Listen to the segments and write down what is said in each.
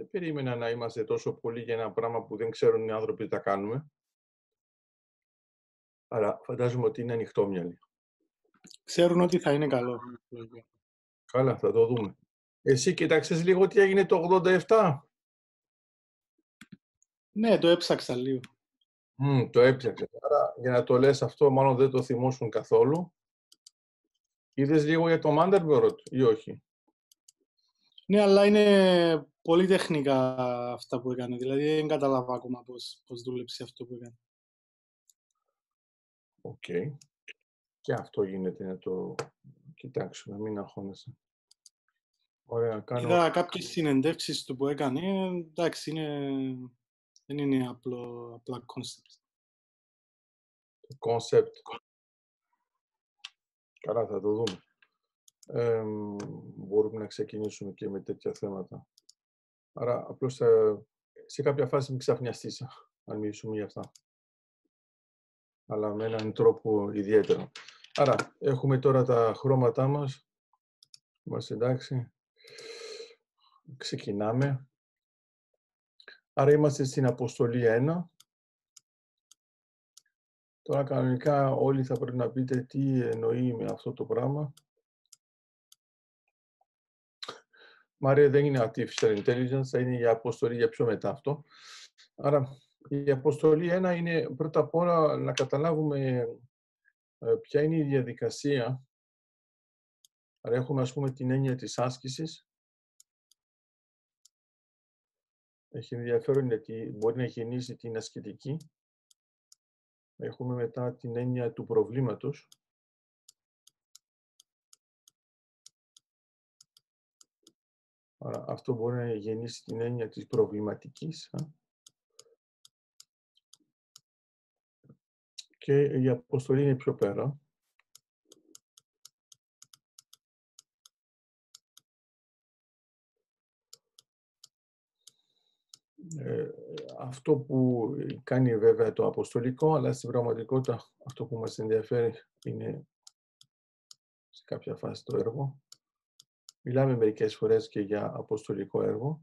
δεν περίμενα να είμαστε τόσο πολύ για ένα πράγμα που δεν ξέρουν οι άνθρωποι τι τα κάνουμε. Άρα φαντάζομαι ότι είναι ανοιχτόμυαλοι. Ξέρουν ότι θα είναι καλό. Καλά, θα το δούμε. Εσύ κοιτάξες λίγο τι έγινε το 87. Ναι, το έψαξα λίγο. Mm, το έψαξα. Άρα, για να το λες αυτό, μάλλον δεν το θυμούσουν καθόλου. Είδες λίγο για το Mandelbrot ή όχι; Ναι, αλλά είναι πολύ τεχνικά αυτά που έκανε. Δηλαδή, δεν κατάλαβα ακόμα πώς, πώς δούλεψε αυτό που έκανε. ΟΚ. Και αυτό γίνεται να το κοιτάξουμε, μην αγχώνεσαι. Ωραία, κάνω... Είδα κάποιες συνεντεύξεις του που έκανε, εντάξει, είναι... δεν είναι απλό, απλά concept. Concept. Καλά, θα το δούμε. Ε, μπορούμε να ξεκινήσουμε και με τέτοια θέματα. Άρα, απλώς σε κάποια φάση μην ξαφνιαστείς, αν μιλήσουμε για αυτά. Αλλά με έναν τρόπο ιδιαίτερο. Άρα, έχουμε τώρα τα χρώματά μας. Είμαστε εντάξει. Ξεκινάμε. Άρα είμαστε στην αποστολή 1. Τώρα κανονικά όλοι θα πρέπει να πείτε τι εννοεί με αυτό το πράγμα. Μάρια δεν είναι artificial intelligence, θα είναι η αποστολή για πιο μετά αυτό. Άρα η αποστολή 1 είναι πρώτα απ' όλα να καταλάβουμε ε, ποια είναι η διαδικασία. Άρα έχουμε ας πούμε την έννοια της άσκησης. Έχει ενδιαφέρον γιατί μπορεί να γεννήσει την ασκητική. Έχουμε μετά την έννοια του προβλήματος. Άρα αυτό μπορεί να γεννήσει την έννοια της προβληματικής. Και η αποστολή είναι πιο πέρα. Ε, αυτό που κάνει βέβαια το αποστολικό, αλλά στην πραγματικότητα αυτό που μας ενδιαφέρει είναι σε κάποια φάση το έργο. Μιλάμε μερικές φορές και για αποστολικό έργο.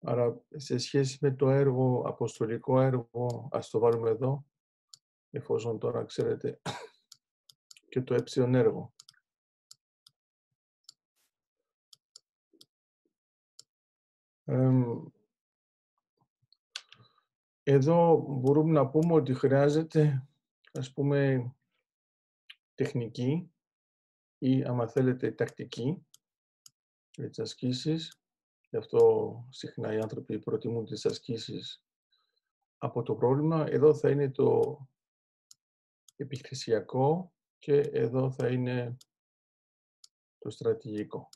Άρα, σε σχέση με το έργο, αποστολικό έργο, ας το βάλουμε εδώ, εφόσον τώρα ξέρετε και το έψιον έργο. εδώ μπορούμε να πούμε ότι χρειάζεται, ας πούμε, τεχνική ή άμα θέλετε τακτική για τις ασκήσεις. Γι' αυτό συχνά οι άνθρωποι προτιμούν τις ασκήσεις από το πρόβλημα. Εδώ θα είναι το επιχειρησιακό και εδώ θα είναι το στρατηγικό.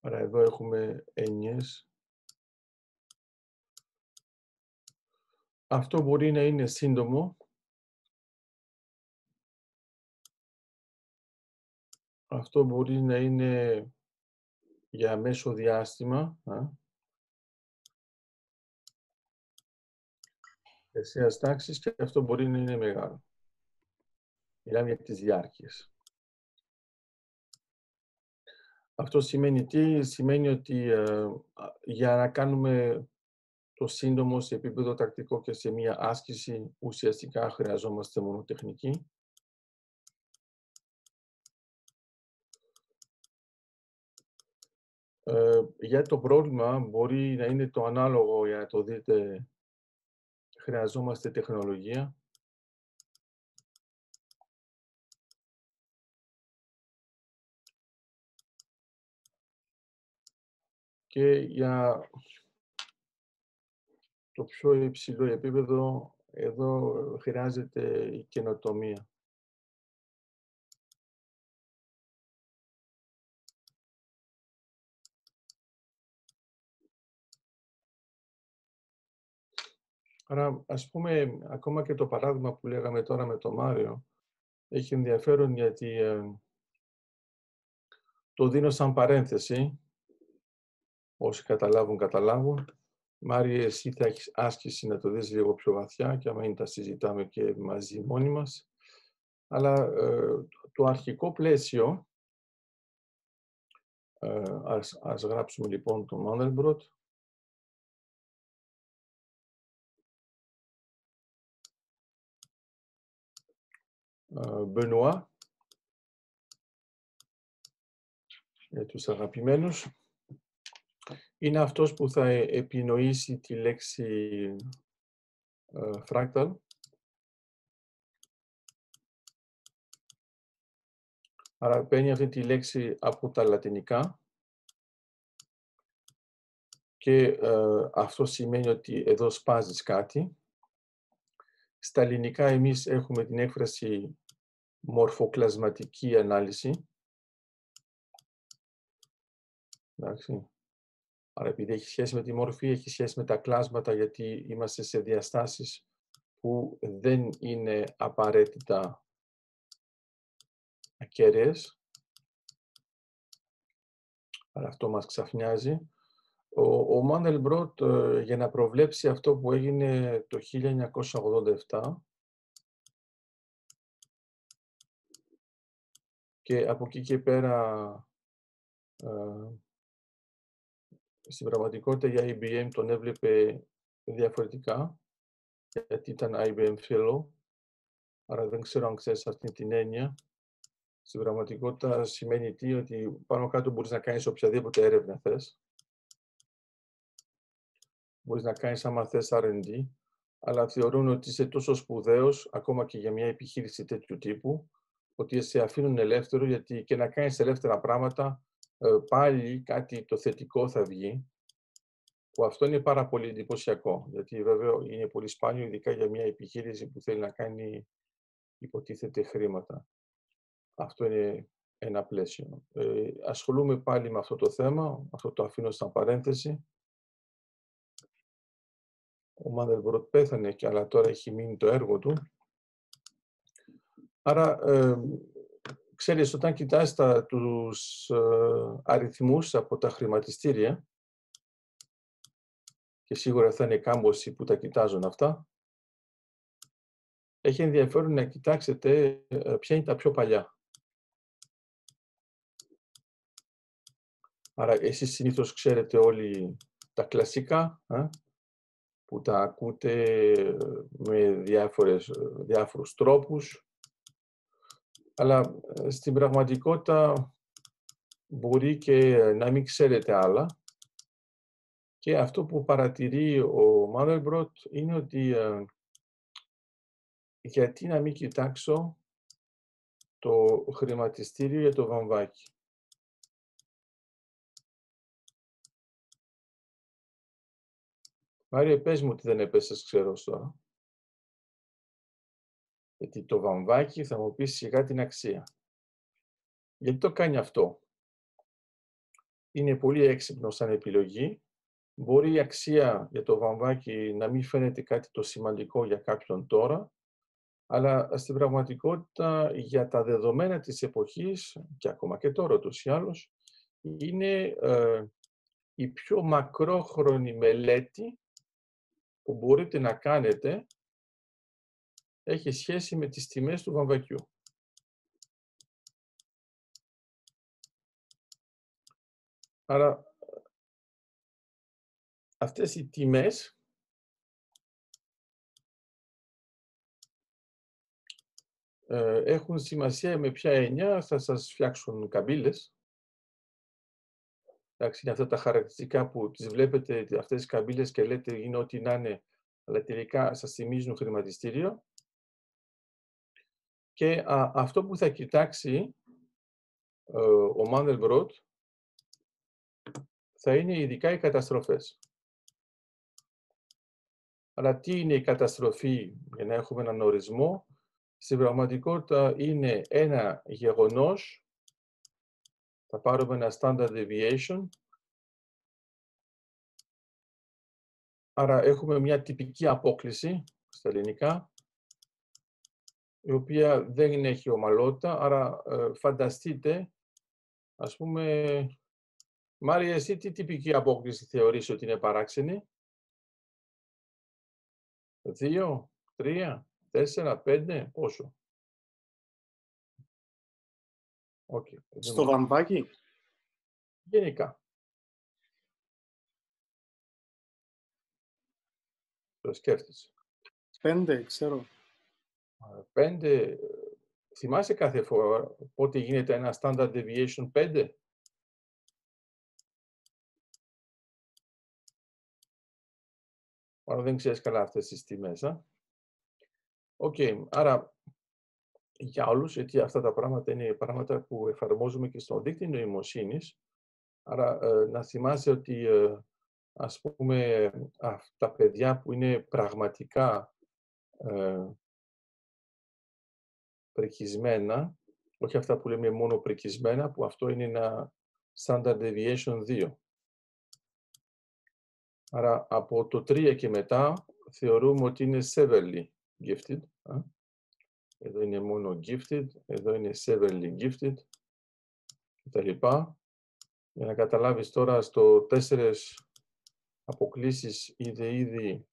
Άρα εδώ έχουμε έννοιες. Αυτό μπορεί να είναι σύντομο, Αυτό μπορεί να είναι για μέσο διάστημα. Εσέας τάξης και αυτό μπορεί να είναι μεγάλο. Μιλάμε για τις διάρκειες. Αυτό σημαίνει τι, σημαίνει ότι ε, για να κάνουμε το σύντομο σε επίπεδο τακτικό και σε μία άσκηση ουσιαστικά χρειαζόμαστε μόνο τεχνική. Ε, για το πρόβλημα μπορεί να είναι το ανάλογο για να το δείτε. Χρειαζόμαστε τεχνολογία. Και για το πιο υψηλό επίπεδο, εδώ χρειάζεται η καινοτομία. Άρα, ας πούμε, ακόμα και το παράδειγμα που λέγαμε τώρα με τον Μάριο, έχει ενδιαφέρον γιατί ε, το δίνω σαν παρένθεση. Όσοι καταλάβουν, καταλάβουν. Μάριο, εσύ θα έχεις άσκηση να το δεις λίγο πιο βαθιά και άμα είναι τα συζητάμε και μαζί μόνοι μας. Αλλά ε, το αρχικό πλαίσιο Ε, ας, ας γράψουμε λοιπόν το Mandelbrot. Ε, Benoit, για τους αγαπημένους, είναι αυτός που θα επινοήσει τη λέξη ε, fractal. Άρα παίρνει αυτή τη λέξη από τα λατινικά και ε, αυτό σημαίνει ότι εδώ σπάζεις κάτι. Στα ελληνικά εμείς έχουμε την έκφραση μορφοκλασματική ανάλυση. Εντάξει. Άρα επειδή έχει σχέση με τη μορφή, έχει σχέση με τα κλάσματα, γιατί είμαστε σε διαστάσεις που δεν είναι απαραίτητα ακέραιες. Άρα αυτό μας ξαφνιάζει. Ο, ο Μάντελμπροτ ε, για να προβλέψει αυτό που έγινε το 1987 και από εκεί και πέρα ε, στην πραγματικότητα η IBM τον έβλεπε διαφορετικά γιατί ήταν IBM Fellow άρα δεν ξέρω αν ξέρεις αυτή την έννοια στην πραγματικότητα σημαίνει τι, ότι πάνω κάτω μπορείς να κάνεις οποιαδήποτε έρευνα θες. Μπορείς να κάνεις άμα θες R&D, αλλά θεωρούν ότι είσαι τόσο σπουδαίος, ακόμα και για μια επιχείρηση τέτοιου τύπου, ότι σε αφήνουν ελεύθερο, γιατί και να κάνεις ελεύθερα πράγματα, ε, πάλι κάτι το θετικό θα βγει, που αυτό είναι πάρα πολύ εντυπωσιακό, γιατί βέβαια είναι πολύ σπάνιο, ειδικά για μια επιχείρηση που θέλει να κάνει υποτίθεται χρήματα. Αυτό είναι ένα πλαίσιο. Ε, ασχολούμαι πάλι με αυτό το θέμα, αυτό το αφήνω στα παρένθεση. Ο Μάντερμπροτ πέθανε, και, αλλά τώρα έχει μείνει το έργο του. Άρα, ε, ξέρεις, όταν κοιτάς τα, τους ε, αριθμούς από τα χρηματιστήρια, και σίγουρα θα είναι κάμποσοι που τα κοιτάζουν αυτά, έχει ενδιαφέρον να κοιτάξετε ε, ποια είναι τα πιο παλιά. Άρα εσείς συνήθως ξέρετε όλοι τα κλασικά, ε, που τα ακούτε με διάφορες, διάφορους τρόπους, αλλά ε, στην πραγματικότητα μπορεί και να μην ξέρετε άλλα. Και αυτό που παρατηρεί ο Μάνελμπροτ είναι ότι ε, γιατί να μην κοιτάξω το χρηματιστήριο για το βαμβάκι. Μάριο, πες μου ότι δεν έπεσες ξέρω τώρα. Γιατί το βαμβάκι θα μου πεις σιγά την αξία. Γιατί το κάνει αυτό. Είναι πολύ έξυπνο σαν επιλογή. Μπορεί η αξία για το βαμβάκι να μην φαίνεται κάτι το σημαντικό για κάποιον τώρα, αλλά στην πραγματικότητα για τα δεδομένα της εποχής, και ακόμα και τώρα τους ή άλλους, είναι ε, η πιο μακρόχρονη μελέτη που μπορείτε να κάνετε έχει σχέση με τις τιμές του βαμβακιού. Άρα, αυτές οι τιμές ε, έχουν σημασία με ποια έννοια θα σας φτιάξουν καμπύλες Εντάξει, είναι αυτά τα χαρακτηριστικά που τις βλέπετε, αυτές τις καμπύλες και λέτε είναι ό,τι να είναι, αλλά τελικά σας θυμίζουν χρηματιστήριο. Και αυτό που θα κοιτάξει ε, ο Mandelbrot θα είναι ειδικά οι καταστροφές. Αλλά τι είναι η καταστροφή, για να έχουμε έναν ορισμό, στην πραγματικότητα είναι ένα γεγονός θα πάρουμε ένα standard deviation. Άρα έχουμε μια τυπική απόκληση στα ελληνικά, η οποία δεν έχει ομαλότητα, άρα ε, φανταστείτε, ας πούμε, Μάρια, εσύ τι τυπική απόκληση θεωρείς ότι είναι παράξενη; Δύο, τρία, τέσσερα, πέντε, πόσο; Okay. Στο βαμβάκι. Γενικά. Το σκέφτεσαι. Πέντε, ξέρω. Πέντε, θυμάσαι κάθε φορά πότε γίνεται ένα standard deviation 5. Άρα δεν ξέρεις καλά αυτές τις τιμές. ΟΚ, okay. άρα για όλους, γιατί αυτά τα πράγματα είναι πράγματα που εφαρμόζουμε και στο δίκτυο νοημοσύνης. Άρα ε, να θυμάσαι ότι ε, ας πούμε τα παιδιά που είναι πραγματικά ε, πρικισμένα, όχι αυτά που λέμε μόνο πρικισμένα, που αυτό είναι ένα standard deviation 2. Άρα από το 3 και μετά θεωρούμε ότι είναι severely gifted. Εδώ είναι μόνο gifted, εδώ είναι severely gifted κτλ. Για να καταλάβεις τώρα στο 4 αποκλήσεις είτε ήδη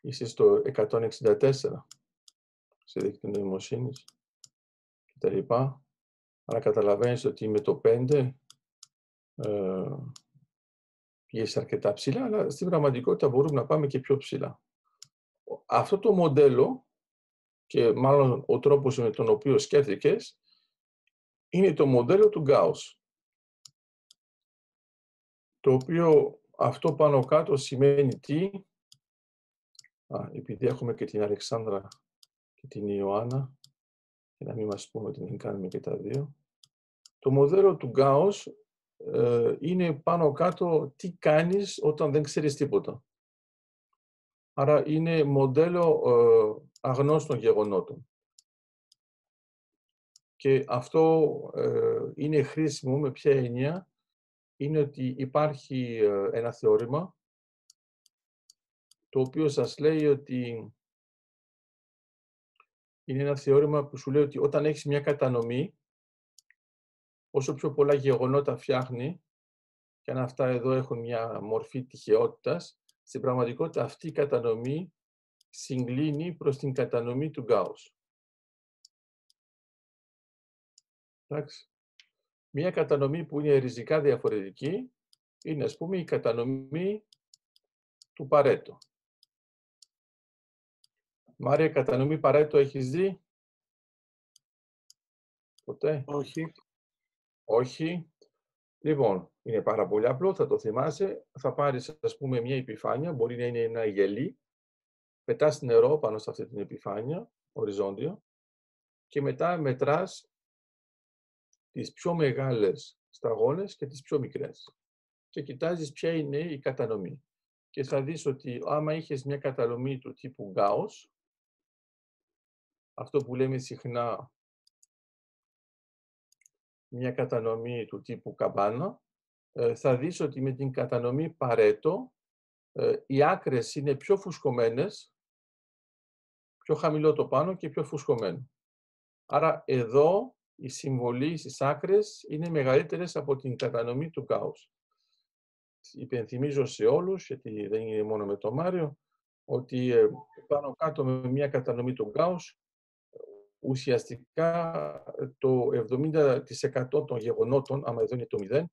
είσαι στο 164 σε δίκτυο νοημοσύνης κτλ. Άρα καταλαβαίνεις ότι με το 5 ε, πήγες αρκετά ψηλά, αλλά στην πραγματικότητα μπορούμε να πάμε και πιο ψηλά. Αυτό το μοντέλο και μάλλον ο τρόπος με τον οποίο σκέφτηκες είναι το μοντέλο του Γκάους. Το οποίο αυτό πάνω κάτω σημαίνει τι; Α, επειδή έχουμε και την Αλεξάνδρα και την Ιωάννα, και να μην μας πούμε ότι δεν κάνουμε και τα δύο. Το μοντέλο του Γκάους ε, είναι πάνω κάτω τι κάνεις όταν δεν ξέρεις τίποτα. Άρα είναι μοντέλο ε, αγνώστων γεγονότων. Και αυτό ε, είναι χρήσιμο με ποια έννοια; Είναι ότι υπάρχει ε, ένα θεώρημα το οποίο σας λέει ότι είναι ένα θεώρημα που σου λέει ότι όταν έχεις μια κατανομή, όσο πιο πολλά γεγονότα φτιάχνει, και αν αυτά εδώ έχουν μια μορφή τυχαιότητας, στην πραγματικότητα αυτή η κατανομή συγκλίνει προς την κατανομή του Γκάους. Εντάξει. Μία κατανομή που είναι ριζικά διαφορετική είναι, ας πούμε, η κατανομή του Παρέτο. Μάρια, κατανομή Παρέτο έχεις δει; Ποτέ; Όχι. Όχι. Λοιπόν, είναι πάρα πολύ απλό, θα το θυμάσαι. Θα πάρεις, ας πούμε, μια επιφάνεια, μπορεί να είναι ένα γελί, πετάς νερό πάνω σε αυτή την επιφάνεια, οριζόντιο, και μετά μετράς τις πιο μεγάλες σταγόνες και τις πιο μικρές. Και κοιτάζεις ποια είναι η κατανομή. Και θα δεις ότι άμα είχες μια κατανομή του τύπου Γκάους, αυτό που λέμε συχνά μια κατανομή του τύπου καμπάνα, ε, θα δεις ότι με την κατανομή Παρέτο ε, οι άκρες είναι πιο φουσκωμένες, πιο χαμηλό το πάνω και πιο φουσκωμένο. Άρα εδώ η συμβολή στις άκρες είναι μεγαλύτερες από την κατανομή του Γκάους. Υπενθυμίζω σε όλους, γιατί δεν είναι μόνο με το Μάριο, ότι ε, πάνω κάτω με μια κατανομή του Γκάους, ουσιαστικά το 70% των γεγονότων, άμα εδώ είναι το 0,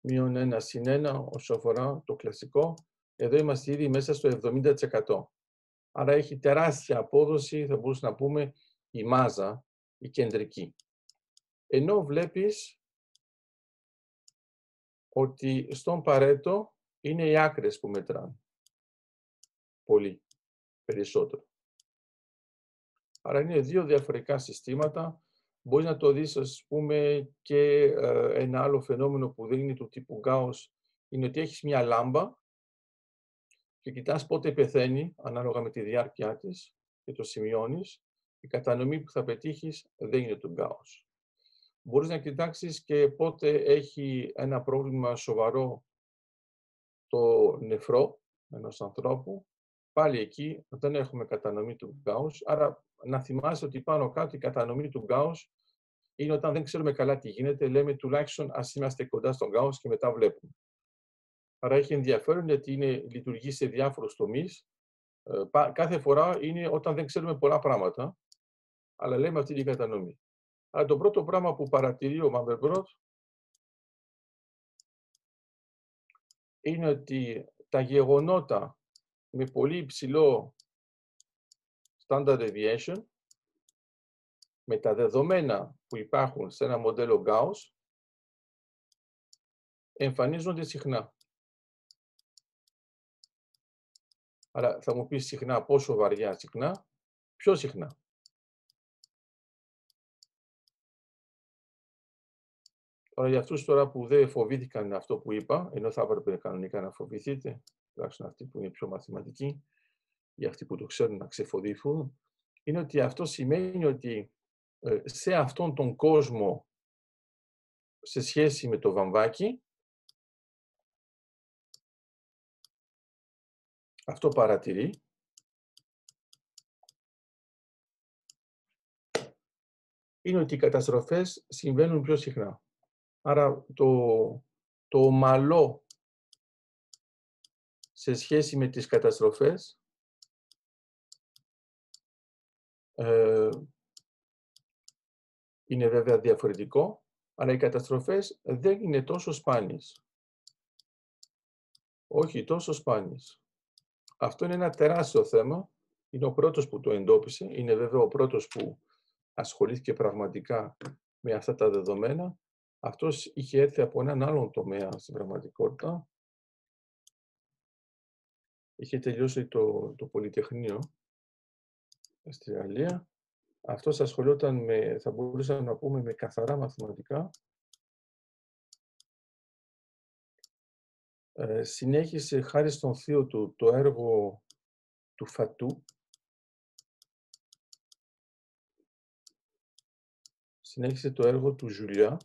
μείον ένα συν ένα όσο αφορά το κλασικό, εδώ είμαστε ήδη μέσα στο 70%. Άρα έχει τεράστια απόδοση, θα μπορούσαμε να πούμε, η μάζα, η κεντρική. Ενώ βλέπεις ότι στον παρέτο είναι οι άκρες που μετράνε. Πολύ περισσότερο. Άρα είναι δύο διαφορετικά συστήματα. Μπορείς να το δεις, ας πούμε, και ε, ένα άλλο φαινόμενο που δεν είναι του τύπου γκάος, είναι ότι έχεις μια λάμπα και κοιτάς πότε πεθαίνει, ανάλογα με τη διάρκεια της, και το σημειώνεις, η κατανομή που θα πετύχεις δεν είναι του Γκάους. Μπορείς να κοιτάξεις και πότε έχει ένα πρόβλημα σοβαρό το νεφρό ενός ανθρώπου. Πάλι εκεί δεν έχουμε κατανομή του Γκάους, άρα να θυμάσαι ότι πάνω κάτω η κατανομή του Γκάους είναι όταν δεν ξέρουμε καλά τι γίνεται, λέμε τουλάχιστον ας είμαστε κοντά στον Γκάους και μετά βλέπουμε. Άρα έχει ενδιαφέρον γιατί είναι, λειτουργεί σε διάφορους τομείς. Ε, κάθε φορά είναι όταν δεν ξέρουμε πολλά πράγματα, αλλά λέμε αυτή την κατανομή. Αλλά το πρώτο πράγμα που παρατηρεί ο Μανδερμπρότ είναι ότι τα γεγονότα με πολύ υψηλό standard deviation, με τα δεδομένα που υπάρχουν σε ένα μοντέλο Gauss, εμφανίζονται συχνά. Άρα θα μου πεις συχνά πόσο βαριά συχνά, πιο συχνά. Τώρα για αυτούς τώρα που δεν φοβήθηκαν αυτό που είπα, ενώ θα έπρεπε κανονικά να φοβηθείτε, τουλάχιστον αυτοί που είναι πιο μαθηματικοί, για αυτοί που το ξέρουν να ξεφοδίφουν, είναι ότι αυτό σημαίνει ότι ε, σε αυτόν τον κόσμο, σε σχέση με το βαμβάκι, αυτό παρατηρεί, είναι ότι οι καταστροφές συμβαίνουν πιο συχνά. Άρα το, το ομαλό σε σχέση με τις καταστροφές ε, είναι βέβαια διαφορετικό, αλλά οι καταστροφές δεν είναι τόσο σπάνιες. Όχι τόσο σπάνιες. Αυτό είναι ένα τεράστιο θέμα. Είναι ο πρώτος που το εντόπισε. Είναι βέβαια ο πρώτος που ασχολήθηκε πραγματικά με αυτά τα δεδομένα. Αυτός είχε έρθει από έναν άλλον τομέα στην πραγματικότητα. Είχε τελειώσει το, το Πολυτεχνείο στη Γαλλία. Αυτός ασχολιόταν με, θα μπορούσαμε να πούμε, με καθαρά μαθηματικά. Συνέχισε χάρη στον θείο του το έργο του Φατού. Συνέχισε το έργο του Ζουλιά.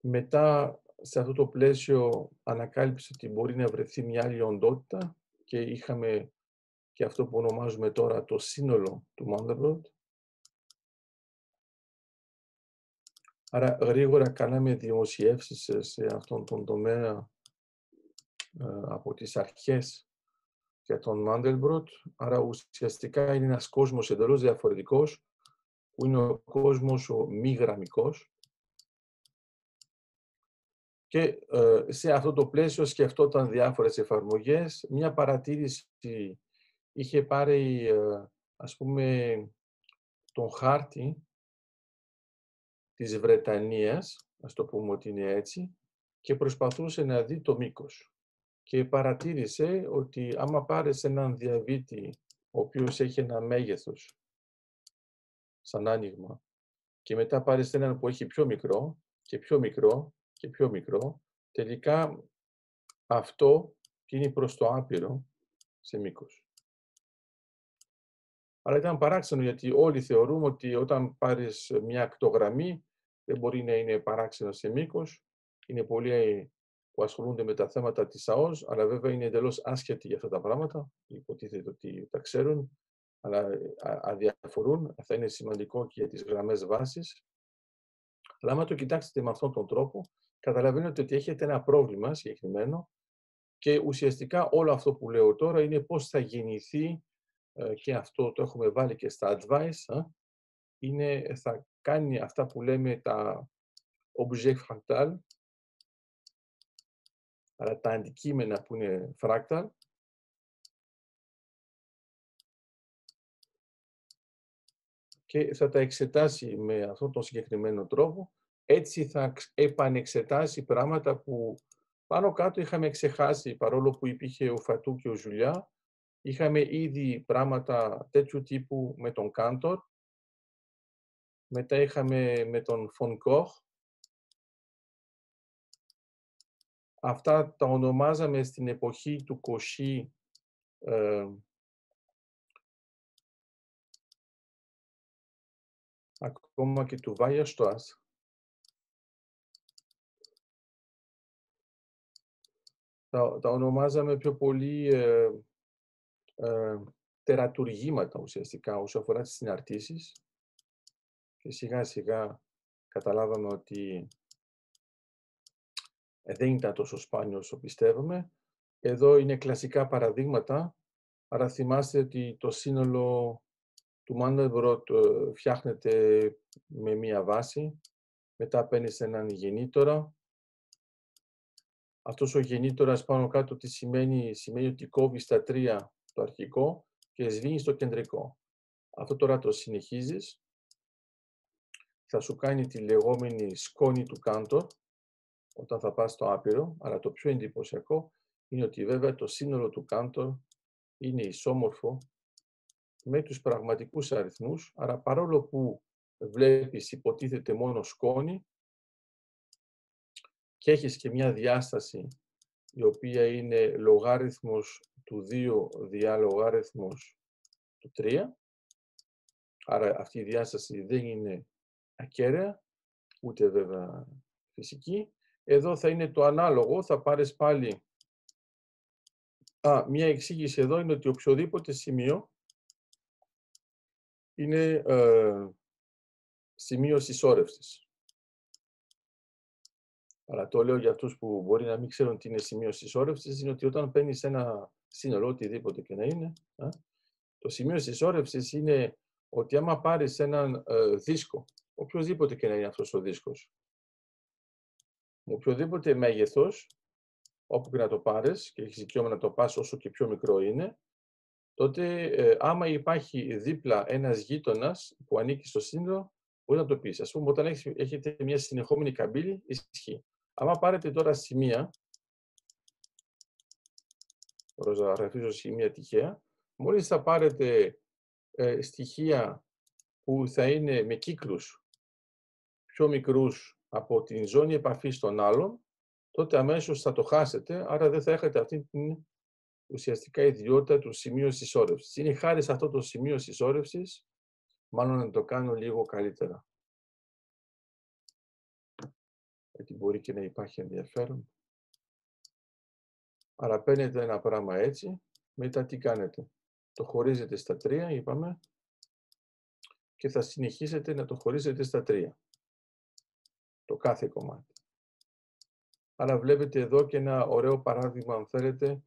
Μετά, σε αυτό το πλαίσιο, ανακάλυψε ότι μπορεί να βρεθεί μια άλλη οντότητα και είχαμε και αυτό που ονομάζουμε τώρα το σύνολο του Mandelbrot. Άρα γρήγορα κάναμε δημοσιεύσεις σε αυτόν τον τομέα ε, από τις αρχές για τον Mandelbrot. Άρα ουσιαστικά είναι ένας κόσμος εντελώς διαφορετικός, που είναι ο κόσμος ο μη γραμμικός, και ε, σε αυτό το πλαίσιο σκεφτόταν διάφορες εφαρμογές. Μια παρατήρηση είχε πάρει, ε, ας πούμε, τον χάρτη της Βρετανίας, ας το πούμε ότι είναι έτσι, και προσπαθούσε να δει το μήκος. Και παρατήρησε ότι άμα πάρεις έναν διαβήτη, ο οποίος έχει ένα μέγεθος, σαν άνοιγμα, και μετά πάρεις έναν που έχει πιο μικρό και πιο μικρό και πιο μικρό, τελικά αυτό είναι προς το άπειρο σε μήκος. Αλλά ήταν παράξενο γιατί όλοι θεωρούμε ότι όταν πάρεις μια ακτογραμμή δεν μπορεί να είναι παράξενος σε μήκος. Είναι πολλοί που ασχολούνται με τα θέματα της ΑΟΣ, αλλά βέβαια είναι εντελώς άσχετοι για αυτά τα πράγματα. Υποτίθεται ότι τα ξέρουν, αλλά αδιαφορούν. Θα είναι σημαντικό και για τις γραμμές βάσης. Αλλά άμα το κοιτάξετε με αυτόν τον τρόπο, καταλαβαίνετε ότι έχετε ένα πρόβλημα συγκεκριμένο και ουσιαστικά όλο αυτό που λέω τώρα είναι πώς θα γεννηθεί ε, και αυτό το έχουμε βάλει και στα advice, είναι, θα κάνει αυτά που λέμε τα objet fractal, αλλά τα αντικείμενα που είναι fractal, και θα τα εξετάσει με αυτόν τον συγκεκριμένο τρόπο έτσι θα επανεξετάσει πράγματα που πάνω κάτω είχαμε ξεχάσει, παρόλο που υπήρχε ο Φατού και ο Ζουλιά. Είχαμε ήδη πράγματα τέτοιου τύπου με τον Κάντορ. Μετά είχαμε με τον Φον Κοχ. Αυτά τα ονομάζαμε στην εποχή του Κοσί ε, ακόμα και του Βάγιαστοας. τα, τα ονομάζαμε πιο πολύ ε, ε, τερατουργήματα ουσιαστικά όσο αφορά τις συναρτήσεις και σιγά σιγά καταλάβαμε ότι ε, δεν ήταν τόσο σπάνιο όσο πιστεύουμε. Εδώ είναι κλασικά παραδείγματα Άρα θυμάστε ότι το σύνολο του Mandelbrot ε, φτιάχνεται με μία βάση, μετά παίρνεις έναν γεννήτορα. Αυτός ο γεννήτορας πάνω κάτω τι σημαίνει, σημαίνει ότι κόβεις στα τρία το αρχικό και σβήνεις στο κεντρικό. Αυτό τώρα το συνεχίζεις. Θα σου κάνει τη λεγόμενη σκόνη του κάντορ όταν θα πας στο άπειρο, αλλά το πιο εντυπωσιακό είναι ότι βέβαια το σύνολο του Κάντορ είναι ισόμορφο με τους πραγματικούς αριθμούς, άρα παρόλο που βλέπεις υποτίθεται μόνο σκόνη και έχεις και μια διάσταση η οποία είναι λογάριθμος του 2 διά λογάριθμος του 3, άρα αυτή η διάσταση δεν είναι ακέραια, ούτε βέβαια φυσική. Εδώ θα είναι το ανάλογο, θα πάρεις πάλι Α, μια εξήγηση εδώ είναι ότι οποιοδήποτε σημείο είναι ε, σημείο συσσόρευσης. Αλλά το λέω για αυτούς που μπορεί να μην ξέρουν τι είναι σημείο συσσόρευσης, είναι ότι όταν παίρνεις ένα σύνολο, οτιδήποτε και να είναι, ε, το σημείο συσσόρευσης είναι ότι άμα πάρεις έναν ε, δίσκο, οποιοδήποτε και να είναι αυτός ο δίσκος, με οποιοδήποτε μέγεθος, όπου και να το πάρεις και έχεις δικαίωμα να το πας όσο και πιο μικρό είναι, τότε ε, άμα υπάρχει δίπλα ένας γείτονας που ανήκει στο σύνδρο, μπορείς να το πεις. Ας πούμε, όταν έχετε μια συνεχόμενη καμπύλη, ισχύει. Άμα πάρετε τώρα σημεία, ροζαγραφίζω σημεία τυχαία, μόλις θα πάρετε ε, στοιχεία που θα είναι με κύκλους πιο μικρούς από την ζώνη επαφής των άλλων, τότε αμέσως θα το χάσετε, άρα δεν θα έχετε αυτή την ουσιαστικά ιδιότητα του σημείου συσσόρευσης. Είναι χάρη σε αυτό το σημείο συσσόρευσης, μάλλον να το κάνω λίγο καλύτερα. Γιατί μπορεί και να υπάρχει ενδιαφέρον. Άρα παίρνετε ένα πράγμα έτσι, μετά τι κάνετε; Το χωρίζετε στα τρία, είπαμε, και θα συνεχίσετε να το χωρίζετε στα τρία. Το κάθε κομμάτι. Άρα βλέπετε εδώ και ένα ωραίο παράδειγμα, αν θέλετε,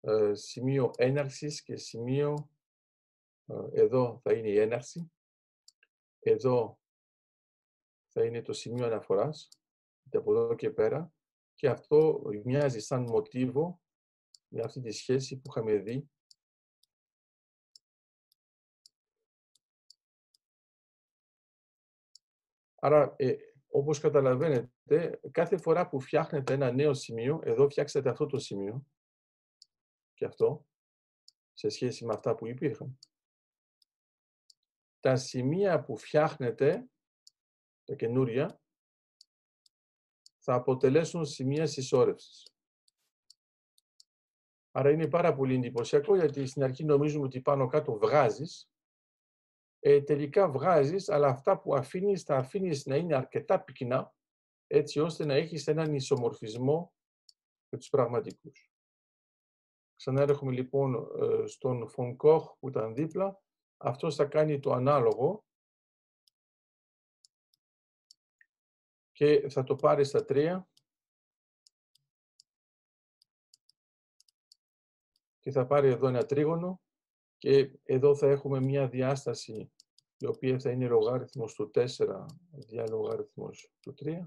ε, σημείο έναρξης και σημείο, ε, εδώ θα είναι η έναρξη, εδώ θα είναι το σημείο αναφοράς, από εδώ και πέρα, και αυτό μοιάζει σαν μοτίβο με αυτή τη σχέση που είχαμε δει. Άρα, ε, όπως καταλαβαίνετε, κάθε φορά που φτιάχνετε ένα νέο σημείο, εδώ φτιάξετε αυτό το σημείο και αυτό, σε σχέση με αυτά που υπήρχαν. Τα σημεία που φτιάχνετε, τα καινούρια, θα αποτελέσουν σημεία συσσόρευσης. Άρα είναι πάρα πολύ εντυπωσιακό, γιατί στην αρχή νομίζουμε ότι πάνω κάτω βγάζεις, ε, τελικά βγάζεις, αλλά αυτά που αφήνεις, τα αφήνεις να είναι αρκετά πυκνά, έτσι ώστε να έχεις έναν ισομορφισμό με τους πραγματικούς. Ξανά έρχομαι λοιπόν ε, στον Φον Κοχ που ήταν δίπλα. Αυτός θα κάνει το ανάλογο και θα το πάρει στα τρία και θα πάρει εδώ ένα τρίγωνο και εδώ θα έχουμε μια διάσταση η οποία θα είναι λογάριθμος του 4 δια λογάριθμος του 3.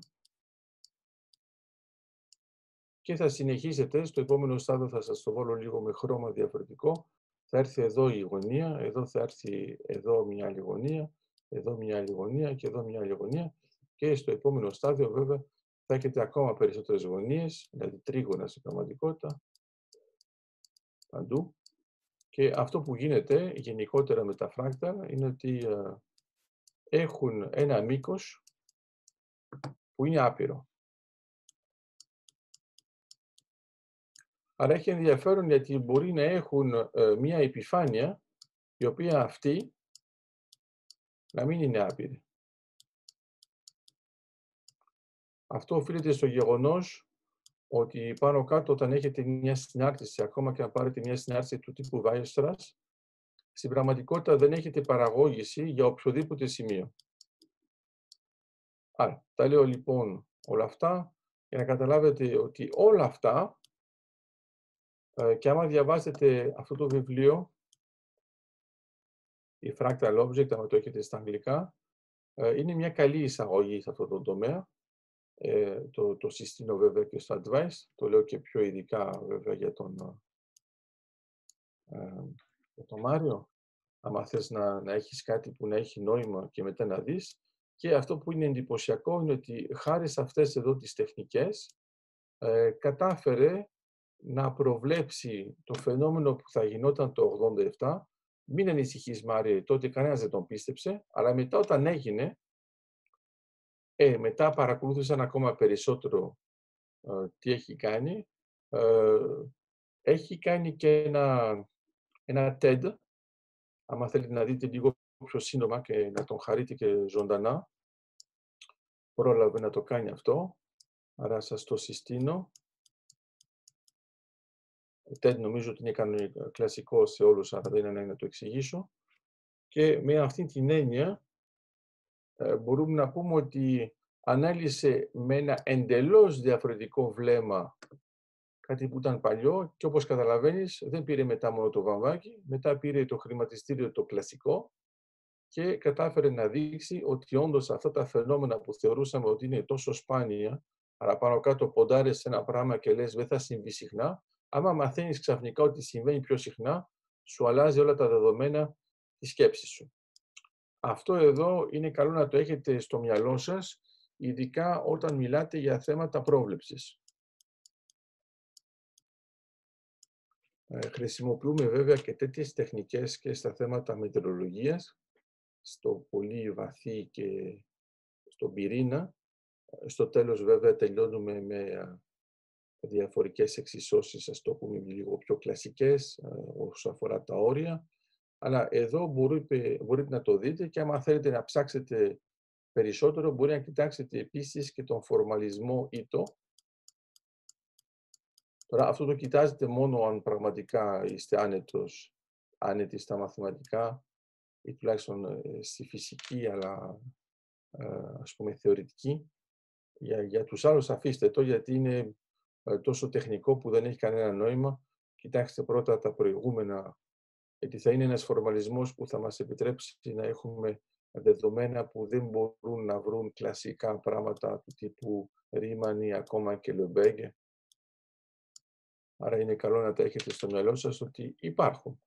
Και θα συνεχίσετε, στο επόμενο στάδιο θα σας το βάλω λίγο με χρώμα διαφορετικό. Θα έρθει εδώ η γωνία, εδώ θα έρθει εδώ μια άλλη γωνία, εδώ μια άλλη γωνία και εδώ μια άλλη γωνία. Και στο επόμενο στάδιο βέβαια θα έχετε ακόμα περισσότερες γωνίες, δηλαδή τρίγωνας στην πραγματικότητα, παντού. Και αυτό που γίνεται γενικότερα με τα φράκταλ είναι ότι ε, έχουν ένα μήκος που είναι άπειρο. Αλλά έχει ενδιαφέρον γιατί μπορεί να έχουν ε, μία επιφάνεια η οποία αυτή να μην είναι άπειρη. Αυτό οφείλεται στο γεγονός ότι πάνω κάτω όταν έχετε μια συνάρτηση, ακόμα και να πάρετε μια συνάρτηση του τύπου Weierstrass, στην πραγματικότητα δεν έχετε παραγώγηση για οποιοδήποτε σημείο. Άρα, τα λέω λοιπόν όλα αυτά για να καταλάβετε ότι όλα αυτά ε, και άμα διαβάσετε αυτό το βιβλίο, η Fractal Object, άμα το έχετε στα αγγλικά, ε, είναι μια καλή εισαγωγή σε αυτό το τομέα. Ε, το, το συστήνω βέβαια και στο advice, το λέω και πιο ειδικά βέβαια για τον, ε, για τον Μάριο. Αν θες να, να έχεις κάτι που να έχει νόημα και μετά να δεις. Και αυτό που είναι εντυπωσιακό είναι ότι χάρη σε αυτές εδώ τις τεχνικές ε, κατάφερε να προβλέψει το φαινόμενο που θα γινόταν το 87 μην ανησυχείς, Μάρια, τότε κανένας δεν τον πίστεψε, αλλά μετά όταν έγινε, ε, μετά παρακολούθησαν ακόμα περισσότερο ε, τι έχει κάνει. Ε, έχει κάνει και ένα, ένα TED, άμα θέλετε να δείτε λίγο πιο σύντομα και να τον χαρείτε και ζωντανά. Πρόλαβε να το κάνει αυτό, άρα σας το συστήνω. TED νομίζω ότι είναι κλασικό σε όλους, αλλά δεν είναι να το εξηγήσω. Και με αυτή την έννοια ε, μπορούμε να πούμε ότι ανάλυσε με ένα εντελώς διαφορετικό βλέμμα κάτι που ήταν παλιό και όπως καταλαβαίνεις δεν πήρε μετά μόνο το βαμβάκι, μετά πήρε το χρηματιστήριο το κλασικό και κατάφερε να δείξει ότι όντως αυτά τα φαινόμενα που θεωρούσαμε ότι είναι τόσο σπάνια, αλλά πάνω κάτω ποντάρες σε ένα πράγμα και λες δεν θα συμβεί συχνά, άμα μαθαίνεις ξαφνικά ότι συμβαίνει πιο συχνά, σου αλλάζει όλα τα δεδομένα της σκέψης σου. Αυτό εδώ είναι καλό να το έχετε στο μυαλό σας, ειδικά όταν μιλάτε για θέματα πρόβλεψης. Ε, χρησιμοποιούμε βέβαια και τέτοιες τεχνικές και στα θέματα μετεωρολογίας, στο πολύ βαθύ και στον πυρήνα. Ε, στο τέλος βέβαια τελειώνουμε με διαφορικές εξισώσεις, ας το πούμε λίγο πιο κλασικές ε, όσο αφορά τα όρια. Αλλά εδώ μπορείτε, μπορείτε να το δείτε και άμα θέλετε να ψάξετε περισσότερο, μπορεί να κοιτάξετε επίσης και τον φορμαλισμό ήτο. Τώρα αυτό το κοιτάζετε μόνο αν πραγματικά είστε άνετος, άνετοι στα μαθηματικά ή τουλάχιστον ε, στη φυσική, αλλά ε, ας πούμε θεωρητική. Για, για τους άλλους αφήστε το, γιατί είναι ε, τόσο τεχνικό που δεν έχει κανένα νόημα. Κοιτάξτε πρώτα τα προηγούμενα, γιατί θα είναι ένας φορμαλισμός που θα μας επιτρέψει να έχουμε δεδομένα που δεν μπορούν να βρουν κλασικά πράγματα του τύπου Ρίμαν ή ακόμα και Λεμπέγκε. Άρα είναι καλό να τα έχετε στο μυαλό σας ότι υπάρχουν.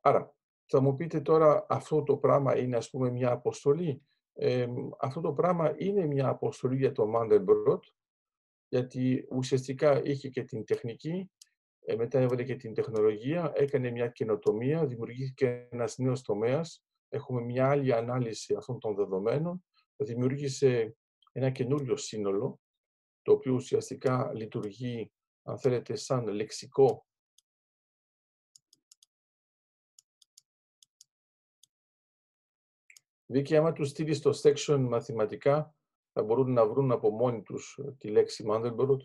Άρα, θα μου πείτε τώρα αυτό το πράγμα είναι ας πούμε μια αποστολή. Ε, αυτό το πράγμα είναι μια αποστολή για το Mandelbrot, γιατί ουσιαστικά είχε και την τεχνική, ε, μετά έβαλε και την τεχνολογία, έκανε μια καινοτομία, δημιουργήθηκε ένας νέος τομέας. Έχουμε μια άλλη ανάλυση αυτών των δεδομένων, δημιούργησε ένα καινούριο σύνολο, το οποίο ουσιαστικά λειτουργεί, αν θέλετε, σαν λεξικό Δίκαια, άμα τους στείλεις στο section μαθηματικά, θα μπορούν να βρουν από μόνοι τους ε, τη λέξη Mandelbrot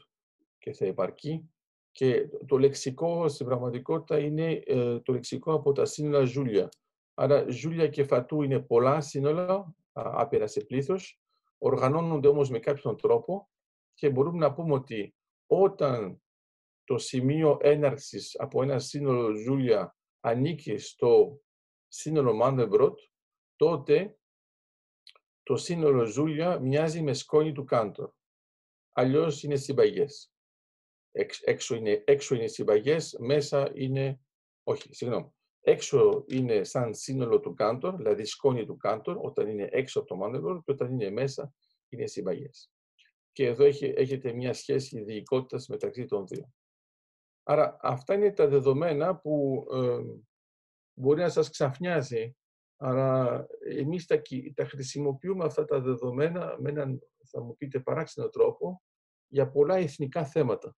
και θα υπαρκεί. Και το λεξικό στην πραγματικότητα είναι ε, το λεξικό από τα σύνολα Ζούλια. Άρα Ζούλια και Φατού είναι πολλά σύνολα, άπειρα σε πλήθος, οργανώνονται όμως με κάποιον τρόπο και μπορούμε να πούμε ότι όταν το σημείο έναρξης από ένα σύνολο Ζούλια ανήκει στο σύνολο Mandelbrot, τότε το σύνολο ζούλια μοιάζει με σκόνη του κάντορ. Αλλιώς είναι συμπαγές. Έξω είναι, έξω είναι συμπαγές, μέσα είναι... Όχι, συγγνώμη. Έξω είναι σαν σύνολο του κάντορ, δηλαδή σκόνη του κάντορ, όταν είναι έξω από το μάνδελο και όταν είναι μέσα είναι συμπαγές. Και εδώ έχετε μια σχέση διοικότητας μεταξύ των δύο. Άρα αυτά είναι τα δεδομένα που ε, μπορεί να σας ξαφνιάζει Άρα εμείς τα, τα χρησιμοποιούμε αυτά τα δεδομένα με έναν, θα μου πείτε, παράξενο τρόπο για πολλά εθνικά θέματα.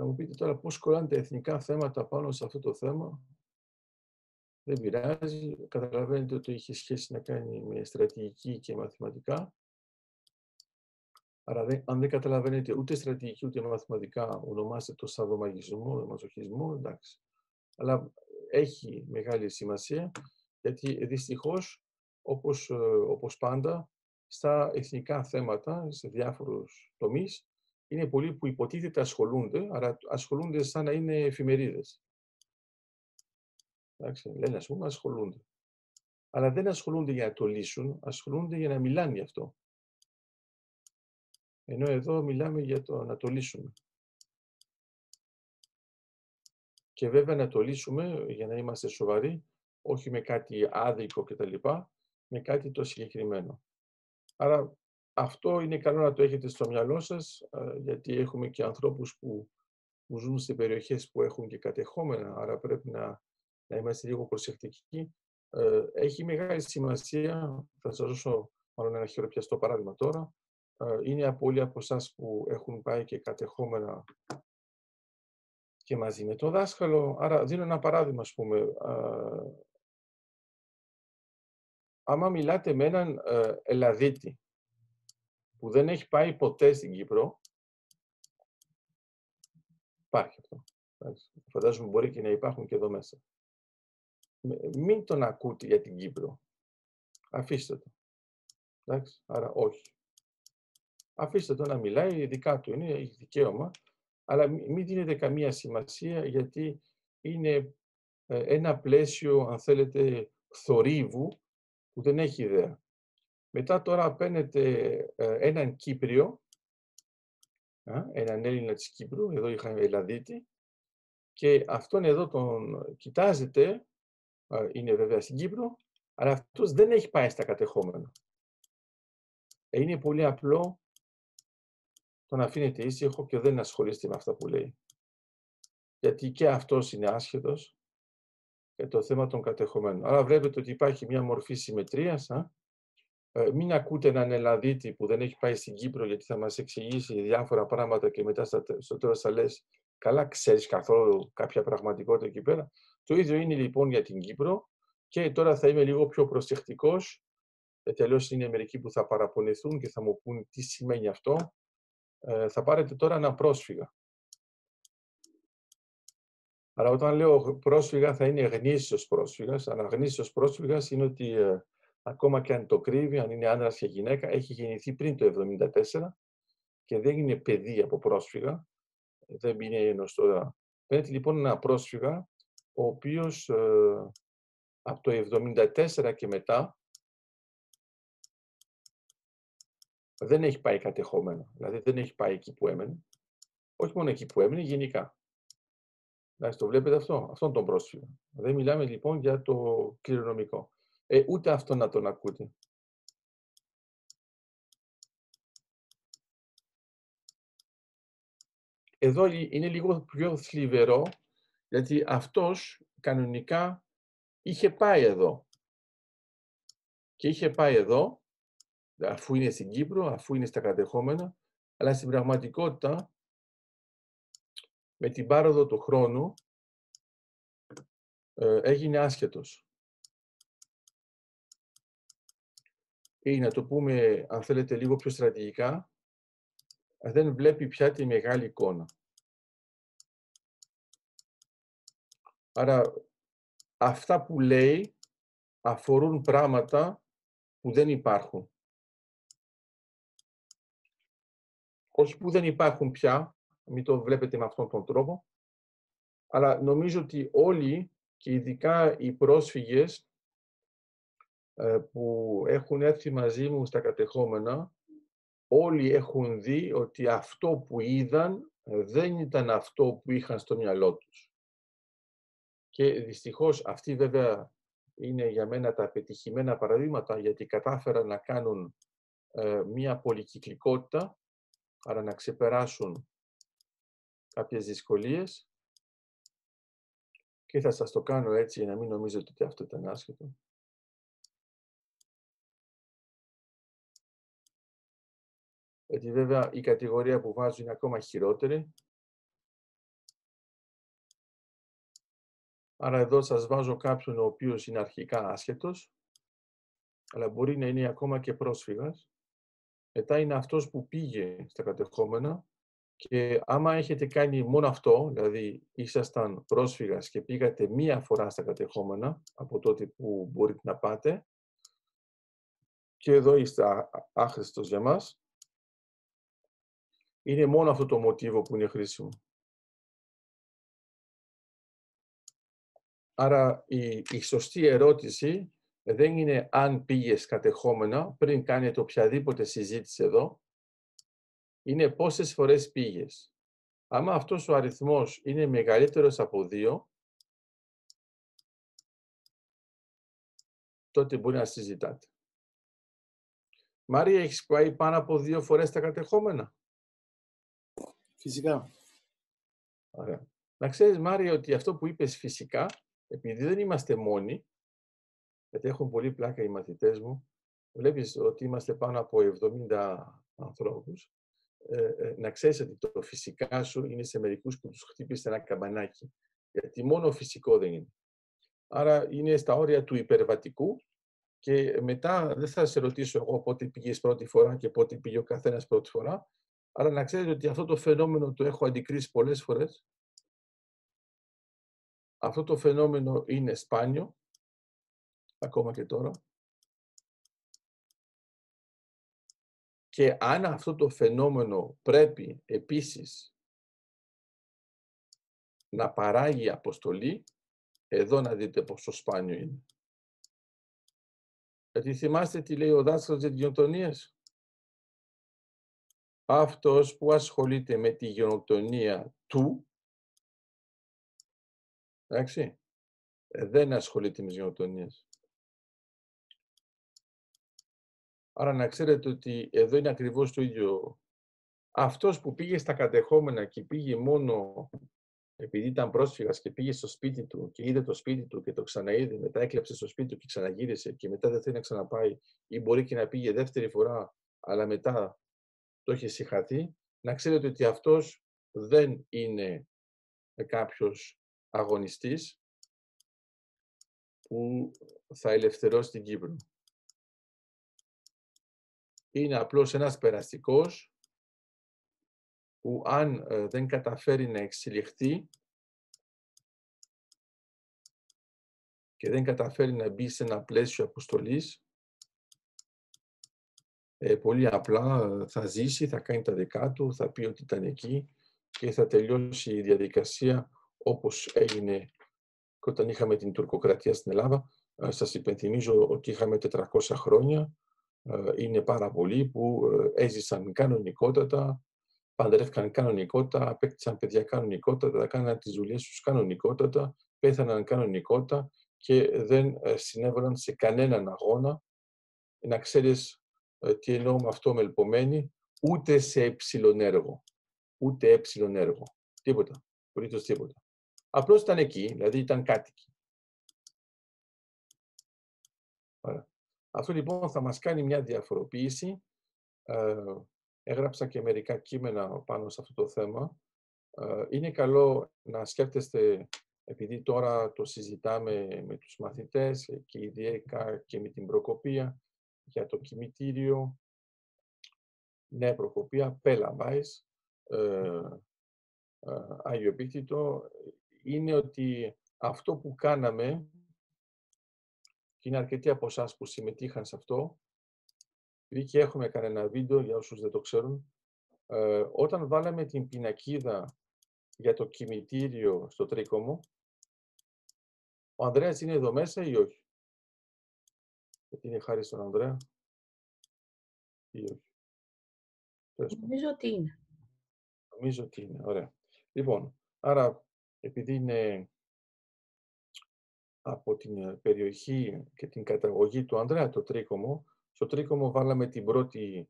Θα μου πείτε τώρα πώς κολλάνε τα εθνικά θέματα πάνω σε αυτό το θέμα. Δεν πειράζει. Καταλαβαίνετε ότι έχει σχέση να κάνει με στρατηγική και μαθηματικά. Άρα, αν δεν καταλαβαίνετε ούτε στρατηγική ούτε μαθηματικά, ονομάστε το σαδομαγισμό, μαζοχισμό, εντάξει. Αλλά έχει μεγάλη σημασία, γιατί δυστυχώς, όπως, ε, όπως πάντα, στα εθνικά θέματα, σε διάφορους τομείς, είναι πολλοί που υποτίθεται ασχολούνται, αλλά ασχολούνται σαν να είναι εφημερίδες. Εντάξει, λένε, ας πούμε, ασχολούνται. Αλλά δεν ασχολούνται για να το λύσουν, ασχολούνται για να μιλάνε γι' αυτό. Ενώ εδώ μιλάμε για το να το λύσουμε. Και βέβαια να το λύσουμε, για να είμαστε σοβαροί, όχι με κάτι άδικο κτλ, με κάτι το συγκεκριμένο. Άρα αυτό είναι καλό να το έχετε στο μυαλό σας, γιατί έχουμε και ανθρώπους που, που ζουν σε περιοχές που έχουν και κατεχόμενα, άρα πρέπει να, να είμαστε λίγο προσεκτικοί. Ε, έχει μεγάλη σημασία, θα σας δώσω μάλλον ένα χειροπιαστό παράδειγμα τώρα, ε, είναι πολλοί από εσάς που έχουν πάει και κατεχόμενα και μαζί με το δάσκαλο. Άρα δίνω ένα παράδειγμα, ας πούμε. Ε, άμα μιλάτε με έναν ε, Ελλαδίτη που δεν έχει πάει ποτέ στην Κύπρο, υπάρχει αυτό. Φαντάζομαι μπορεί και να υπάρχουν και εδώ μέσα. Μην τον ακούτε για την Κύπρο. Αφήστε το. Εντάξει, άρα όχι. Αφήστε το να μιλάει, δικά του είναι, έχει δικαίωμα, αλλά μην δίνετε καμία σημασία γιατί είναι ε, ένα πλαίσιο, αν θέλετε, θορύβου που δεν έχει ιδέα. Μετά τώρα παίρνετε ε, έναν Κύπριο, έναν Έλληνα της Κύπρου, εδώ είχαμε Ελλαδίτη, και αυτόν εδώ τον κοιτάζετε, είναι βέβαια στην Κύπρο, αλλά αυτός δεν έχει πάει στα κατεχόμενα. Ε, είναι πολύ απλό τον αφήνετε ήσυχο και δεν ασχολείστε με αυτά που λέει. Γιατί και αυτός είναι άσχετος για το θέμα των κατεχομένων. Άρα βλέπετε ότι υπάρχει μια μορφή συμμετρίας. Α; Ε, μην ακούτε έναν Ελλαδίτη που δεν έχει πάει στην Κύπρο γιατί θα μας εξηγήσει διάφορα πράγματα και μετά στο τέλος θα λες καλά ξέρεις καθόλου κάποια πραγματικότητα εκεί πέρα. Το ίδιο είναι λοιπόν για την Κύπρο και τώρα θα είμαι λίγο πιο προσεκτικός γιατί αλλιώς είναι μερικοί που θα παραπονηθούν και θα μου πούν τι σημαίνει αυτό ε, θα πάρετε τώρα ένα πρόσφυγα. Αλλά όταν λέω πρόσφυγα θα είναι γνήσιος πρόσφυγας. Αλλά γνήσιος πρόσφυγας είναι ότι ε, ακόμα και αν το κρύβει, αν είναι άνδρας και γυναίκα, έχει γεννηθεί πριν το 1974 και δεν είναι παιδί από πρόσφυγα. Δεν είναι γνωστό. Παίρνετε λοιπόν ένα πρόσφυγα, ο οποίος ε, από το 1974 και μετά δεν έχει πάει κατεχόμενο. Δηλαδή δεν έχει πάει εκεί που έμενε. Όχι μόνο εκεί που έμενε, γενικά. Εντάξει, το βλέπετε αυτό, αυτόν τον πρόσφυγα. Δεν μιλάμε λοιπόν για το κληρονομικό. Ε, ούτε αυτό να τον ακούτε. Εδώ είναι λίγο πιο θλιβερό, γιατί αυτός κανονικά είχε πάει εδώ. Και είχε πάει εδώ αφού είναι στην Κύπρο, αφού είναι στα κατεχόμενα, αλλά στην πραγματικότητα, με την πάροδο του χρόνου, ε, έγινε άσχετος. Ή να το πούμε, αν θέλετε, λίγο πιο στρατηγικά, δεν βλέπει πια τη μεγάλη εικόνα. Άρα, αυτά που λέει αφορούν πράγματα που δεν υπάρχουν. όχι που δεν υπάρχουν πια, μην το βλέπετε με αυτόν τον τρόπο, αλλά νομίζω ότι όλοι και ειδικά οι πρόσφυγες ε, που έχουν έρθει μαζί μου στα κατεχόμενα, όλοι έχουν δει ότι αυτό που είδαν ε, δεν ήταν αυτό που είχαν στο μυαλό τους. Και δυστυχώς αυτοί βέβαια είναι για μένα τα πετυχημένα παραδείγματα γιατί κατάφεραν να κάνουν ε, μία πολυκυκλικότητα άρα να ξεπεράσουν κάποιες δυσκολίες και θα σας το κάνω έτσι για να μην νομίζετε ότι αυτό ήταν άσχετο. Γιατί βέβαια η κατηγορία που βάζω είναι ακόμα χειρότερη. Άρα εδώ σας βάζω κάποιον ο οποίος είναι αρχικά άσχετος, αλλά μπορεί να είναι ακόμα και πρόσφυγας. Μετά είναι αυτός που πήγε στα κατεχόμενα και άμα έχετε κάνει μόνο αυτό, δηλαδή ήσασταν πρόσφυγας και πήγατε μία φορά στα κατεχόμενα από τότε που μπορείτε να πάτε και εδώ είστε άχρηστος για μας, Είναι μόνο αυτό το μοτίβο που είναι χρήσιμο. Άρα η, η σωστή ερώτηση δεν είναι αν πήγες κατεχόμενα πριν κάνετε οποιαδήποτε συζήτηση εδώ. Είναι πόσες φορές πήγες. Άμα αυτός ο αριθμός είναι μεγαλύτερος από δύο, τότε μπορεί να συζητάτε. Μάρια, έχεις πάει πάνω από δύο φορές τα κατεχόμενα; Φυσικά. Ωραία. Να ξέρεις, Μάρια, ότι αυτό που είπες φυσικά, επειδή δεν είμαστε μόνοι, γιατί έχουν πολύ πλάκα οι μαθητές μου, βλέπεις ότι είμαστε πάνω από 70 ανθρώπους, ε, ε, να ξέρεις ότι το φυσικά σου είναι σε μερικούς που τους χτύπησε ένα καμπανάκι. Γιατί μόνο φυσικό δεν είναι. Άρα είναι στα όρια του υπερβατικού και μετά δεν θα σε ρωτήσω εγώ πότε πήγες πρώτη φορά και πότε πήγε ο καθένας πρώτη φορά, αλλά να ξέρετε ότι αυτό το φαινόμενο το έχω αντικρίσει πολλές φορές. Αυτό το φαινόμενο είναι σπάνιο, ακόμα και τώρα. Και αν αυτό το φαινόμενο πρέπει επίσης να παράγει αποστολή, εδώ να δείτε πόσο σπάνιο είναι. Γιατί θυμάστε τι λέει ο δάσκαλος για τις γενοκτονίες. Αυτός που ασχολείται με τη γενοκτονία του, εντάξει, ε, δεν ασχολείται με τις γενοκτονίες. Άρα να ξέρετε ότι εδώ είναι ακριβώς το ίδιο. Αυτός που πήγε στα κατεχόμενα και πήγε μόνο επειδή ήταν πρόσφυγας και πήγε στο σπίτι του και είδε το σπίτι του και το ξαναείδε, μετά έκλεψε στο σπίτι του και ξαναγύρισε και μετά δεν θέλει να ξαναπάει ή μπορεί και να πήγε δεύτερη φορά, αλλά μετά το έχεις συγχαθεί, να ξέρετε ότι αυτός δεν είναι κάποιος αγωνιστής που θα ελευθερώσει την Κύπρο. Είναι απλώς ένας περαστικός που αν ε, δεν καταφέρει να εξελιχθεί και δεν καταφέρει να μπει σε ένα πλαίσιο αποστολής, ε, πολύ απλά ε, θα ζήσει, θα κάνει τα δικά του, θα πει ότι ήταν εκεί και θα τελειώσει η διαδικασία όπως έγινε όταν είχαμε την τουρκοκρατία στην Ελλάδα. Σας υπενθυμίζω ότι είχαμε 400 χρόνια. Είναι πάρα πολλοί που έζησαν κανονικότατα, παντρεύτηκαν κανονικότητα, απέκτησαν παιδιά κανονικότητα, κάναν τις δουλειές τους κανονικότατα, πέθαναν κανονικότητα και δεν ε, συνέβαλαν σε κανέναν αγώνα. Να ξέρεις ε, τι εννοώ με αυτό με ελπομένη, ούτε σε έψιλον έργο. Ούτε έψιλον έργο. Τίποτα. Απολύτως τίποτα. Απλώς ήταν εκεί, δηλαδή ήταν κάτοικοι. Αυτό λοιπόν θα μας κάνει μια διαφοροποίηση ε, έγραψα και μερικά κείμενα πάνω σε αυτό το θέμα. Ε, είναι καλό να σκέφτεστε, επειδή τώρα το συζητάμε με τους μαθητές και ιδιαίτερα και με την προκοπία για το κημητήριο, νέα προκοπία, πέλα βάης, ε, ε, Άγιο είναι ότι αυτό που κάναμε, και είναι αρκετοί από εσάς που συμμετείχαν σε αυτό, επειδή και έχουμε κανένα βίντεο για όσους δεν το ξέρουν, ε, όταν βάλαμε την πινακίδα για το κημητήριο στο τρίκομο, ο Ανδρέας είναι εδώ μέσα ή όχι; Γιατί είναι χάρη στον Ανδρέα ή όχι. Νομίζω ότι είναι. Νομίζω ότι είναι, ωραία. Λοιπόν, άρα επειδή είναι από την περιοχή και την καταγωγή του Ανδρέα το τρίκομο, στο τρίκομο βάλαμε την πρώτη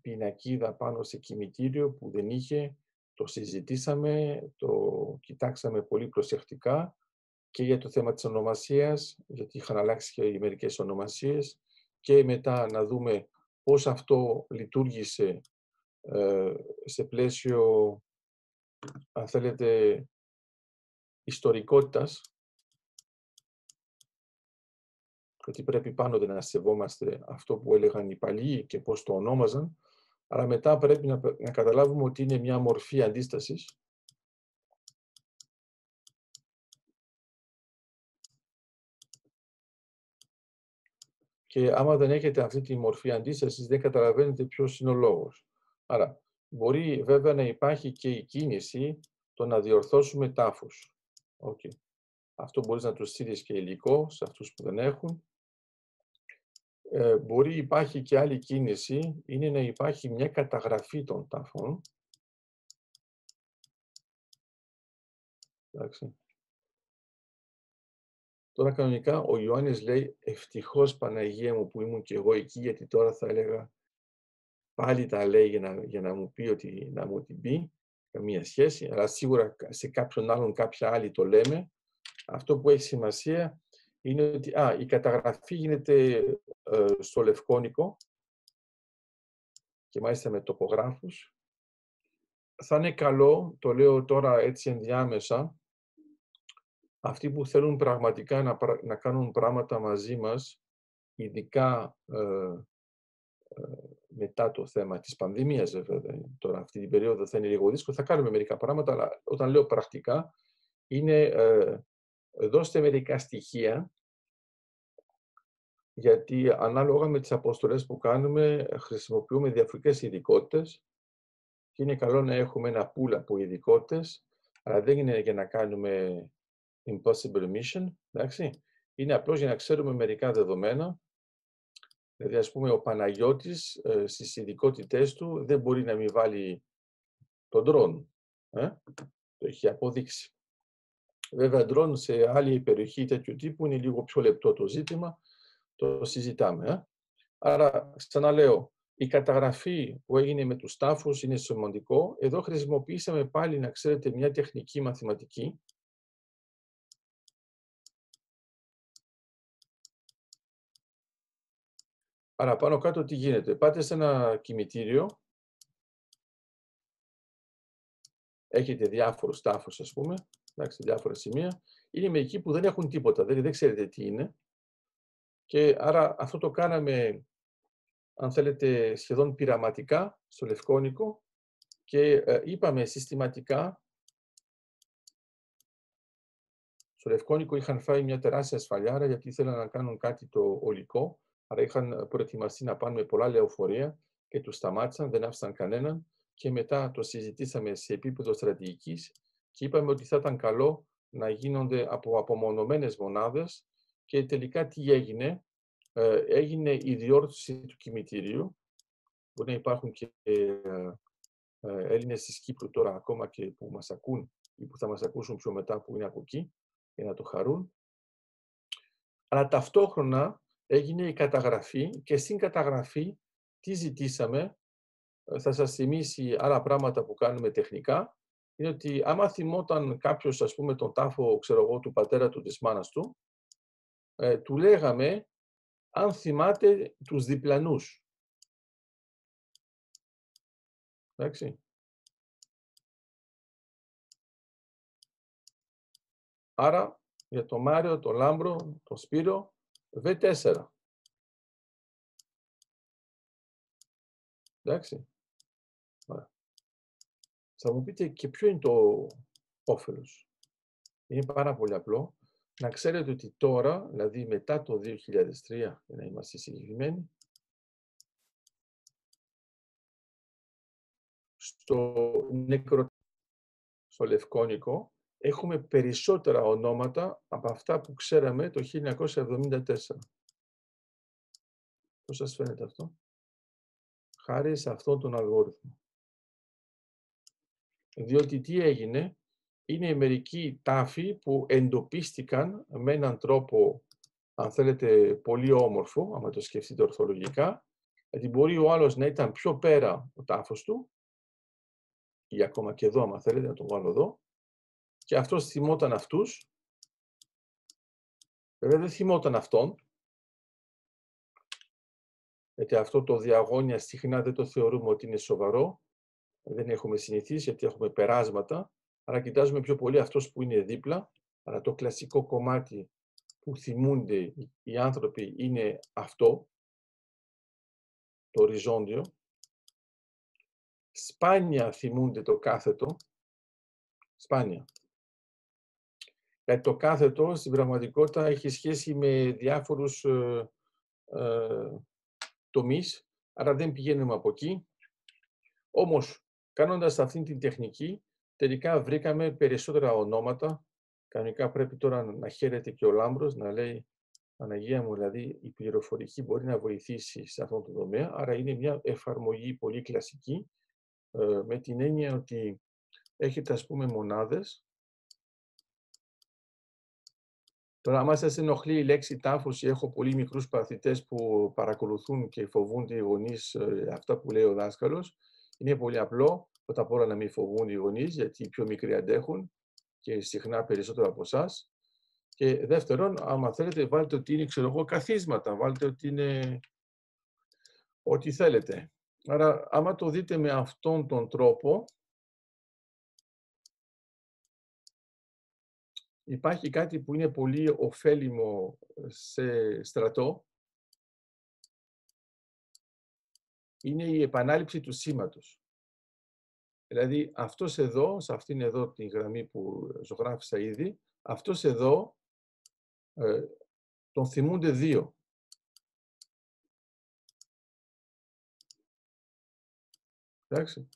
πινακίδα πάνω σε κημητήριο που δεν είχε. Το συζητήσαμε, το κοιτάξαμε πολύ προσεκτικά και για το θέμα της ονομασίας, γιατί είχαν αλλάξει και οι μερικές ονομασίες. Και μετά να δούμε πώς αυτό λειτουργήσε ε, σε πλαίσιο, αν θέλετε, ιστορικότητας. Ότι πρέπει πάντοτε να σεβόμαστε αυτό που έλεγαν οι παλιοί και πώς το ονόμαζαν, αλλά μετά πρέπει να, να καταλάβουμε ότι είναι μια μορφή αντίστασης Και άμα δεν έχετε αυτή τη μορφή αντίστασης, δεν καταλαβαίνετε ποιος είναι ο λόγος. Άρα, Μπορεί βέβαια να υπάρχει και η κίνηση το να διορθώσουμε τάφους. Okay. Αυτό μπορείς να του στείλεις και υλικό σε αυτούς που δεν έχουν. Ε, μπορεί υπάρχει και άλλη κίνηση, είναι να υπάρχει μια καταγραφή των τάφων. Εντάξει. Τώρα κανονικά ο Ιωάννης λέει ευτυχώς Παναγία μου που ήμουν και εγώ εκεί γιατί τώρα θα έλεγα πάλι τα λέει για να, για να μου πει ότι να μου την πει καμία σχέση αλλά σίγουρα σε κάποιον άλλον κάποια άλλη το λέμε αυτό που έχει σημασία είναι ότι α, η καταγραφή γίνεται ε, στο Λευκόνικο και μάλιστα με τοπογράφους. Θα είναι καλό, το λέω τώρα έτσι ενδιάμεσα, αυτοί που θέλουν πραγματικά να, να κάνουν πράγματα μαζί μας, ειδικά ε, ε, μετά το θέμα της πανδημίας, βέβαια, τώρα αυτή την περίοδο θα είναι λίγο δύσκολο, θα κάνουμε μερικά πράγματα, αλλά όταν λέω πρακτικά, είναι ε, δώστε μερικά στοιχεία, γιατί ανάλογα με τις αποστολές που κάνουμε, χρησιμοποιούμε διαφορετικές ειδικότητες και είναι καλό να έχουμε ένα πουλ από ειδικότητες, αλλά δεν είναι για να κάνουμε impossible mission, εντάξει. Είναι απλώς για να ξέρουμε μερικά δεδομένα. Δηλαδή, ας πούμε, ο Παναγιώτης ε, στις ειδικότητές του δεν μπορεί να μην βάλει τον drone. Ε; Το έχει αποδείξει. Βέβαια, drone σε άλλη περιοχή τέτοιου τύπου είναι λίγο πιο λεπτό το ζήτημα. Το συζητάμε. Ε; Άρα, ξαναλέω, η καταγραφή που έγινε με τους τάφους είναι σημαντικό. Εδώ χρησιμοποιήσαμε πάλι, να ξέρετε, μια τεχνική μαθηματική, Άρα πάνω κάτω τι γίνεται; Πάτε σε ένα κημητήριο, έχετε διάφορους τάφους ας πούμε, εντάξει, διάφορα σημεία, είναι μερικοί που δεν έχουν τίποτα, δεν, δεν ξέρετε τι είναι. Και άρα αυτό το κάναμε, αν θέλετε, σχεδόν πειραματικά στο Λευκόνικο και ε, είπαμε συστηματικά στο Λευκόνικο είχαν φάει μια τεράστια σφαλιάρα γιατί ήθελαν να κάνουν κάτι το ολικό Άρα είχαν προετοιμαστεί να πάνε με πολλά λεωφορεία και τους σταμάτησαν, δεν άφησαν κανέναν και μετά το συζητήσαμε σε επίπεδο στρατηγικής και είπαμε ότι θα ήταν καλό να γίνονται από απομονωμένες μονάδες και τελικά τι έγινε. Ε, έγινε η διόρθωση του κημητηρίου. Μπορεί να υπάρχουν και ε, ε, Έλληνες της Κύπρου τώρα ακόμα και που μας ακούν ή που θα μας ακούσουν πιο μετά που είναι από εκεί για να το χαρούν. Αλλά ταυτόχρονα έγινε η καταγραφή και στην καταγραφή τι ζητήσαμε, ε, θα σας θυμίσει άλλα πράγματα που κάνουμε τεχνικά, είναι ότι άμα θυμόταν κάποιος, ας πούμε, τον τάφο, ξέρω εγώ, του πατέρα του, της μάνας του, ε, του λέγαμε αν θυμάται τους διπλανούς. Εντάξει. Άρα, για τον Μάριο, τον Λάμπρο, τον Σπύρο, V4. Εντάξει. Θα μου πείτε και ποιο είναι το όφελος. Είναι πάρα πολύ απλό. Να ξέρετε ότι τώρα, δηλαδή μετά το 2003, για να είμαστε συγκεκριμένοι, στο νεκρο... στο Λευκόνικο, έχουμε περισσότερα ονόματα από αυτά που ξέραμε το 1974. Πώς σας φαίνεται αυτό; Χάρη σε αυτόν τον αλγόριθμο. Διότι τι έγινε, είναι μερικοί τάφοι που εντοπίστηκαν με έναν τρόπο, αν θέλετε, πολύ όμορφο, άμα το σκεφτείτε ορθολογικά, γιατί μπορεί ο άλλος να ήταν πιο πέρα ο τάφος του, ή ακόμα και εδώ, άμα θέλετε, να το βάλω εδώ, και αυτός θυμόταν αυτούς. Βέβαια δεν θυμόταν αυτόν, γιατί αυτό το διαγώνια συχνά δεν το θεωρούμε ότι είναι σοβαρό. Δεν έχουμε συνηθίσει γιατί έχουμε περάσματα. Άρα κοιτάζουμε πιο πολύ αυτός που είναι δίπλα. Αλλά το κλασικό κομμάτι που θυμούνται οι άνθρωποι είναι αυτό, το οριζόντιο. Σπάνια θυμούνται το κάθετο. Σπάνια. Γιατί το κάθετο στην πραγματικότητα έχει σχέση με διάφορους ε, ε, τομείς, άρα δεν πηγαίνουμε από εκεί. Όμως, κάνοντας αυτή την τεχνική, τελικά βρήκαμε περισσότερα ονόματα. Κανονικά πρέπει τώρα να χαίρεται και ο Λάμπρος, να λέει Αναγία μου, δηλαδή η πληροφορική μπορεί να βοηθήσει σε αυτό το τομέα, άρα είναι μια εφαρμογή πολύ κλασική, ε, με την έννοια ότι έχετε ας πούμε μονάδες. Τώρα, άμα σας ενοχλεί η λέξη τάφωση, έχω πολύ μικρούς παθητές που παρακολουθούν και φοβούνται οι γονείς ε, αυτά που λέει ο δάσκαλος. Είναι πολύ απλό, πρώτα απ' όλα να μην φοβούν οι γονείς, γιατί οι πιο μικροί αντέχουν και συχνά περισσότερο από εσάς. Και δεύτερον, άμα θέλετε, βάλτε ότι είναι, ξέρω εγώ, καθίσματα, βάλτε ότι είναι ό,τι θέλετε. Άρα, άμα το δείτε με αυτόν τον τρόπο, υπάρχει κάτι που είναι πολύ ωφέλιμο σε στρατό, είναι η επανάληψη του σήματος. Δηλαδή, αυτός εδώ, σε αυτήν εδώ τη γραμμή που ζωγράφισα ήδη, αυτός εδώ ε, τον θυμούνται δύο. Εντάξει.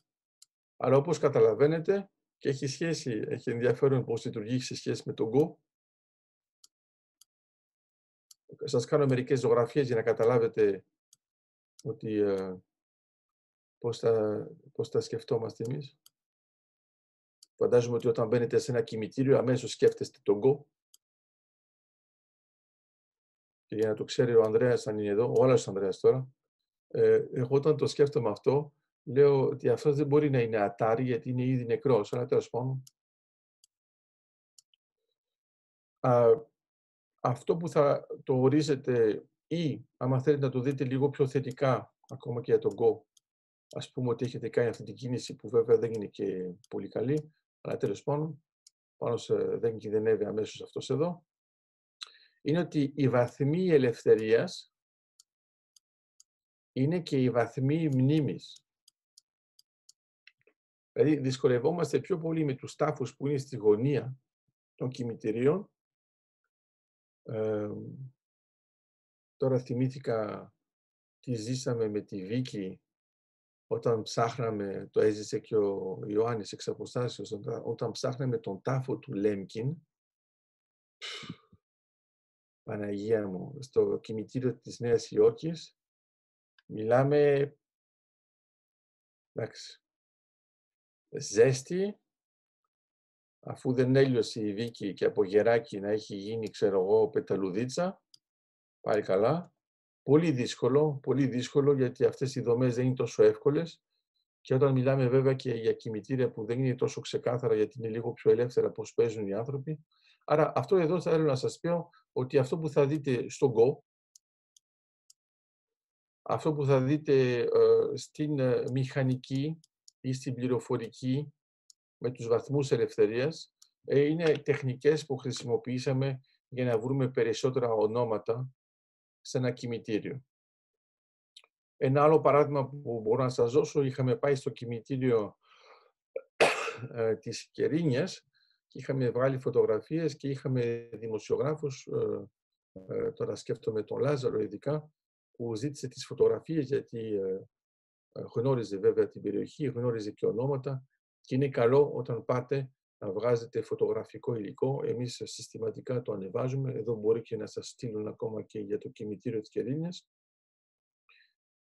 Αλλά όπως καταλαβαίνετε και έχει σχέση, έχει ενδιαφέρον πώς λειτουργεί σε σχέση με τον Go. Σας κάνω μερικές ζωγραφίες για να καταλάβετε ότι ε, πώς, θα, πώς θα σκεφτόμαστε εμείς. Φαντάζομαι ότι όταν μπαίνετε σε ένα κημητήριο αμέσως σκέφτεστε τον Go. Και για να το ξέρει ο Ανδρέας αν είναι εδώ, ο άλλος Ανδρέας τώρα, ε, εγώ όταν το σκέφτομαι αυτό, λέω ότι αυτός δεν μπορεί να είναι ατάρι γιατί είναι ήδη νεκρός, αλλά τέλος πάντων. αυτό που θα το ορίζετε ή άμα θέλετε να το δείτε λίγο πιο θετικά, ακόμα και για τον Go, ας πούμε ότι έχετε κάνει αυτή την κίνηση που βέβαια δεν είναι και πολύ καλή, αλλά τέλος πάντων, πάνω σε, δεν κινδυνεύει αμέσως αυτός εδώ, είναι ότι η βαθμή ελευθερίας είναι και η βαθμή μνήμης. Δηλαδή δυσκολευόμαστε πιο πολύ με τους τάφους που είναι στη γωνία των κημητηρίων. τώρα θυμήθηκα τι ζήσαμε με τη Βίκη όταν ψάχναμε, το έζησε και ο Ιωάννης εξ αποστάσεως, όταν ψάχναμε τον τάφο του Λέμκιν, Παναγία μου, στο κημητήριο της Νέας Υόρκης, μιλάμε, εντάξει, ζέστη, αφού δεν έλειωσε η Βίκη και από γεράκι να έχει γίνει, ξέρω εγώ, πεταλουδίτσα, πάλι καλά. Πολύ δύσκολο, πολύ δύσκολο, γιατί αυτές οι δομές δεν είναι τόσο εύκολες και όταν μιλάμε βέβαια και για κημητήρια που δεν είναι τόσο ξεκάθαρα, γιατί είναι λίγο πιο ελεύθερα πώς παίζουν οι άνθρωποι. Άρα αυτό εδώ θα θέλω να σας πω ότι αυτό που θα δείτε στο Go, αυτό που θα δείτε ε, στην ε, μηχανική ή στην πληροφορική με τους βαθμούς ελευθερίας, ε, είναι τεχνικές που χρησιμοποιήσαμε για να βρούμε περισσότερα ονόματα σε ένα κημητήριο. Ένα άλλο παράδειγμα που μπορώ να σας δώσω, είχαμε πάει στο κημητήριο της Κερίνιας και είχαμε βγάλει φωτογραφίες και είχαμε δημοσιογράφους, ε, ε, τώρα σκέφτομαι τον Λάζαρο ειδικά, που ζήτησε τις φωτογραφίες γιατί ε, γνώριζε βέβαια την περιοχή, γνώριζε και ονόματα και είναι καλό όταν πάτε να βγάζετε φωτογραφικό υλικό. Εμείς συστηματικά το ανεβάζουμε. Εδώ μπορεί και να σας στείλουν ακόμα και για το κημητήριο της Κερίνιας.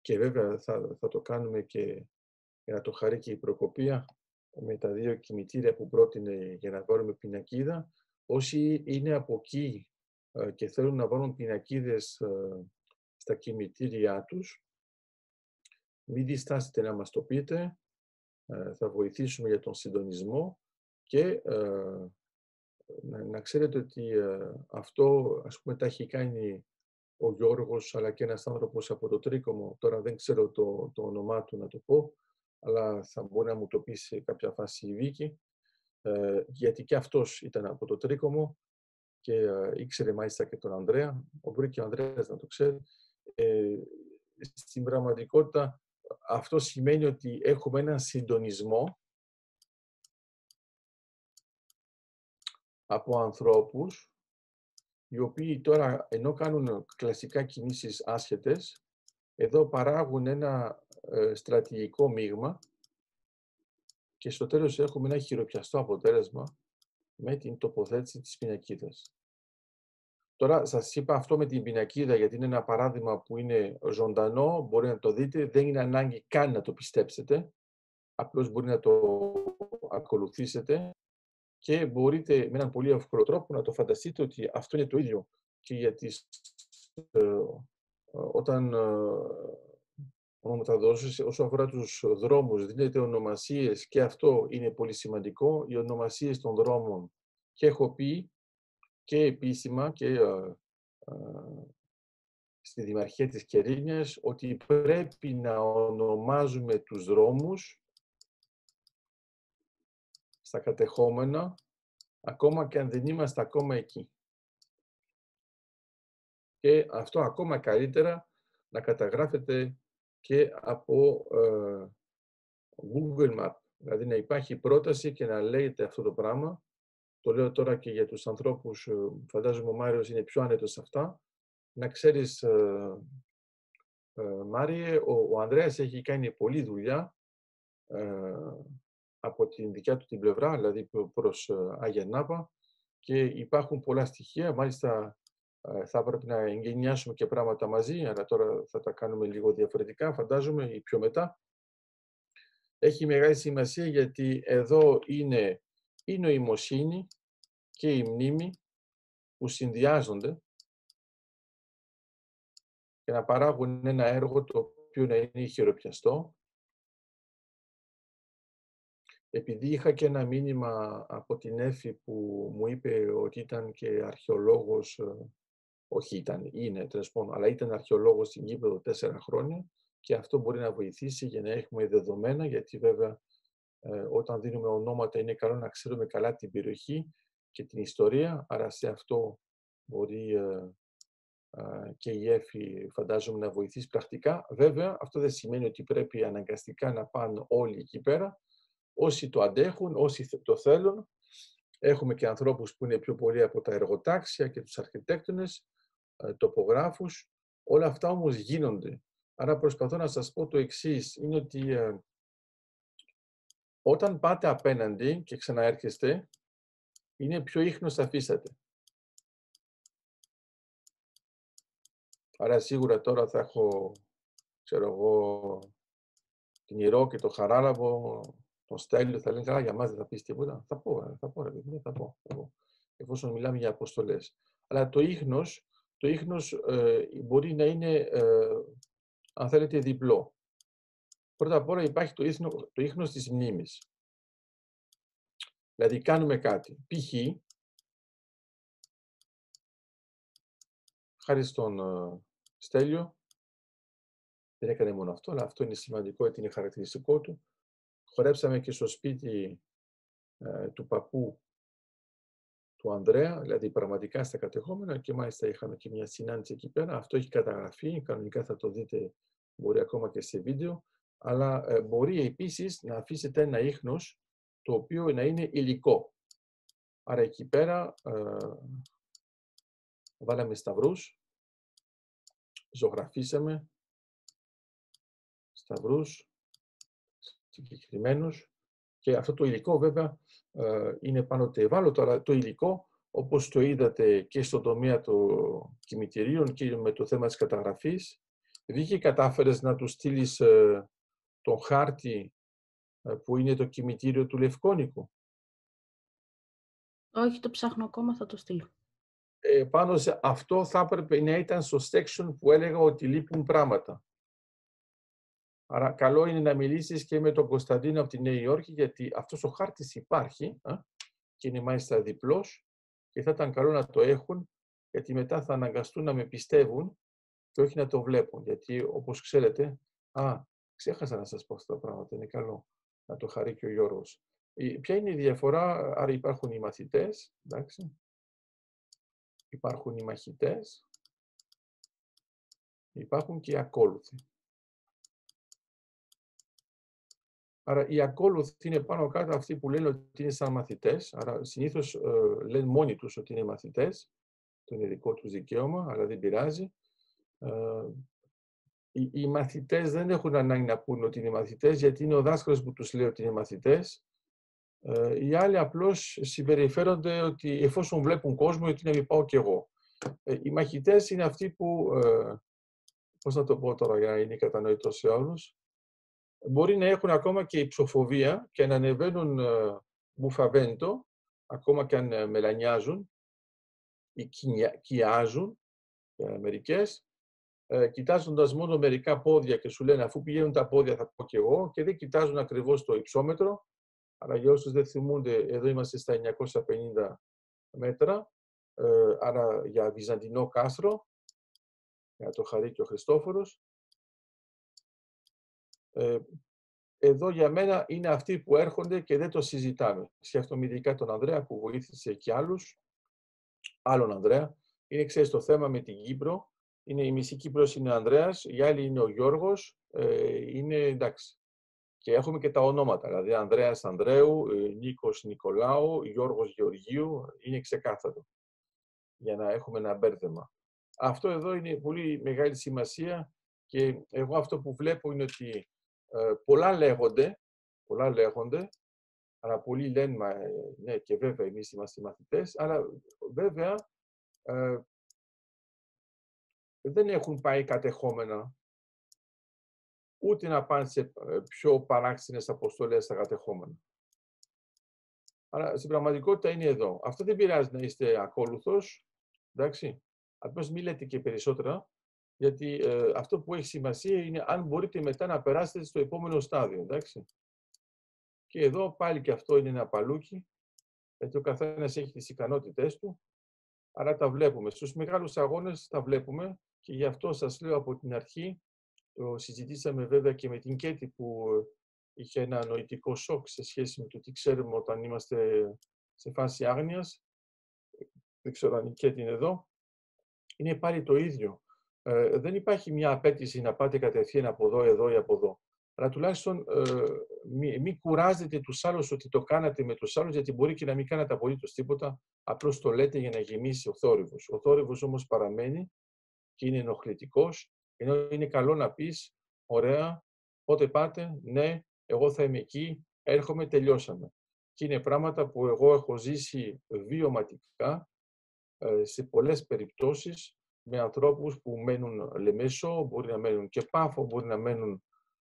Και βέβαια θα, θα το κάνουμε και για να το χαρεί και η προκοπία με τα δύο κημητήρια που πρότεινε για να βάλουμε πινακίδα. Όσοι είναι από εκεί ε, και θέλουν να βάλουν πινακίδες ε, στα κημητήριά τους, μην διστάσετε να μας το πείτε, ε, θα βοηθήσουμε για τον συντονισμό και να, ξέρετε ότι αυτό ας πούμε τα έχει κάνει ο Γιώργος αλλά και ένας άνθρωπος από το Τρίκομο, τώρα δεν ξέρω το, το όνομά του να το πω, αλλά θα μπορεί να μου το πει σε κάποια φάση η Βίκη, ε, γιατί και αυτός ήταν από το Τρίκομο και ε, ήξερε μάλιστα και τον Ανδρέα, μπορεί και ο Ανδρέας να το ξέρει. Ε, στην πραγματικότητα αυτό σημαίνει ότι έχουμε έναν συντονισμό από ανθρώπους οι οποίοι τώρα ενώ κάνουν κλασικά κινήσεις άσχετες, εδώ παράγουν ένα ε, στρατηγικό μείγμα και στο τέλος έχουμε ένα χειροπιαστό αποτέλεσμα με την τοποθέτηση της πινακίδας. Τώρα σας είπα αυτό με την πινακίδα γιατί είναι ένα παράδειγμα που είναι ζωντανό, μπορεί να το δείτε, δεν είναι ανάγκη καν να το πιστέψετε, απλώς μπορεί να το ακολουθήσετε και μπορείτε με έναν πολύ εύκολο τρόπο να το φανταστείτε ότι αυτό είναι το ίδιο και για τις, ε, ε, όταν ονομοταδόσεις, όσο αφορά τους δρόμους, δίνετε ονομασίες και αυτό είναι πολύ σημαντικό, οι ονομασίες των δρόμων και έχω πει και επίσημα και ε, στη Δημαρχία της Κερίνιας ότι πρέπει να ονομάζουμε τους δρόμους στα κατεχόμενα, ακόμα και αν δεν είμαστε ακόμα εκεί. Και αυτό ακόμα καλύτερα να καταγράφεται και από ε, Google Map. Δηλαδή να υπάρχει πρόταση και να λέγεται αυτό το πράγμα. Το λέω τώρα και για τους ανθρώπους, ε, φαντάζομαι ο Μάριος είναι πιο άνετος σε αυτά. Να ξέρεις, ε, ε, Μάριε, ο, ο Ανδρέας έχει κάνει πολλή δουλειά από την δικιά του την πλευρά, δηλαδή προς Άγια Νάπα και υπάρχουν πολλά στοιχεία, μάλιστα θα έπρεπε να εγκαινιάσουμε και πράγματα μαζί, αλλά τώρα θα τα κάνουμε λίγο διαφορετικά, φαντάζομαι, ή πιο μετά. Έχει μεγάλη σημασία γιατί εδώ είναι η νοημοσύνη και η μνήμη που συνδυάζονται και να παράγουν ένα έργο το οποίο να είναι χειροπιαστό επειδή είχα και ένα μήνυμα από την Έφη που μου είπε ότι ήταν και αρχαιολόγος, ε, όχι ήταν, είναι τέλος αλλά ήταν αρχαιολόγος στην Κύπρο τέσσερα χρόνια και αυτό μπορεί να βοηθήσει για να έχουμε δεδομένα, γιατί βέβαια ε, όταν δίνουμε ονόματα είναι καλό να ξέρουμε καλά την περιοχή και την ιστορία, άρα σε αυτό μπορεί ε, και η Έφη φαντάζομαι να βοηθήσει πρακτικά. Βέβαια, αυτό δεν σημαίνει ότι πρέπει αναγκαστικά να πάνε όλοι εκεί πέρα, όσοι το αντέχουν, όσοι το θέλουν. Έχουμε και ανθρώπους που είναι πιο πολύ από τα εργοτάξια και τους αρχιτέκτονες, ε, τοπογράφους. Όλα αυτά όμως γίνονται. Άρα προσπαθώ να σας πω το εξής, είναι ότι ε, όταν πάτε απέναντι και ξαναέρχεστε, είναι πιο ίχνος αφήσατε. Άρα σίγουρα τώρα θα έχω, ξέρω εγώ, την Ηρώ και το Χαράλαβο τον Στέλιο θα λένε, καλά, για μας δεν θα πεις τίποτα. Θα πω, θα πω, ρε, θα πω, θα πω. Εφόσον μιλάμε για αποστολές. Αλλά το ίχνος, το ίχνος ε, μπορεί να είναι, ε, αν θέλετε, διπλό. Πρώτα απ' όλα υπάρχει το, ίχνο, το ίχνος της μνήμης. Δηλαδή κάνουμε κάτι. Π.χ. χάρη στον ε, Στέλιο, δεν έκανε μόνο αυτό, αλλά αυτό είναι σημαντικό γιατί είναι χαρακτηριστικό του χορέψαμε και στο σπίτι ε, του παππού του Ανδρέα, δηλαδή πραγματικά στα κατεχόμενα και μάλιστα είχαμε και μια συνάντηση εκεί πέρα. Αυτό έχει καταγραφεί, κανονικά θα το δείτε μπορεί ακόμα και σε βίντεο, αλλά ε, μπορεί επίσης να αφήσετε ένα ίχνος το οποίο να είναι υλικό. Άρα εκεί πέρα ε, βάλαμε σταυρούς, ζωγραφίσαμε σταυρούς, συγκεκριμένους. Και αυτό το υλικό βέβαια ε, είναι πάνω ευάλωτο, αλλά το υλικό όπως το είδατε και στον τομέα των κημητηρίων και με το θέμα της καταγραφής, δεν κατάφερες να τους στείλεις ε, τον χάρτη ε, που είναι το κημητήριο του Λευκόνικου. Όχι, το ψάχνω ακόμα, θα το στείλω. Ε, πάνω σε αυτό θα έπρεπε να ήταν στο section που έλεγα ότι λείπουν πράγματα. Άρα καλό είναι να μιλήσεις και με τον Κωνσταντίνο από τη Νέα Υόρκη, γιατί αυτός ο χάρτης υπάρχει α, και είναι μάλιστα διπλός και θα ήταν καλό να το έχουν, γιατί μετά θα αναγκαστούν να με πιστεύουν και όχι να το βλέπουν. Γιατί όπως ξέρετε, α, ξέχασα να σας πω αυτά τα πράγματα, είναι καλό να το χαρεί και ο Γιώργος. Ποια είναι η διαφορά, άρα υπάρχουν οι μαθητές, εντάξει, υπάρχουν οι μαχητές, υπάρχουν και οι ακόλουθοι. Άρα οι ακόλουθοι είναι πάνω κάτω αυτοί που λένε ότι είναι σαν μαθητές. Άρα συνήθως ε, λένε μόνοι τους ότι είναι μαθητές. Το είναι δικό τους δικαίωμα, αλλά δεν πειράζει. Ε, οι, οι μαθητές δεν έχουν ανάγκη να πούνε ότι είναι μαθητές, γιατί είναι ο δάσκαλος που τους λέει ότι είναι μαθητές. Ε, οι άλλοι απλώς συμπεριφέρονται ότι εφόσον βλέπουν κόσμο, γιατί να μην πάω κι εγώ. Ε, οι μαχητές είναι αυτοί που, ε, πώς να το πω τώρα για να είναι κατανοητός σε όλους, μπορεί να έχουν ακόμα και υψοφοβία και να ανεβαίνουν ε, μπουφαβέντο, ακόμα και αν ε, μελανιάζουν ή κοιάζουν για μερικές, ε, κοιτάζοντας μόνο μερικά πόδια και σου λένε αφού πηγαίνουν τα πόδια θα πω κι εγώ και δεν κοιτάζουν ακριβώς το υψόμετρο. Αλλά για όσους δεν θυμούνται, εδώ είμαστε στα 950 μέτρα, ε, άρα για βυζαντινό κάστρο, για το Χαρί και ο Χριστόφορος. Ε, εδώ για μένα είναι αυτοί που έρχονται και δεν το συζητάμε. Σκέφτομαι ειδικά τον Ανδρέα που βοήθησε και άλλους, άλλον Ανδρέα. Είναι, ξέρεις, το θέμα με την Κύπρο. Είναι, η μισή Κύπρος είναι ο Ανδρέας, η άλλη είναι ο Γιώργος. Ε, είναι εντάξει. Και έχουμε και τα ονόματα, δηλαδή Ανδρέας Ανδρέου, ε, Νίκος Νικολάου, Γιώργος Γεωργίου, είναι ξεκάθαρο για να έχουμε ένα μπέρδεμα. Αυτό εδώ είναι πολύ μεγάλη σημασία και εγώ αυτό που βλέπω είναι ότι ε, πολλά λέγονται, πολλά λέγονται, αλλά πολλοί λένε, μα, ε, ναι, και βέβαια εμείς είμαστε μαθητές, αλλά βέβαια ε, δεν έχουν πάει κατεχόμενα ούτε να πάνε σε ε, πιο παράξενες αποστολές στα κατεχόμενα. Αλλά στην πραγματικότητα είναι εδώ. Αυτό δεν πειράζει να είστε ακόλουθος, εντάξει. Απλώς μην λέτε και περισσότερα, γιατί ε, αυτό που έχει σημασία είναι αν μπορείτε μετά να περάσετε στο επόμενο στάδιο, εντάξει. Και εδώ πάλι και αυτό είναι ένα παλούκι, γιατί ο καθένας έχει τις ικανότητές του, άρα τα βλέπουμε. Στους μεγάλους αγώνες τα βλέπουμε και γι' αυτό σας λέω από την αρχή, το συζητήσαμε βέβαια και με την Κέτη που είχε ένα νοητικό σοκ σε σχέση με το τι ξέρουμε όταν είμαστε σε φάση άγνοιας. Δεν ξέρω αν η Κέτη είναι εδώ. Είναι πάλι το ίδιο. Ε, δεν υπάρχει μια απέτηση να πάτε κατευθείαν από εδώ, εδώ ή από εδώ. Αλλά τουλάχιστον ε, μην μη κουράζετε τους άλλους ότι το κάνατε με τους άλλους, γιατί μπορεί και να μην κάνετε απολύτως τίποτα, απλώς το λέτε για να γεμίσει ο θόρυβος. Ο θόρυβος όμως παραμένει και είναι ενοχλητικός, ενώ είναι καλό να πεις, ωραία, πότε πάτε, ναι, εγώ θα είμαι εκεί, έρχομαι, τελειώσαμε. Και είναι πράγματα που εγώ έχω ζήσει βιωματικά ε, σε πολλές περιπτώσεις με ανθρώπους που μένουν Λεμέσο, μπορεί να μένουν και Πάφο, μπορεί να μένουν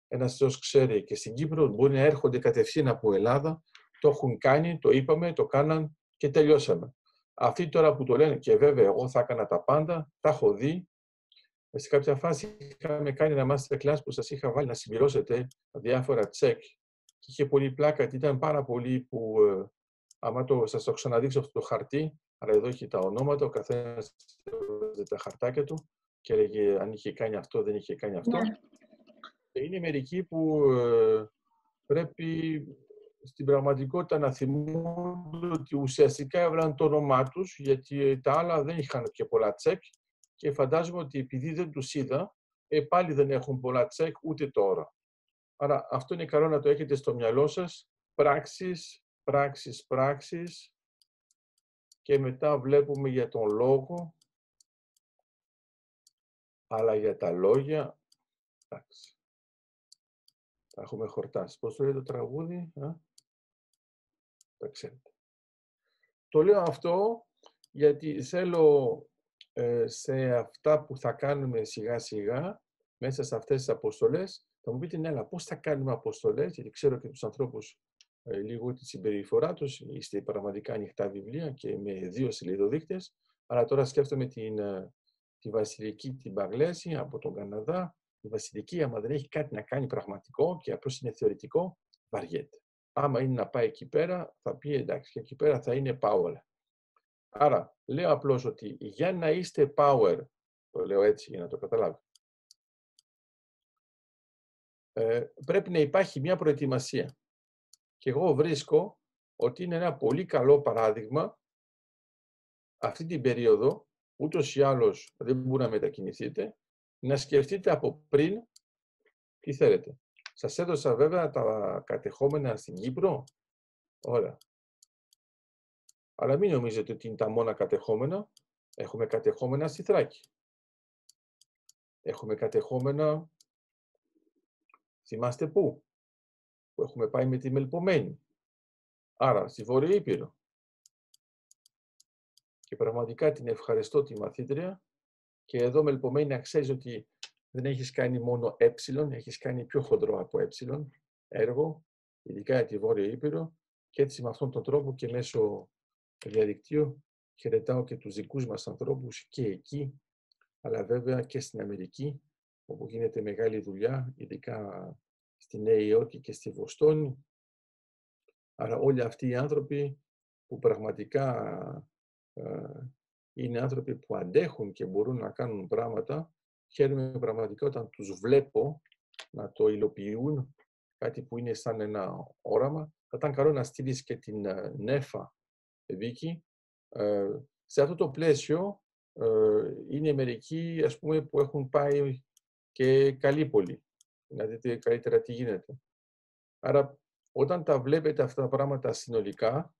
ένας Θεός ξέρει και στην Κύπρο, μπορεί να έρχονται κατευθείαν από Ελλάδα, το έχουν κάνει, το είπαμε, το κάναν και τελειώσαμε. Αυτοί τώρα που το λένε, και βέβαια εγώ θα έκανα τα πάντα, τα έχω δει. Σε κάποια φάση είχαμε κάνει ένα master class που σας είχα βάλει να συμπληρώσετε διάφορα τσεκ και είχε πολύ πλάκα, γιατί ήταν πάρα πολύ που, ε, άμα το, σας το ξαναδείξω αυτό το χαρτί, Άρα εδώ έχει τα ονόματα, ο καθένας τα χαρτάκια του και έλεγε αν είχε κάνει αυτό, δεν είχε κάνει αυτό. Ναι. Είναι μερικοί που ε, πρέπει στην πραγματικότητα να θυμούνται ότι ουσιαστικά έβαλαν το όνομά τους, γιατί τα άλλα δεν είχαν και πολλά τσεκ και φαντάζομαι ότι επειδή δεν τους είδα, ε, πάλι δεν έχουν πολλά τσεκ ούτε τώρα. Άρα αυτό είναι καλό να το έχετε στο μυαλό σας. Πράξεις, πράξεις, πράξεις, και μετά βλέπουμε για τον λόγο, αλλά για τα λόγια, εντάξει, τα έχουμε χορτάσει. Πώς το λέει το τραγούδι, α; τα ξέρετε. Το λέω αυτό γιατί θέλω ε, σε αυτά που θα κάνουμε σιγά σιγά, μέσα σε αυτές τις αποστολές, θα μου πείτε, ναι, αλλά πώς θα κάνουμε αποστολές, γιατί ξέρω και τους ανθρώπους ε, λίγο τη συμπεριφορά τους. Είστε πραγματικά ανοιχτά βιβλία και με δύο σελίδοδείκτες. Αλλά τώρα σκέφτομαι την, ε, τη Βασιλική την Παγλέση από τον Καναδά. Η Βασιλική, άμα δεν έχει κάτι να κάνει πραγματικό και απλώς είναι θεωρητικό, βαριέται. Άμα είναι να πάει εκεί πέρα, θα πει εντάξει, και εκεί πέρα θα είναι power. Άρα, λέω απλώς ότι για να είστε power, το λέω έτσι για να το καταλάβει, ε, πρέπει να υπάρχει μια προετοιμασία. Και εγώ βρίσκω ότι είναι ένα πολύ καλό παράδειγμα αυτή την περίοδο, ούτως ή άλλως δεν μπορεί να μετακινηθείτε, να σκεφτείτε από πριν τι θέλετε. Σας έδωσα βέβαια τα κατεχόμενα στην Κύπρο. Ωραία. Αλλά μην νομίζετε ότι είναι τα μόνα κατεχόμενα. Έχουμε κατεχόμενα στη Θράκη. Έχουμε κατεχόμενα, θυμάστε πού, που έχουμε πάει με τη Μελπομένη. Άρα, στη Βόρεια Ήπειρο. Και πραγματικά την ευχαριστώ τη μαθήτρια και εδώ με ελπομένη να ξέρεις ότι δεν έχεις κάνει μόνο ε, έχεις κάνει πιο χοντρό από ε έργο, ειδικά για τη Βόρεια Ήπειρο και έτσι με αυτόν τον τρόπο και μέσω διαδικτύου χαιρετάω και τους δικούς μας ανθρώπους και εκεί, αλλά βέβαια και στην Αμερική, όπου γίνεται μεγάλη δουλειά, ειδικά στη Νέα Υόρκη και στη Βοστόνη. Άρα όλοι αυτοί οι άνθρωποι που πραγματικά ε, είναι άνθρωποι που αντέχουν και μπορούν να κάνουν πράγματα, χαίρομαι πραγματικά όταν τους βλέπω να το υλοποιούν, κάτι που είναι σαν ένα όραμα. Θα ήταν καλό να στείλεις και την ε, Νέφα, Βίκη. Ε, σε αυτό το πλαίσιο είναι μερικοί ας πούμε, που έχουν πάει και καλή πολύ. Να δείτε καλύτερα τι γίνεται. Άρα, όταν τα βλέπετε αυτά τα πράγματα συνολικά,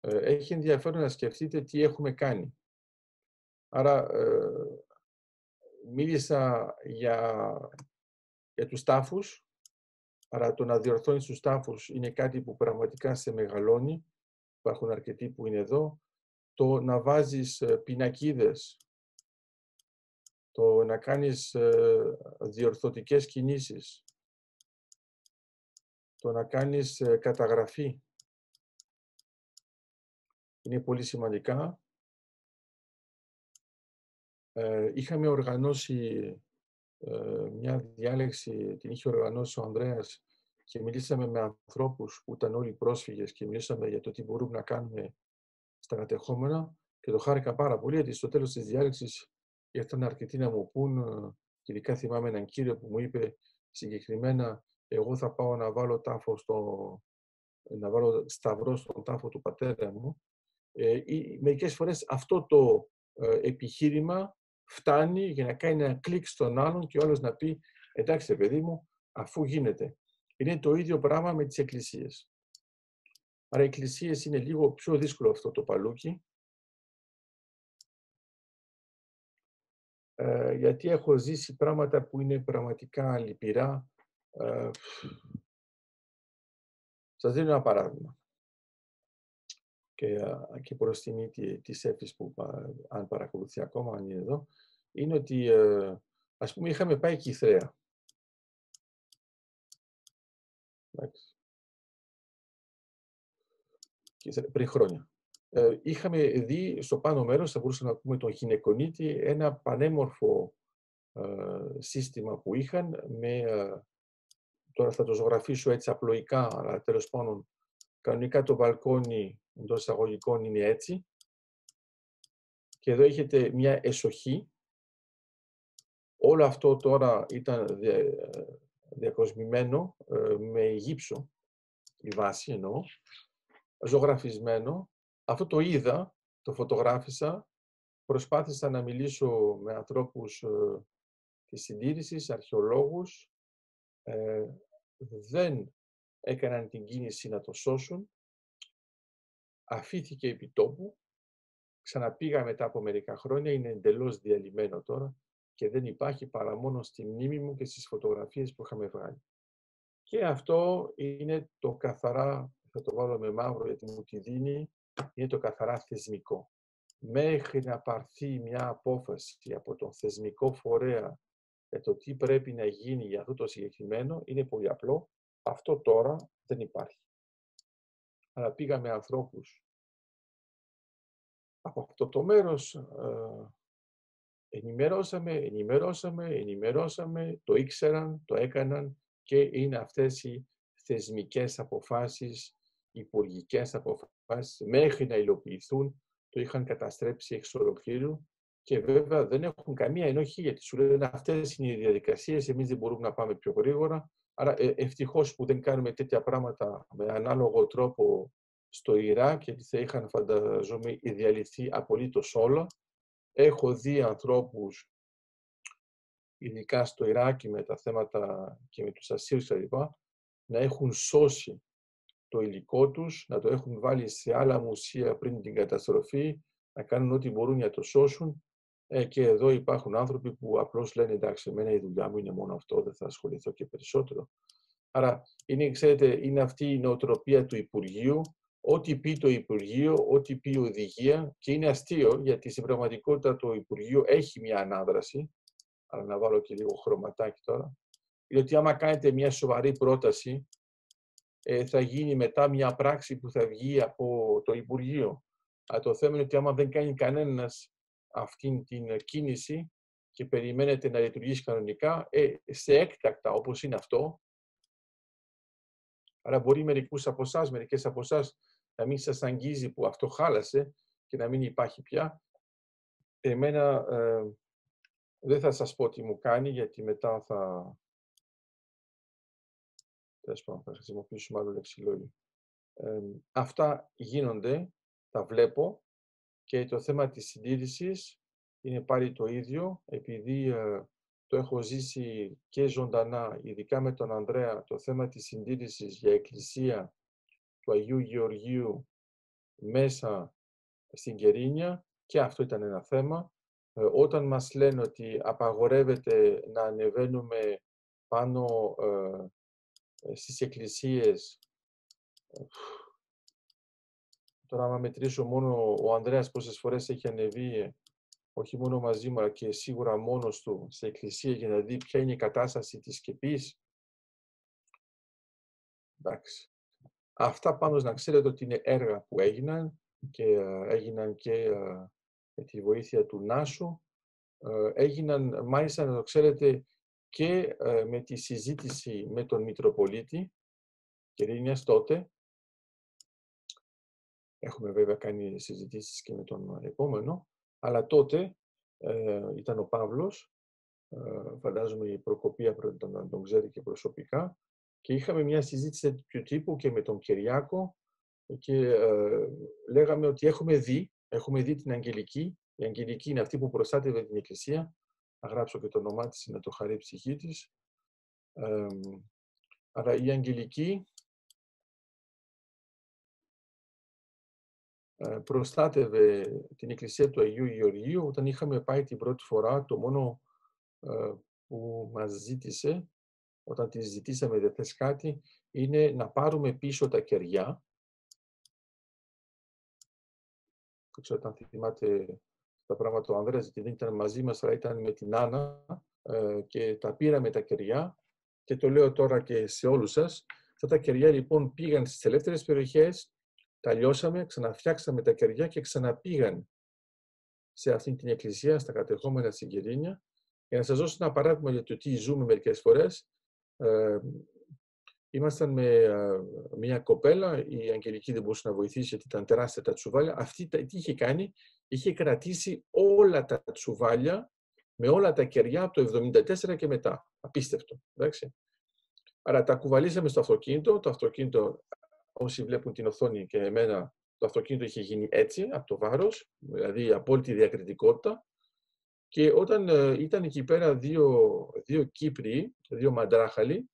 ε, έχει ενδιαφέρον να σκεφτείτε τι έχουμε κάνει. Άρα, ε, μίλησα για, για τους τάφους, άρα το να διορθώνεις τους τάφους είναι κάτι που πραγματικά σε μεγαλώνει. Υπάρχουν αρκετοί που είναι εδώ. Το να βάζεις ε, πινακίδες, το να κάνεις διορθωτικές κινήσεις, το να κάνεις καταγραφή είναι πολύ σημαντικά. Ε, είχαμε οργανώσει ε, μια διάλεξη, την είχε οργανώσει ο Ανδρέας και μιλήσαμε με ανθρώπους που ήταν όλοι πρόσφυγες και μιλήσαμε για το τι μπορούμε να κάνουμε στα κατεχόμενα και το χάρηκα πάρα πολύ γιατί στο τέλος της διάλεξης ήρθαν αρκετοί να μου πούν, και ειδικά θυμάμαι έναν κύριο που μου είπε συγκεκριμένα εγώ θα πάω να βάλω τάφο στο, να βάλω σταυρό στον τάφο του πατέρα μου ε, μερικές φορές αυτό το ε, επιχείρημα φτάνει για να κάνει ένα κλικ στον άλλον και ο άλλος να πει «Εντάξει, παιδί μου, αφού γίνεται». Είναι το ίδιο πράγμα με τις εκκλησίες. Άρα οι εκκλησίες είναι λίγο πιο δύσκολο αυτό το παλούκι, ε, γιατί έχω ζήσει πράγματα που είναι πραγματικά λυπηρά. Ε, σας δίνω ένα παράδειγμα και, και προς τιμή της ΕΦΙΣ που αν παρακολουθεί ακόμα, αν είναι εδώ, είναι ότι ε, ας πούμε είχαμε πάει Κυθρέα. Πριν χρόνια. Ε, είχαμε δει στο πάνω μέρος, θα μπορούσαμε να πούμε τον γυναικονίτη, ένα πανέμορφο ε, σύστημα που είχαν με, τώρα θα το ζωγραφίσω έτσι απλοϊκά, αλλά τέλος πάντων κανονικά το μπαλκόνι εντός εισαγωγικών είναι έτσι. Και εδώ έχετε μια εσοχή. Όλο αυτό τώρα ήταν διακοσμημένο ε, με γύψο, η βάση εννοώ, ζωγραφισμένο. Αυτό το είδα, το φωτογράφησα, προσπάθησα να μιλήσω με ανθρώπους ε, της συντήρησης, αρχαιολόγους, ε, δεν έκαναν την κίνηση να το σώσουν. Αφήθηκε επί τόπου, ξαναπήγα μετά από μερικά χρόνια, είναι εντελώς διαλυμένο τώρα και δεν υπάρχει παρά μόνο στη μνήμη μου και στις φωτογραφίες που είχαμε βγάλει. Και αυτό είναι το καθαρά, θα το βάλω με μαύρο γιατί μου τη δίνει, είναι το καθαρά θεσμικό. Μέχρι να πάρθει μια απόφαση από τον θεσμικό φορέα για το τι πρέπει να γίνει για αυτό το συγκεκριμένο, είναι πολύ απλό. Αυτό τώρα δεν υπάρχει αλλά πήγαμε ανθρώπους από αυτό το μέρος, ε, ενημερώσαμε, ενημερώσαμε, ενημερώσαμε, το ήξεραν, το έκαναν και είναι αυτές οι θεσμικές αποφάσεις, υπουργικές αποφάσεις, μέχρι να υλοποιηθούν, το είχαν καταστρέψει εξ ολοκλήρου και βέβαια δεν έχουν καμία ενόχη γιατί σου λένε αυτές είναι οι διαδικασίες, εμείς δεν μπορούμε να πάμε πιο γρήγορα, Άρα ε, ευτυχώς που δεν κάνουμε τέτοια πράγματα με ανάλογο τρόπο στο Ιράκ, γιατί θα είχαν φανταζόμαι διαλυθεί απολύτως όλα. Έχω δει ανθρώπους, ειδικά στο Ιράκ με τα θέματα και με τους Ασσύρους να έχουν σώσει το υλικό τους, να το έχουν βάλει σε άλλα μουσεία πριν την καταστροφή, να κάνουν ό,τι μπορούν για να το σώσουν. Ε, και εδώ υπάρχουν άνθρωποι που απλώς λένε εντάξει, εμένα η δουλειά μου είναι μόνο αυτό, δεν θα ασχοληθώ και περισσότερο. Άρα, είναι, ξέρετε, είναι αυτή η νοοτροπία του Υπουργείου, ό,τι πει το Υπουργείο, ό,τι πει η οδηγία και είναι αστείο γιατί στην πραγματικότητα το Υπουργείο έχει μια ανάδραση, αλλά να βάλω και λίγο χρωματάκι τώρα, διότι άμα κάνετε μια σοβαρή πρόταση, ε, θα γίνει μετά μια πράξη που θα βγει από το Υπουργείο. Αλλά το θέμα είναι ότι άμα δεν κάνει κανένας αυτή την κίνηση και περιμένετε να λειτουργήσει κανονικά, ε, σε έκτακτα όπως είναι αυτό, άρα μπορεί μερικούς από εσάς, μερικές από εσάς να μην σας αγγίζει που αυτό χάλασε και να μην υπάρχει πια. Εμένα ε, δεν θα σας πω τι μου κάνει, γιατί μετά θα... θα χρησιμοποιήσουμε άλλο λεξιλόγιο. Ε, αυτά γίνονται, τα βλέπω και το θέμα της συντήρησης είναι πάλι το ίδιο, επειδή ε, το έχω ζήσει και ζωντανά, ειδικά με τον Ανδρέα, το θέμα της συντήρησης για εκκλησία του Αγίου Γεωργίου μέσα στην Κερίνια και αυτό ήταν ένα θέμα. Ε, όταν μας λένε ότι απαγορεύεται να ανεβαίνουμε πάνω ε, στις εκκλησίες, τώρα άμα μετρήσω μόνο ο Ανδρέας πόσες φορές έχει ανεβεί, όχι μόνο μαζί μου, αλλά και σίγουρα μόνος του σε εκκλησία για να δει ποια είναι η κατάσταση της σκεπής. Εντάξει. Αυτά πάνω να ξέρετε ότι είναι έργα που έγιναν και έγιναν και με τη βοήθεια του Νάσου. Έγιναν, μάλιστα να το ξέρετε, και με τη συζήτηση με τον Μητροπολίτη Κυρίνιας τότε. Έχουμε βέβαια κάνει συζητήσεις και με τον επόμενο, αλλά τότε ε, ήταν ο Παύλος, ε, φαντάζομαι η Προκοπία πρέπει να τον ξέρει και προσωπικά, και είχαμε μια συζήτηση τέτοιου τύπου και με τον Κυριάκο και ε, λέγαμε ότι έχουμε δει, έχουμε δει την Αγγελική. Η Αγγελική είναι αυτή που προστάτευε την Εκκλησία. Θα γράψω και το όνομά της, είναι το χαρή ψυχή της. Ε, άρα η Αγγελική ε, προστάτευε την Εκκλησία του Αγίου Γεωργίου όταν είχαμε πάει την πρώτη φορά. Το μόνο ε, που μας ζήτησε όταν τη ζητήσαμε δεν θες κάτι, είναι να πάρουμε πίσω τα κεριά. Δεν ξέρω αν θυμάται τα πράγματα του Ανδρέας, γιατί δεν ήταν μαζί μας, αλλά ήταν με την Άννα ε, και τα πήραμε τα κεριά και το λέω τώρα και σε όλους σας. Αυτά τα κεριά λοιπόν πήγαν στις ελεύθερες περιοχές, τα λιώσαμε, ξαναφτιάξαμε τα κεριά και ξαναπήγαν σε αυτή την εκκλησία, στα κατεχόμενα συγκερίνια. Για να σας δώσω ένα παράδειγμα για το τι ζούμε μερικές φορές, ε, ήμασταν με ε, μια κοπέλα, η Αγγελική δεν μπορούσε να βοηθήσει γιατί ήταν τεράστια τα τσουβάλια. Αυτή τι είχε κάνει, είχε κρατήσει όλα τα τσουβάλια με όλα τα κεριά από το 1974 και μετά. Απίστευτο. Εντάξει. Άρα τα κουβαλήσαμε στο αυτοκίνητο. Το αυτοκίνητο, όσοι βλέπουν την οθόνη και εμένα, το αυτοκίνητο είχε γίνει έτσι, από το βάρος, δηλαδή απόλυτη διακριτικότητα. Και όταν ε, ήταν εκεί πέρα δύο, δύο Κύπροι, δύο μαντράχαλοι,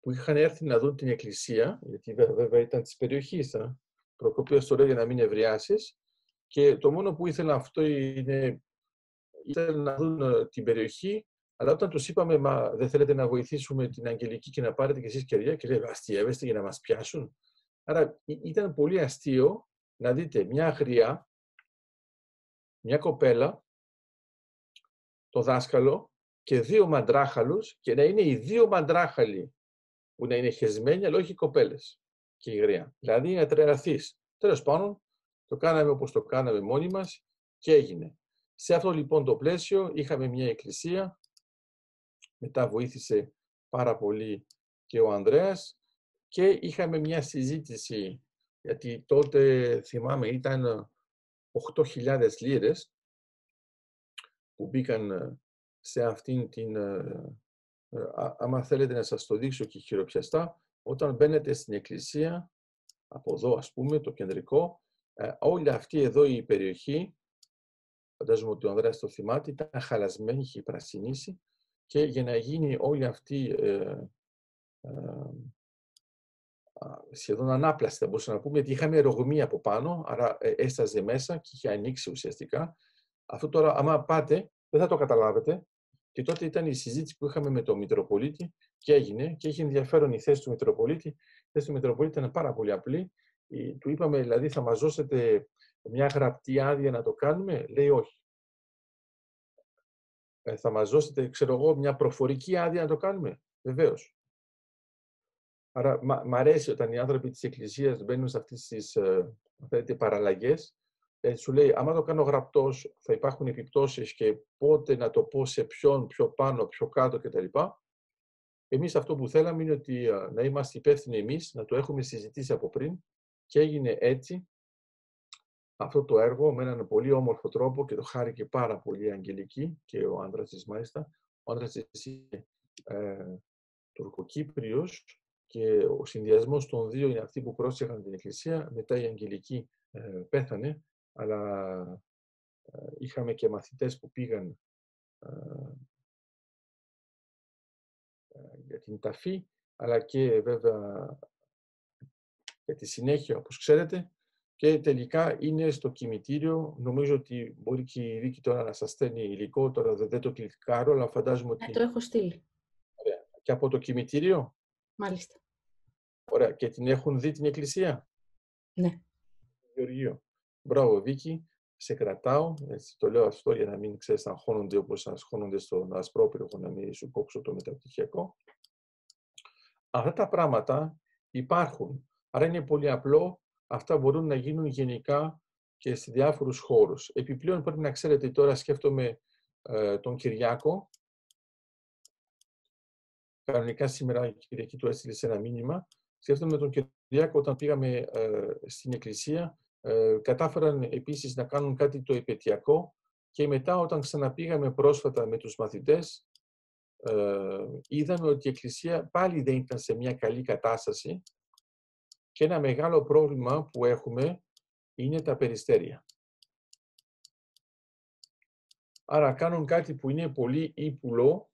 που είχαν έρθει να δουν την εκκλησία, γιατί βέβαια ήταν της περιοχής, α, Προκοπίας το λέει για να μην ευρεάσεις, και το μόνο που ήθελα αυτό είναι, ήθελαν να δουν ε, την περιοχή, αλλά όταν τους είπαμε, μα δεν θέλετε να βοηθήσουμε την Αγγελική και να πάρετε και εσείς κεριά, και λέει, αστείευεστε για να μας πιάσουν. Άρα ήταν πολύ αστείο να δείτε μια αγριά, μια κοπέλα, το δάσκαλο και δύο μαντράχαλους και να είναι οι δύο μαντράχαλοι που να είναι χεσμένοι, αλλά όχι οι κοπέλες και η γρία. Δηλαδή να τρελαθείς. Τέλος πάντων, το κάναμε όπως το κάναμε μόνοι μας και έγινε. Σε αυτό λοιπόν το πλαίσιο είχαμε μια εκκλησία, μετά βοήθησε πάρα πολύ και ο Ανδρέας και είχαμε μια συζήτηση, γιατί τότε θυμάμαι ήταν 8.000 λίρες που μπήκαν ε, σε αυτήν την... Ε, ε, άμα θέλετε να σας το δείξω και χειροπιαστά, όταν μπαίνετε στην εκκλησία, από εδώ ας πούμε, το κεντρικό, όλη αυτή εδώ η περιοχή, φαντάζομαι ότι ο Ανδρέας το θυμάται, ήταν χαλασμένη, είχε πρασινίσει και για να γίνει όλη αυτή ε, ε, σχεδόν ανάπλαστη, θα μπορούσα να πούμε, γιατί είχαμε ρογμή από πάνω, άρα έσταζε μέσα και είχε ανοίξει ουσιαστικά αυτό τώρα, άμα πάτε, δεν θα το καταλάβετε, Και τότε ήταν η συζήτηση που είχαμε με τον Μητροπολίτη και έγινε και έχει ενδιαφέρον η θέση του Μητροπολίτη. Η θέση του Μητροπολίτη ήταν πάρα πολύ απλή. Του είπαμε, δηλαδή, θα μας δώσετε μια γραπτή άδεια να το κάνουμε; Λέει όχι. Ε, θα μας δώσετε, ξέρω εγώ, μια προφορική άδεια να το κάνουμε; Βεβαίως. Άρα, μ' αρέσει όταν οι άνθρωποι της Εκκλησίας μπαίνουν σε αυτές τις ε, παραλλαγές. Ε, σου λέει, άμα το κάνω γραπτός, θα υπάρχουν επιπτώσεις και πότε να το πω σε ποιον, πιο πάνω, πιο κάτω κτλ. Εμείς αυτό που θέλαμε είναι ότι ε, να είμαστε υπεύθυνοι εμείς, να το έχουμε συζητήσει από πριν και έγινε έτσι αυτό το έργο με έναν πολύ όμορφο τρόπο και το χάρηκε πάρα πολύ η Αγγελική και ο άντρας της μάλιστα. Ο άντρας της είναι ε, τουρκοκύπριος και ο συνδυασμός των δύο είναι αυτοί που πρόσεχαν την Εκκλησία. Μετά η Αγγελική ε, πέθανε, αλλά ε, είχαμε και μαθητές που πήγαν ε, για την ταφή, αλλά και βέβαια για τη συνέχεια, όπως ξέρετε, και τελικά είναι στο κημητήριο. Νομίζω ότι μπορεί και η Ρίκη τώρα να σας στέλνει υλικό, τώρα δεν το κλικάρω, αλλά φαντάζομαι ότι... Ναι, το έχω στείλει. Ωραία. Και από το κημητήριο; Μάλιστα. Ωραία. Και την έχουν δει την εκκλησία; Ναι. Γεωργείο. Μπράβο, Βίκη. Σε κρατάω. Έτσι, το λέω αυτό για να μην ξέρεις να χώνονται όπως αγχώνονται στον ασπρόπυργο, να μην σου κόψω το μεταπτυχιακό. Αυτά τα πράγματα υπάρχουν. Άρα είναι πολύ απλό. Αυτά μπορούν να γίνουν γενικά και σε διάφορους χώρους. Επιπλέον πρέπει να ξέρετε, τώρα σκέφτομαι ε, τον Κυριάκο. Κανονικά σήμερα η Κυριακή του έστειλε σε ένα μήνυμα. Σκέφτομαι τον Κυριάκο όταν πήγαμε ε, στην εκκλησία. Ε, κατάφεραν επίσης να κάνουν κάτι το επαιτειακό και μετά όταν ξαναπήγαμε πρόσφατα με τους μαθητές ε, είδαμε ότι η εκκλησία πάλι δεν ήταν σε μια καλή κατάσταση και ένα μεγάλο πρόβλημα που έχουμε είναι τα περιστέρια. Άρα κάνουν κάτι που είναι πολύ ύπουλο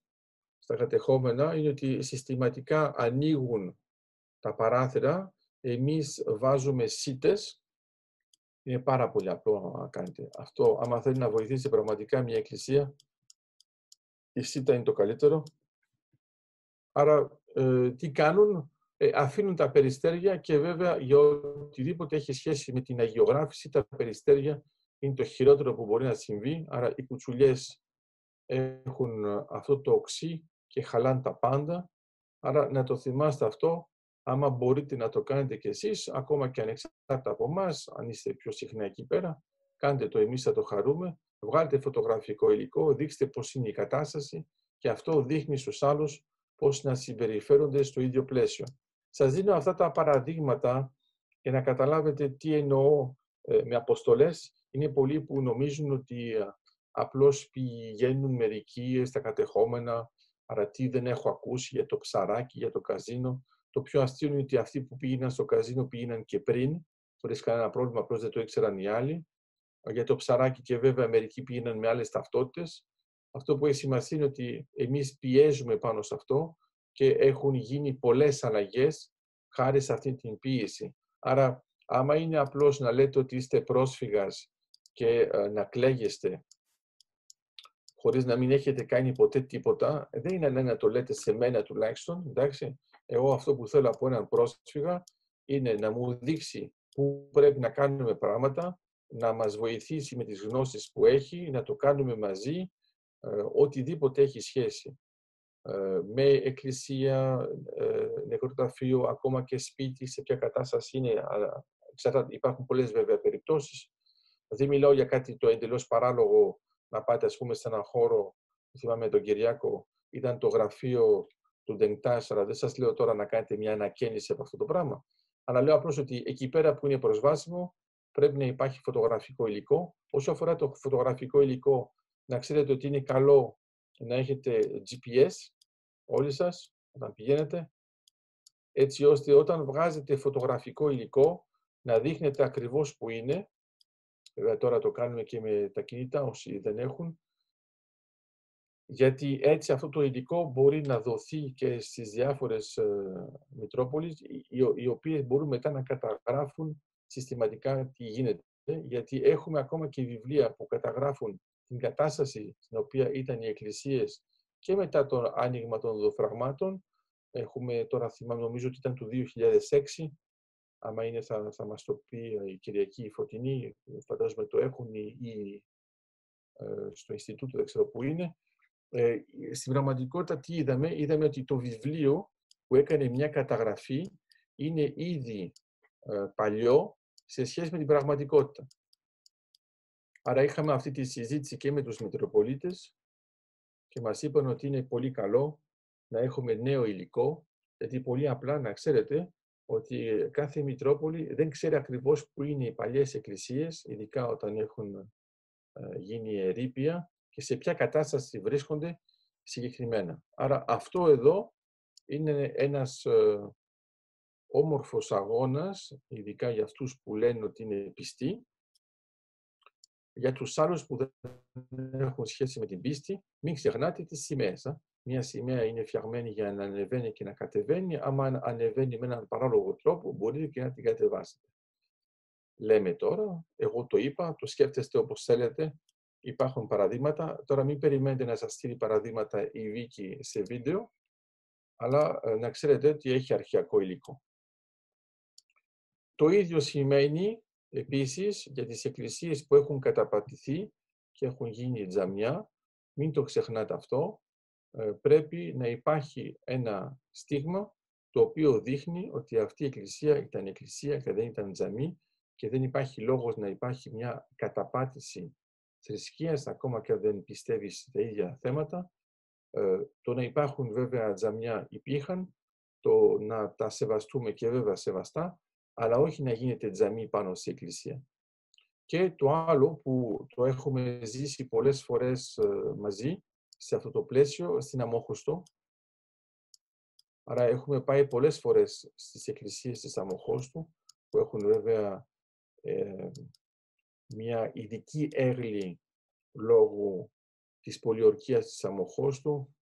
στα κατεχόμενα, είναι ότι συστηματικά ανοίγουν τα παράθυρα, εμείς βάζουμε σίτες. Είναι πάρα πολύ απλό να κάνετε αυτό. Άμα θέλει να βοηθήσει πραγματικά μια εκκλησία, η σίτα είναι το καλύτερο. Άρα, ε, τι κάνουν, ε, αφήνουν τα περιστέρια και βέβαια για οτιδήποτε έχει σχέση με την αγιογράφηση, τα περιστέρια είναι το χειρότερο που μπορεί να συμβεί. Άρα, οι κουτσουλιές έχουν αυτό το οξύ και χαλάνε τα πάντα. Άρα, να το θυμάστε αυτό άμα μπορείτε να το κάνετε κι εσείς, ακόμα και ανεξάρτητα από εμάς, αν είστε πιο συχνά εκεί πέρα, κάντε το εμείς θα το χαρούμε, βγάλετε φωτογραφικό υλικό, δείξτε πώς είναι η κατάσταση και αυτό δείχνει στους άλλους πώς να συμπεριφέρονται στο ίδιο πλαίσιο. Σας δίνω αυτά τα παραδείγματα για να καταλάβετε τι εννοώ ε, με αποστολές. Είναι πολλοί που νομίζουν ότι ε, απλώς πηγαίνουν μερικοί στα κατεχόμενα, άρα τι δεν έχω ακούσει για το ψαράκι, για το καζίνο. Το πιο αστείο είναι ότι αυτοί που πήγαιναν στο καζίνο πήγαιναν και πριν, χωρίς κανένα πρόβλημα, απλώς δεν το ήξεραν οι άλλοι. Για το ψαράκι και βέβαια μερικοί πήγαιναν με άλλες ταυτότητες. Αυτό που έχει σημασία είναι ότι εμείς πιέζουμε πάνω σε αυτό και έχουν γίνει πολλές αλλαγές χάρη σε αυτή την πίεση. Άρα, άμα είναι απλώς να λέτε ότι είστε πρόσφυγας και ε, να κλαίγεστε χωρίς να μην έχετε κάνει ποτέ τίποτα, δεν είναι να το λέτε σε μένα τουλάχιστον, εντάξει, εγώ αυτό που θέλω από έναν πρόσφυγα είναι να μου δείξει πού πρέπει να κάνουμε πράγματα, να μας βοηθήσει με τις γνώσεις που έχει, να το κάνουμε μαζί, ε, οτιδήποτε έχει σχέση. Ε, με εκκλησία, ε, νεκροταφείο, ακόμα και σπίτι, σε ποια κατάσταση είναι. Ξέρετε, υπάρχουν πολλές βέβαια περιπτώσεις. Δεν μιλάω για κάτι το εντελώς παράλογο να πάτε ας πούμε σε έναν χώρο, θυμάμαι τον Κυριάκο, ήταν το γραφείο του Ντεντάσσερα. Δεν σας λέω τώρα να κάνετε μια ανακαίνιση από αυτό το πράγμα. Αλλά λέω απλώς ότι εκεί πέρα που είναι προσβάσιμο πρέπει να υπάρχει φωτογραφικό υλικό. Όσο αφορά το φωτογραφικό υλικό, να ξέρετε ότι είναι καλό να έχετε GPS όλοι σας όταν πηγαίνετε, έτσι ώστε όταν βγάζετε φωτογραφικό υλικό να δείχνετε ακριβώς που είναι. Βέβαια τώρα το κάνουμε και με τα κινητά όσοι δεν έχουν γιατί έτσι αυτό το υλικό μπορεί να δοθεί και στις διάφορες ε, Μητρόπολεις, οι οποίες μπορούν μετά να καταγράφουν συστηματικά τι γίνεται, γιατί έχουμε ακόμα και βιβλία που καταγράφουν την κατάσταση στην οποία ήταν οι εκκλησίες και μετά το άνοιγμα των δοφραγμάτων. Έχουμε τώρα θυμάμαι νομίζω ότι ήταν το 2006, άμα είναι θα, θα μας το πει η Κυριακή Φωτεινή, φαντάζομαι το έχουν ή, ε, στο Ινστιτούτο, δεν ξέρω πού είναι. Ε, στην πραγματικότητα τι είδαμε, είδαμε ότι το βιβλίο που έκανε μια καταγραφή είναι ήδη ε, παλιό σε σχέση με την πραγματικότητα. Άρα είχαμε αυτή τη συζήτηση και με τους Μητροπολίτες και μας είπαν ότι είναι πολύ καλό να έχουμε νέο υλικό, γιατί πολύ απλά να ξέρετε ότι κάθε Μητρόπολη δεν ξέρει ακριβώς που είναι οι παλιές εκκλησίες, ειδικά όταν έχουν ε, γίνει ερήπια και σε ποια κατάσταση βρίσκονται συγκεκριμένα. Άρα αυτό εδώ είναι ένας ε, όμορφος αγώνας, ειδικά για αυτούς που λένε ότι είναι πιστοί, για τους άλλους που δεν έχουν σχέση με την πίστη, μην ξεχνάτε τις σημαίες. Μια σημαία είναι φτιαγμένη για να ανεβαίνει και να κατεβαίνει. Άμα ανεβαίνει με έναν παράλογο τρόπο, μπορείτε και να την κατεβάσετε. Λέμε τώρα, εγώ το είπα, το σκέφτεστε όπως θέλετε, υπάρχουν παραδείγματα. Τώρα μην περιμένετε να σας στείλει παραδείγματα η Βίκη σε βίντεο, αλλά ε, να ξέρετε ότι έχει αρχαιακό υλικό. Το ίδιο σημαίνει επίσης για τις εκκλησίες που έχουν καταπατηθεί και έχουν γίνει τζαμιά, μην το ξεχνάτε αυτό, ε, πρέπει να υπάρχει ένα στίγμα το οποίο δείχνει ότι αυτή η εκκλησία ήταν εκκλησία και δεν ήταν τζαμί και δεν υπάρχει λόγος να υπάρχει μια καταπάτηση θρησκείας ακόμα και αν δεν πιστεύεις στα ίδια θέματα. Ε, το να υπάρχουν βέβαια τζαμιά υπήρχαν, το να τα σεβαστούμε και βέβαια σεβαστά, αλλά όχι να γίνεται τζαμί πάνω στην εκκλησία. Και το άλλο που το έχουμε ζήσει πολλές φορές ε, μαζί, σε αυτό το πλαίσιο, στην Αμόχωστο. Άρα έχουμε πάει πολλές φορές στις εκκλησίες της Αμόχωστου, που έχουν βέβαια ε, μια ειδική έγλη λόγω της πολιορκίας της Αμοχώστου,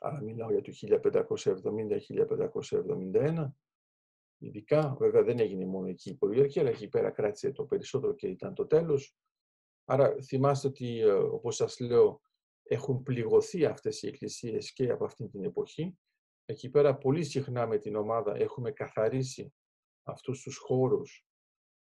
άρα μιλάω για το 1570-1571, ειδικά, βέβαια δεν έγινε μόνο εκεί η πολιορκία, αλλά εκεί πέρα κράτησε το περισσότερο και ήταν το τέλος. Άρα θυμάστε ότι, ε, όπως σας λέω, έχουν πληγωθεί αυτές οι εκκλησίες και από αυτή την εποχή. Εκεί πέρα πολύ συχνά με την ομάδα έχουμε καθαρίσει αυτούς τους χώρους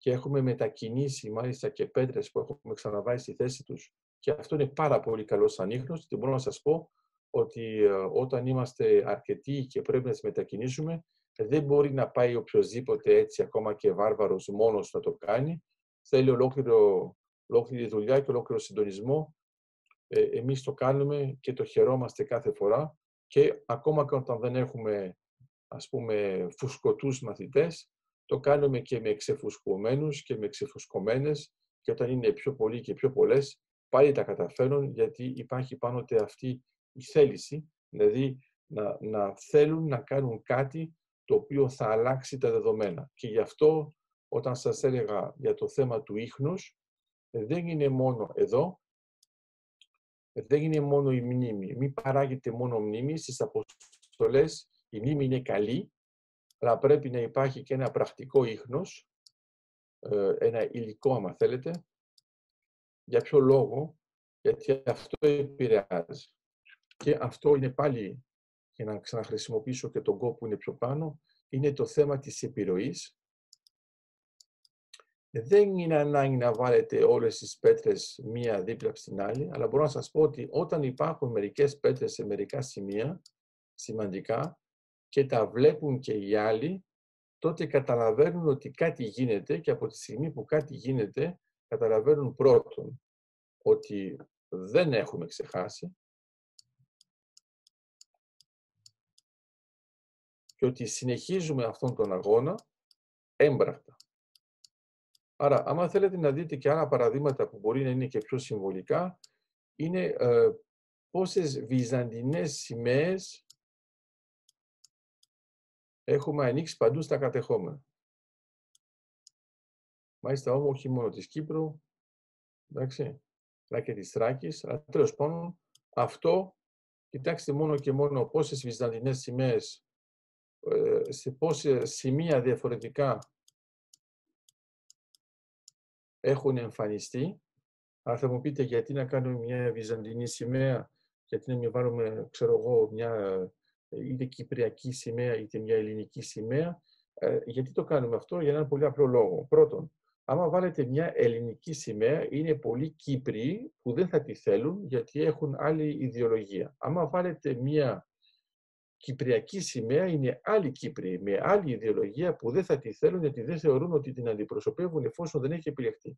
και έχουμε μετακινήσει μάλιστα και πέτρες που έχουμε ξαναβάει στη θέση τους και αυτό είναι πάρα πολύ καλό σαν ίχνος και μπορώ να σας πω ότι ε, όταν είμαστε αρκετοί και πρέπει να τις μετακινήσουμε δεν μπορεί να πάει οποιοδήποτε έτσι ακόμα και βάρβαρος μόνος να το κάνει. Θέλει ολόκληρο, ολόκληρη δουλειά και ολόκληρο συντονισμό. Ε, εμείς το κάνουμε και το χαιρόμαστε κάθε φορά και ακόμα και όταν δεν έχουμε ας πούμε φουσκωτούς μαθητές, το κάνουμε και με ξεφουσκωμένους και με ξεφουσκωμένες και όταν είναι πιο πολλοί και πιο πολλές, πάλι τα καταφέρουν γιατί υπάρχει πάνω αυτή η θέληση, δηλαδή να, να θέλουν να κάνουν κάτι το οποίο θα αλλάξει τα δεδομένα. Και γι' αυτό όταν σας έλεγα για το θέμα του ίχνους, δεν είναι μόνο εδώ, δεν είναι μόνο η μνήμη. Μην παράγεται μόνο μνήμη στις αποστολές. Η μνήμη είναι καλή, αλλά πρέπει να υπάρχει και ένα πρακτικό ίχνος, ε, ένα υλικό, άμα θέλετε. Για ποιο λόγο, γιατί αυτό επηρεάζει. Και αυτό είναι πάλι, για να ξαναχρησιμοποιήσω και τον κόπο που είναι πιο πάνω, είναι το θέμα της επιρροής. Δεν είναι ανάγκη να βάλετε όλες τις πέτρες μία δίπλα στην άλλη, αλλά μπορώ να σας πω ότι όταν υπάρχουν μερικές πέτρες σε μερικά σημεία, σημαντικά, και τα βλέπουν και οι άλλοι, τότε καταλαβαίνουν ότι κάτι γίνεται και από τη στιγμή που κάτι γίνεται, καταλαβαίνουν πρώτον ότι δεν έχουμε ξεχάσει και ότι συνεχίζουμε αυτόν τον αγώνα έμπρακτα. Άρα, άμα θέλετε να δείτε και άλλα παραδείγματα που μπορεί να είναι και πιο συμβολικά, είναι ε, πόσες βυζαντινές σημαίες έχουμε ανοίξει παντού στα κατεχόμενα. Μάλιστα όμως όχι μόνο της Κύπρου, εντάξει, αλλά και της Θράκης, αλλά τέλος πάντων αυτό, κοιτάξτε μόνο και μόνο πόσες βυζαντινές σημαίες ε, σε πόσα σημεία διαφορετικά έχουν εμφανιστεί. Αν θα μου πείτε γιατί να κάνουμε μια βυζαντινή σημαία γιατί να μην βάλουμε, ξέρω εγώ, μια ε, είτε κυπριακή σημαία είτε μια ελληνική σημαία. Ε, γιατί το κάνουμε αυτό, για έναν πολύ απλό λόγο. Πρώτον, άμα βάλετε μια ελληνική σημαία, είναι πολλοί Κύπριοι που δεν θα τη θέλουν γιατί έχουν άλλη ιδεολογία. Άμα βάλετε μια κυπριακή σημαία, είναι άλλοι Κύπριοι με άλλη ιδεολογία που δεν θα τη θέλουν γιατί δεν θεωρούν ότι την αντιπροσωπεύουν εφόσον δεν έχει επιλεχθεί.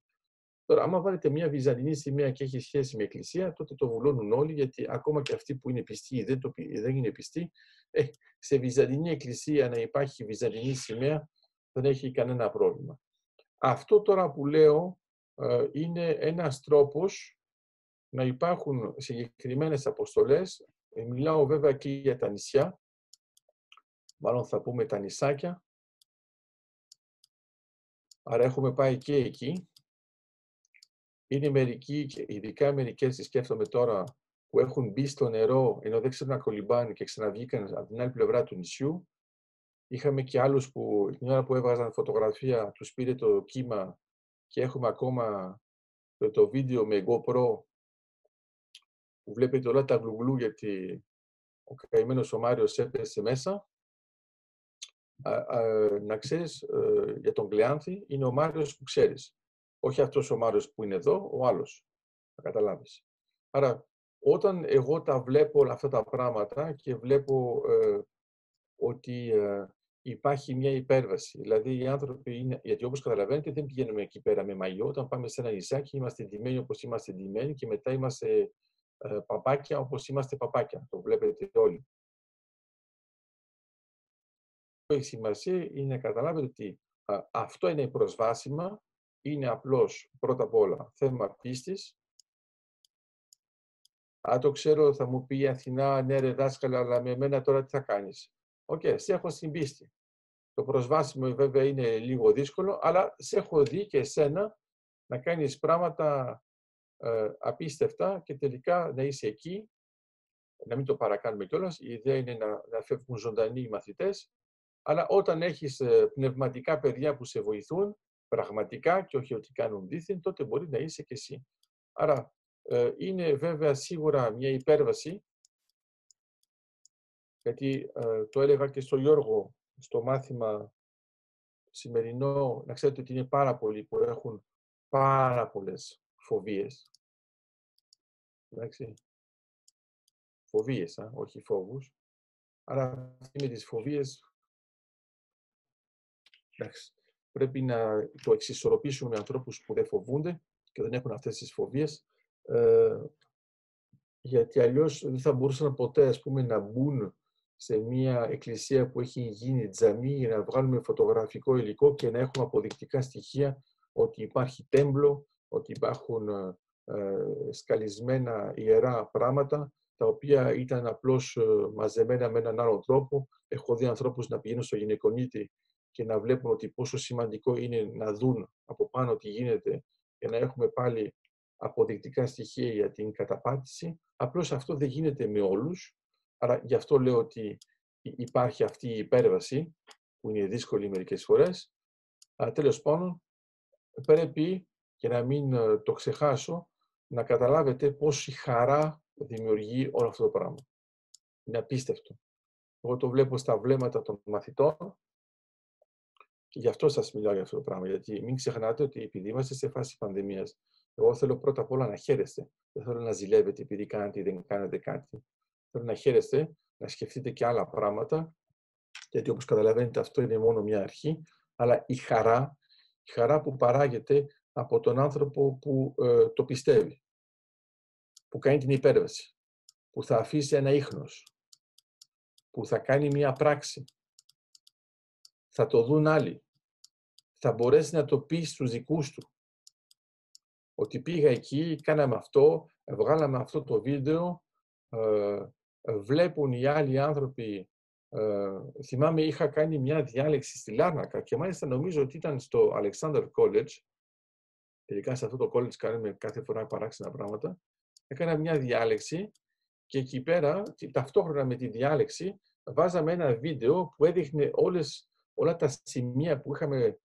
Τώρα, άμα βάλετε μια βυζαντινή σημαία και έχει σχέση με εκκλησία, τότε το βουλώνουν όλοι, γιατί ακόμα και αυτοί που είναι πιστοί ή δεν, το, δεν είναι πιστοί, ε, σε βυζαντινή εκκλησία να υπάρχει βυζαντινή σημαία δεν έχει κανένα πρόβλημα. Αυτό τώρα που λέω ε, είναι ένας τρόπος να υπάρχουν συγκεκριμένες αποστολές. Ε, μιλάω βέβαια και για τα νησιά, μάλλον θα πούμε τα νησάκια. Άρα έχουμε πάει και εκεί. Είναι μερικοί, ειδικά μερικές, σκέφτομαι τώρα, που έχουν μπει στο νερό ενώ δεν ξέρουν να κολυμπάνε και ξαναβγήκαν από την άλλη πλευρά του νησιού. Είχαμε και άλλους που την ώρα που έβγαζαν φωτογραφία τους πήρε το κύμα και έχουμε ακόμα το, βίντεο με GoPro που βλέπετε όλα τα γλουγλού γιατί ο καημένος ο Μάριος έπεσε μέσα. να ξέρεις, ε, για τον Κλεάνθη είναι ο Μάριος που ξέρεις. Όχι αυτός ο Μάριος που είναι εδώ, ο άλλος. Θα καταλάβεις. Άρα, όταν εγώ τα βλέπω όλα αυτά τα πράγματα και βλέπω ε, ότι ε, υπάρχει μια υπέρβαση. Δηλαδή, οι άνθρωποι είναι, γιατί όπως καταλαβαίνετε δεν πηγαίνουμε εκεί πέρα με μαγιό, όταν πάμε σε ένα νησάκι είμαστε ντυμένοι όπως είμαστε ντυμένοι και μετά είμαστε ε, παπάκια όπως είμαστε παπάκια. Το βλέπετε όλοι. Το έχει σημασία είναι να καταλάβετε ότι αυτό είναι προσβάσιμα είναι απλώς πρώτα απ' όλα θέμα πίστης. Αν το ξέρω θα μου πει η Αθηνά, ναι ρε δάσκαλε, αλλά με μένα τώρα τι θα κάνεις. Okay, σε έχω στην πίστη. Το προσβάσιμο βέβαια είναι λίγο δύσκολο, αλλά σε έχω δει και εσένα να κάνεις πράγματα ε, απίστευτα και τελικά να είσαι εκεί, να μην το παρακάνουμε κιόλας. Η ιδέα είναι να, να φεύγουν ζωντανοί οι μαθητές, αλλά όταν έχεις ε, πνευματικά παιδιά που σε βοηθούν, πραγματικά και όχι ότι κάνουν δίθεν, τότε μπορεί να είσαι και εσύ. Άρα ε, είναι βέβαια σίγουρα μια υπέρβαση, γιατί ε, το έλεγα και στο Γιώργο στο μάθημα σημερινό, να ξέρετε ότι είναι πάρα πολλοί που έχουν πάρα πολλές φοβίες. Εντάξει. Φοβίες, α, όχι φόβους. Άρα με τις φοβίες, εντάξει, πρέπει να το εξισορροπήσουμε με ανθρώπους που δεν φοβούνται και δεν έχουν αυτές τις φοβίες, ε, γιατί αλλιώς δεν θα μπορούσαν ποτέ ας πούμε, να μπουν σε μια εκκλησία που έχει γίνει τζαμί για να βγάλουμε φωτογραφικό υλικό και να έχουμε αποδεικτικά στοιχεία ότι υπάρχει τέμπλο, ότι υπάρχουν ε, σκαλισμένα ιερά πράγματα, τα οποία ήταν απλώς ε, μαζεμένα με έναν άλλο τρόπο. Έχω δει ανθρώπους να πηγαίνουν στο γυναικονίτη και να βλέπουν ότι πόσο σημαντικό είναι να δουν από πάνω τι γίνεται και να έχουμε πάλι αποδεικτικά στοιχεία για την καταπάτηση. Απλώς αυτό δεν γίνεται με όλους. Άρα γι' αυτό λέω ότι υπάρχει αυτή η υπέρβαση που είναι δύσκολη μερικές φορές. Αλλά τέλος πάντων πρέπει και να μην ε, το ξεχάσω να καταλάβετε πόση χαρά δημιουργεί όλο αυτό το πράγμα. Είναι απίστευτο. Εγώ το βλέπω στα βλέμματα των μαθητών και γι' αυτό σας μιλάω για αυτό το πράγμα. Γιατί μην ξεχνάτε ότι επειδή είμαστε σε φάση πανδημίας, εγώ θέλω πρώτα απ' όλα να χαίρεστε. Δεν θέλω να ζηλεύετε επειδή κάνετε ή δεν κάνετε κάτι. Θέλω να χαίρεστε, να σκεφτείτε και άλλα πράγματα. Γιατί όπως καταλαβαίνετε, αυτό είναι μόνο μια αρχή. Αλλά η χαρά, η χαρά που παράγεται από τον άνθρωπο που ε, το πιστεύει, που κάνει την υπέρβαση, που θα αφήσει ένα ίχνος, που θα κάνει μία πράξη, θα το δουν άλλοι. Θα μπορέσεις να το πεις στους δικούς του. Ότι πήγα εκεί, κάναμε αυτό, βγάλαμε αυτό το βίντεο, ε, βλέπουν οι άλλοι άνθρωποι. Ε, θυμάμαι είχα κάνει μια διάλεξη στη Λάρνακα και μάλιστα νομίζω ότι ήταν στο Alexander College. Τελικά σε αυτό το college κάνουμε κάθε φορά παράξενα πράγματα. Έκανα μια διάλεξη και εκεί πέρα, ταυτόχρονα με τη διάλεξη, βάζαμε ένα βίντεο που έδειχνε όλες όλα τα σημεία που είχαμε ε,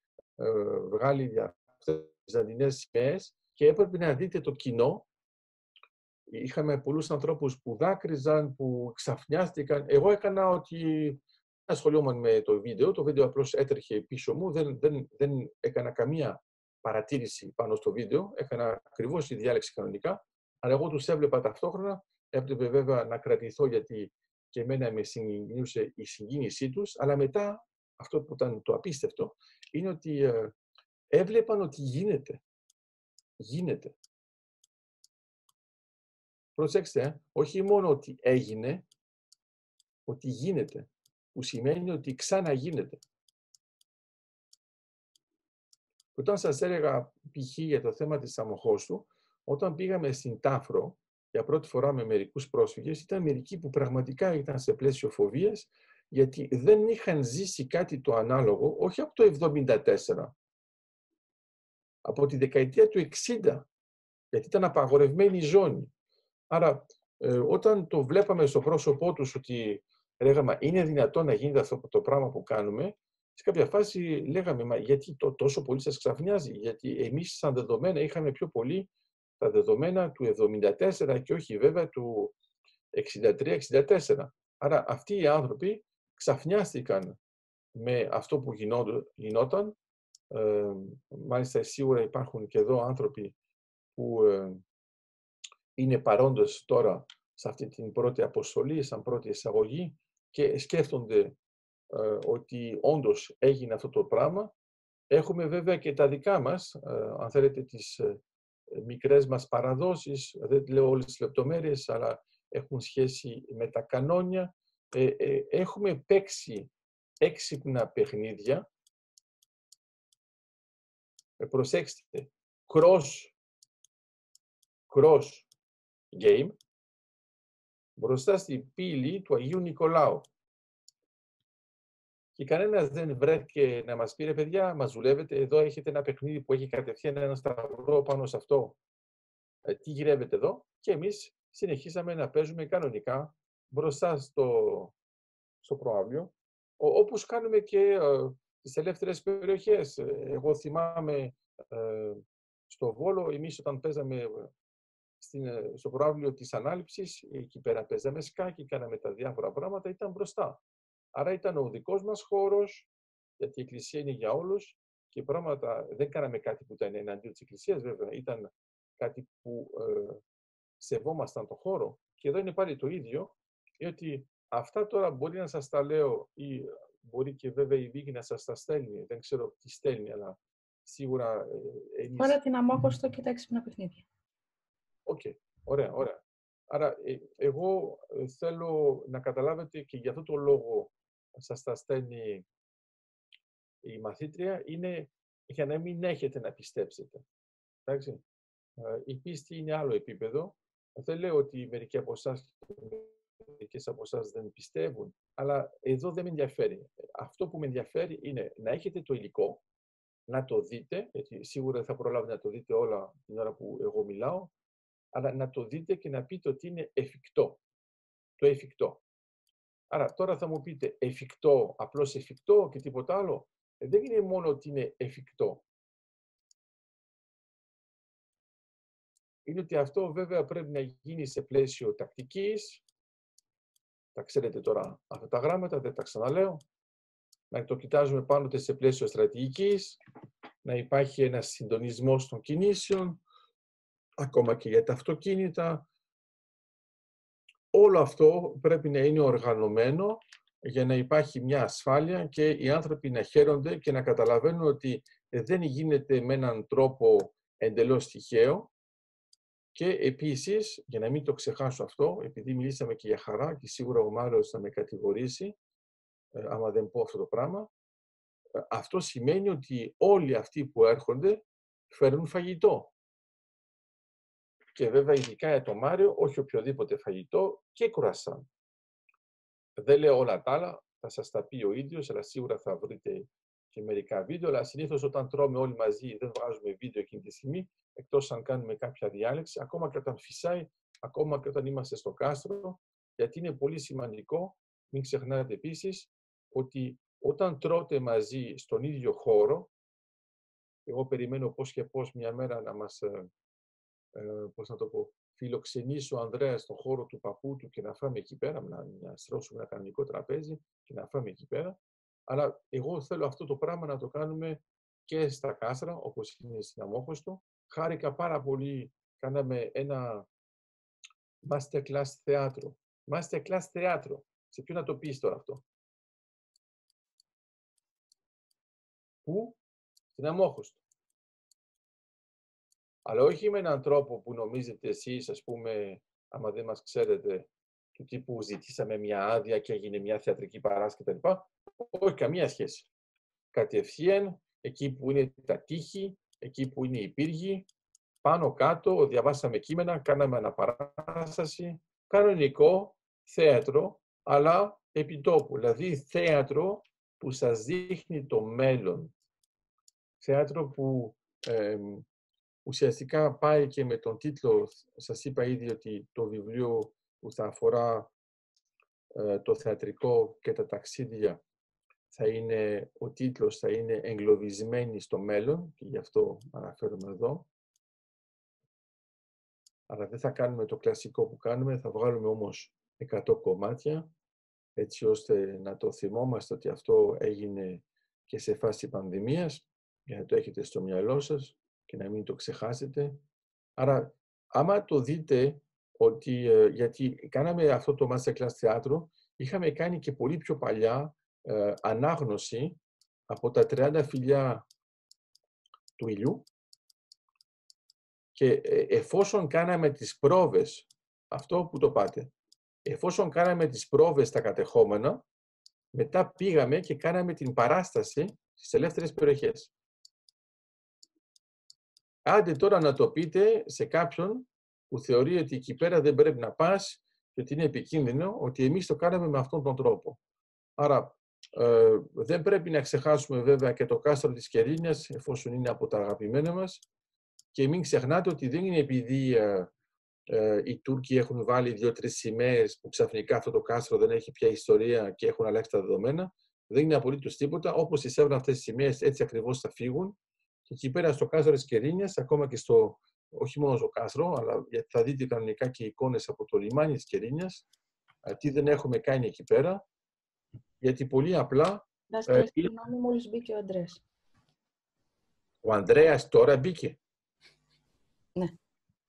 βγάλει για αυτές τις σημαίες και έπρεπε να δείτε το κοινό. Είχαμε πολλούς ανθρώπους που δάκρυζαν, που ξαφνιάστηκαν. Εγώ έκανα ότι ασχολιόμουν με το βίντεο, το βίντεο απλώς έτρεχε πίσω μου, δεν, δεν, δεν έκανα καμία παρατήρηση πάνω στο βίντεο, έκανα ακριβώς τη διάλεξη κανονικά, αλλά εγώ τους έβλεπα ταυτόχρονα, έπρεπε βέβαια να κρατηθώ γιατί και εμένα με συγκινούσε η συγκίνησή τους, αλλά μετά αυτό που ήταν το απίστευτο είναι ότι ε, έβλεπαν ότι γίνεται. Γίνεται. Προσέξτε, ε, όχι μόνο ότι έγινε, ότι γίνεται, που σημαίνει ότι ξαναγίνεται. Όταν σας έλεγα π.χ. για το θέμα της του, όταν πήγαμε στην Τάφρο για πρώτη φορά με μερικούς πρόσφυγες, ήταν μερικοί που πραγματικά ήταν σε πλαίσιο φοβίας, γιατί δεν είχαν ζήσει κάτι το ανάλογο, όχι από το 1974, από τη δεκαετία του 60, γιατί ήταν απαγορευμένη η ζώνη. Άρα, ε, όταν το βλέπαμε στο πρόσωπό τους ότι λέγαμε είναι δυνατόν να γίνεται αυτό το πράγμα που κάνουμε, σε κάποια φάση λέγαμε, μα γιατί το, τόσο πολύ σας ξαφνιάζει, γιατί εμείς σαν δεδομένα είχαμε πιο πολύ τα δεδομένα του 74 και όχι βέβαια του 63-64. Άρα αυτοί οι άνθρωποι ξαφνιάστηκαν με αυτό που γινόταν. Ε, μάλιστα σίγουρα υπάρχουν και εδώ άνθρωποι που ε, είναι παρόντες τώρα σε αυτή την πρώτη αποστολή, σαν πρώτη εισαγωγή και σκέφτονται ε, ότι όντως έγινε αυτό το πράγμα. Έχουμε βέβαια και τα δικά μας, ε, αν θέλετε, τις ε, μικρές μας παραδόσεις, δεν λέω όλες τις λεπτομέρειες, αλλά έχουν σχέση με τα κανόνια. Έχουμε παίξει έξυπνα παιχνίδια. Προσέξτε, cross, cross game, μπροστά στη πύλη του Αγίου Νικολάου. Και κανένας δεν βρέθηκε να μας πει ρε παιδιά, μας δουλεύετε. Εδώ έχετε ένα παιχνίδι που έχει κατευθείαν ένα σταυρό πάνω σε αυτό. Ε, τι γυρεύετε εδώ. Και εμείς συνεχίσαμε να παίζουμε κανονικά μπροστά στο, στο προάβλιο, όπως κάνουμε και ε, τις ελεύθερες περιοχές. Εγώ θυμάμαι ε, στο Βόλο, εμείς όταν παίζαμε στην, ε, στο προάβλιο της ανάληψης, εκεί πέρα παίζαμε σκάκι, κάναμε τα διάφορα πράγματα, ήταν μπροστά. Άρα ήταν ο δικός μας χώρος, γιατί η Εκκλησία είναι για όλους και πράγματα δεν κάναμε κάτι που ήταν εναντίον της Εκκλησίας βέβαια, ήταν κάτι που ε, σεβόμασταν το χώρο. Και εδώ είναι πάλι το ίδιο, ότι αυτά τώρα μπορεί να σας τα λέω ή μπορεί και βέβαια η Βίκη να σας τα στέλνει, δεν ξέρω τι στέλνει, αλλά σίγουρα... Ε, εμείς... την Αμμόχωστο και τα έξυπνα παιχνίδια. Okay. ωραία, ωραία. Άρα, ε, εγώ ε, θέλω να καταλάβετε και για αυτό το λόγο σας τα στέλνει η μαθήτρια, είναι για να μην έχετε να πιστέψετε. Εντάξει. Ε, η πίστη είναι άλλο επίπεδο. Δεν λέω ότι μερικοί από εσάς και από εσάς δεν πιστεύουν, αλλά εδώ δεν με ενδιαφέρει. Αυτό που με ενδιαφέρει είναι να έχετε το υλικό, να το δείτε, γιατί σίγουρα δεν θα προλάβετε να το δείτε όλα την ώρα που εγώ μιλάω, αλλά να το δείτε και να πείτε ότι είναι εφικτό. Το εφικτό. Άρα τώρα θα μου πείτε εφικτό, απλώς εφικτό και τίποτα άλλο; Ε, δεν είναι μόνο ότι είναι εφικτό. Είναι ότι αυτό βέβαια πρέπει να γίνει σε πλαίσιο τακτικής. Τα ξέρετε τώρα αυτά τα γράμματα, δεν τα ξαναλέω. Να το κοιτάζουμε πάντοτε σε πλαίσιο στρατηγικής. Να υπάρχει ένας συντονισμός των κινήσεων ακόμα και για τα αυτοκίνητα. Όλο αυτό πρέπει να είναι οργανωμένο για να υπάρχει μια ασφάλεια και οι άνθρωποι να χαίρονται και να καταλαβαίνουν ότι δεν γίνεται με έναν τρόπο εντελώς τυχαίο. Και επίσης, για να μην το ξεχάσω αυτό, επειδή μιλήσαμε και για χαρά και σίγουρα ο Μάριος θα με κατηγορήσει, ε, άμα δεν πω αυτό το πράγμα, ε, αυτό σημαίνει ότι όλοι αυτοί που έρχονται φέρνουν φαγητό και βέβαια ειδικά για το Μάριο, όχι οποιοδήποτε φαγητό και κουρασάν. Δεν λέω όλα τα άλλα, θα σας τα πει ο ίδιος, αλλά σίγουρα θα βρείτε και μερικά βίντεο, αλλά συνήθως όταν τρώμε όλοι μαζί δεν βγάζουμε βίντεο εκείνη τη στιγμή, εκτός αν κάνουμε κάποια διάλεξη, ακόμα και όταν φυσάει, ακόμα και όταν είμαστε στο κάστρο, γιατί είναι πολύ σημαντικό, μην ξεχνάτε επίσης, ότι όταν τρώτε μαζί στον ίδιο χώρο, εγώ περιμένω πώς και πώς μια μέρα να μας ε, ε, πώς να το πω, φιλοξενήσει ο Ανδρέας στον χώρο του παππού του και να φάμε εκεί πέρα, να, να στρώσουμε ένα κανονικό τραπέζι και να φάμε εκεί πέρα. Αλλά εγώ θέλω αυτό το πράγμα να το κάνουμε και στα κάστρα, όπως είναι στην Αμόχωστο. Χάρηκα πάρα πολύ, κάναμε ένα masterclass θέατρο. Masterclass θέατρο. Σε ποιο να το πεις τώρα αυτό; Πού; Στην Αμόχωστο. Αλλά όχι με έναν τρόπο που νομίζετε εσείς, ας πούμε, άμα δεν μας ξέρετε, του τύπου ζητήσαμε μια άδεια και έγινε μια θεατρική παράσταση κτλ. Όχι, καμία σχέση. Κατευθείαν, εκεί που είναι τα τείχη, εκεί που είναι οι πύργοι, πάνω κάτω, διαβάσαμε κείμενα, κάναμε αναπαράσταση, κανονικό θέατρο, αλλά επιτόπου. Δηλαδή θέατρο που σας δείχνει το μέλλον. Θέατρο που ουσιαστικά πάει και με τον τίτλο, σας είπα ήδη ότι το βιβλίο που θα αφορά ε, το θεατρικό και τα ταξίδια θα είναι, ο τίτλος θα είναι «Εγκλωβισμένοι στο μέλλον» και γι' αυτό αναφέρομαι εδώ. Αλλά δεν θα κάνουμε το κλασικό που κάνουμε, θα βγάλουμε όμως 100 κομμάτια, έτσι ώστε να το θυμόμαστε ότι αυτό έγινε και σε φάση πανδημίας, για να το έχετε στο μυαλό σας και να μην το ξεχάσετε. Άρα, άμα το δείτε, ότι, ε, γιατί κάναμε αυτό το Masterclass θέατρο, είχαμε κάνει και πολύ πιο παλιά ε, ανάγνωση από τα 30 φιλιά του ηλιού και ε, εφόσον κάναμε τις πρόβες, αυτό που το πάτε, εφόσον κάναμε τις πρόβες στα κατεχόμενα, μετά πήγαμε και κάναμε την παράσταση στις ελεύθερες περιοχές. Άντε τώρα να το πείτε σε κάποιον που θεωρεί ότι εκεί πέρα δεν πρέπει να πας και ότι είναι επικίνδυνο, ότι εμείς το κάναμε με αυτόν τον τρόπο. Άρα ε, δεν πρέπει να ξεχάσουμε βέβαια και το κάστρο της Κερίνιας, εφόσον είναι από τα αγαπημένα μας, και μην ξεχνάτε ότι δεν είναι επειδή ε, ε, οι Τούρκοι έχουν βάλει δύο-τρεις σημαίες που ξαφνικά αυτό το κάστρο δεν έχει πια ιστορία και έχουν αλλάξει τα δεδομένα. Δεν είναι απολύτως τίποτα. Όπως εισέβραν αυτές τις σημαίες, έτσι ακριβώς θα φύγουν. Και εκεί πέρα στο κάστρο της Κερίνιας, ακόμα και στο, όχι μόνο στο κάστρο, αλλά γιατί θα δείτε κανονικά και εικόνες από το λιμάνι της Κερίνιας, ε, τι δεν έχουμε κάνει εκεί πέρα. Γιατί πολύ απλά. Δάσκαλε, συγγνώμη, μόλις μπήκε ο Αντρέας. Ο Ανδρέας τώρα μπήκε. Ναι.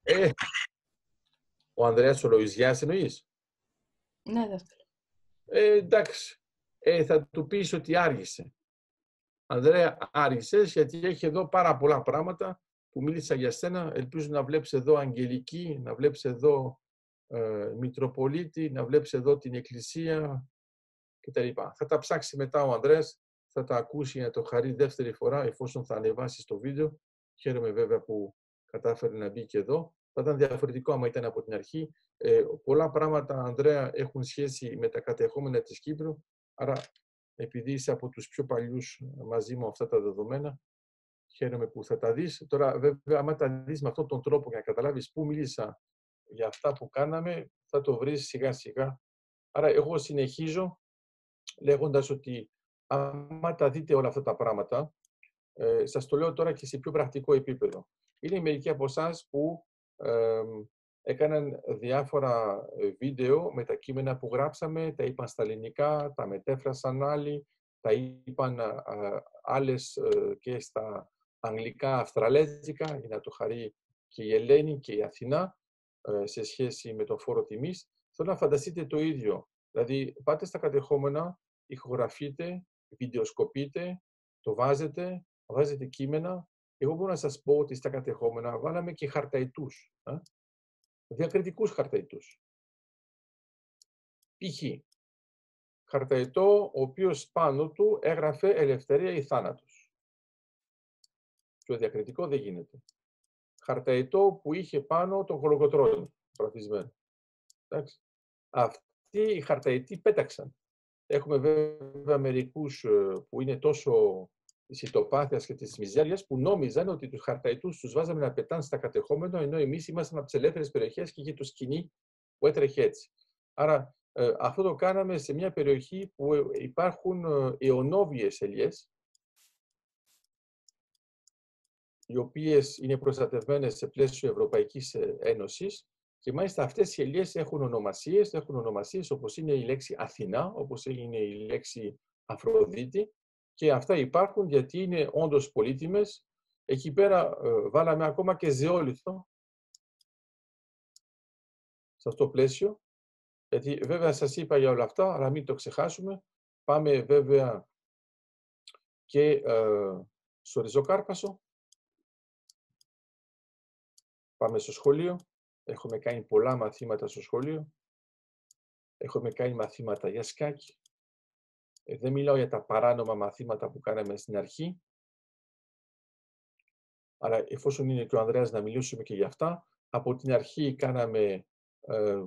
Ε, ο Ανδρέας ο Λοϊζιάς εννοείς; Ναι, δάσκαλε. Ε, εντάξει. Ε, θα του πεις ότι άργησε. Ανδρέα, άργησες γιατί έχει εδώ πάρα πολλά πράγματα που μίλησα για σένα. Ελπίζω να βλέπεις εδώ Αγγελική, να βλέπεις εδώ ε, Μητροπολίτη, να βλέπεις εδώ την Εκκλησία κτλ. Θα τα ψάξει μετά ο Ανδρέας, θα τα ακούσει για να το χαρεί δεύτερη φορά εφόσον θα ανεβάσει το βίντεο. Χαίρομαι βέβαια που κατάφερε να μπει και εδώ. Θα ήταν διαφορετικό άμα ήταν από την αρχή. Ε, πολλά πράγματα, Ανδρέα, έχουν σχέση με τα κατεχόμενα της Κύπρου. Άρα, επειδή είσαι από τους πιο παλιούς μαζί μου αυτά τα δεδομένα, χαίρομαι που θα τα δεις. Τώρα, βέβαια, άμα τα δεις με αυτόν τον τρόπο για να καταλάβεις πού μίλησα για αυτά που κάναμε, θα το βρεις σιγά-σιγά. Άρα, εγώ συνεχίζω λέγοντας ότι άμα τα δείτε όλα αυτά τα πράγματα, ε, σας το λέω τώρα και σε πιο πρακτικό επίπεδο. Είναι μερικοί από εσάς που έκαναν διάφορα ε, βίντεο με τα κείμενα που γράψαμε, τα είπαν στα ελληνικά, τα μετέφρασαν άλλοι, τα είπαν άλλες ε, και στα αγγλικά, αυστραλέζικα, για να το χαρεί και η Ελένη και η Αθηνά ε, σε σχέση με τον φόρο τιμής. Θέλω να φανταστείτε το ίδιο. Δηλαδή, πάτε στα κατεχόμενα, ηχογραφείτε, βιντεοσκοπείτε, το βάζετε, βάζετε κείμενα εγώ μπορώ να σας πω ότι στα κατεχόμενα βάλαμε και χαρταϊτούς, α; διακριτικούς χαρταϊτούς. Π.χ. χαρταϊτό ο οποίος πάνω του έγραφε ελευθερία ή θάνατος. Πιο διακριτικό δεν γίνεται. Χαρταϊτό που είχε πάνω τον χολογοτρόνη, φροντισμένο. Αυτοί οι χαρταϊτοί πέταξαν. Έχουμε βέβαια μερικούς ε, που είναι τόσο της ητοπάθεια και της μιζέριας που νόμιζαν ότι τους χαρταϊτού τους βάζαμε να πετάνε στα κατεχόμενα, ενώ εμείς ήμασταν από τις ελεύθερες περιοχές και είχε το σκηνή που έτρεχε έτσι. Άρα, ε, αυτό το κάναμε σε μια περιοχή που ε, υπάρχουν ε, αιωνόβιες ελιές, οι οποίες είναι προστατευμένες σε πλαίσιο Ευρωπαϊκής Ένωσης Και μάλιστα αυτές οι ελιές έχουν ονομασίες, έχουν ονομασίες όπως είναι η λέξη Αθηνά, όπως είναι η λέξη Αφροδίτη και αυτά υπάρχουν γιατί είναι όντως πολύτιμες. Εκεί πέρα ε, βάλαμε ακόμα και ζεόλιθο σε αυτό το πλαίσιο. Γιατί βέβαια σας είπα για όλα αυτά, αλλά μην το ξεχάσουμε. Πάμε βέβαια και ε, στο ριζοκάρπασο. Πάμε στο σχολείο. Έχουμε κάνει πολλά μαθήματα στο σχολείο. Έχουμε κάνει μαθήματα για σκάκι. Ε, δεν μιλάω για τα παράνομα μαθήματα που κάναμε στην αρχή. Αλλά εφόσον είναι και ο Ανδρέας να μιλήσουμε και για αυτά, από την αρχή κάναμε ε,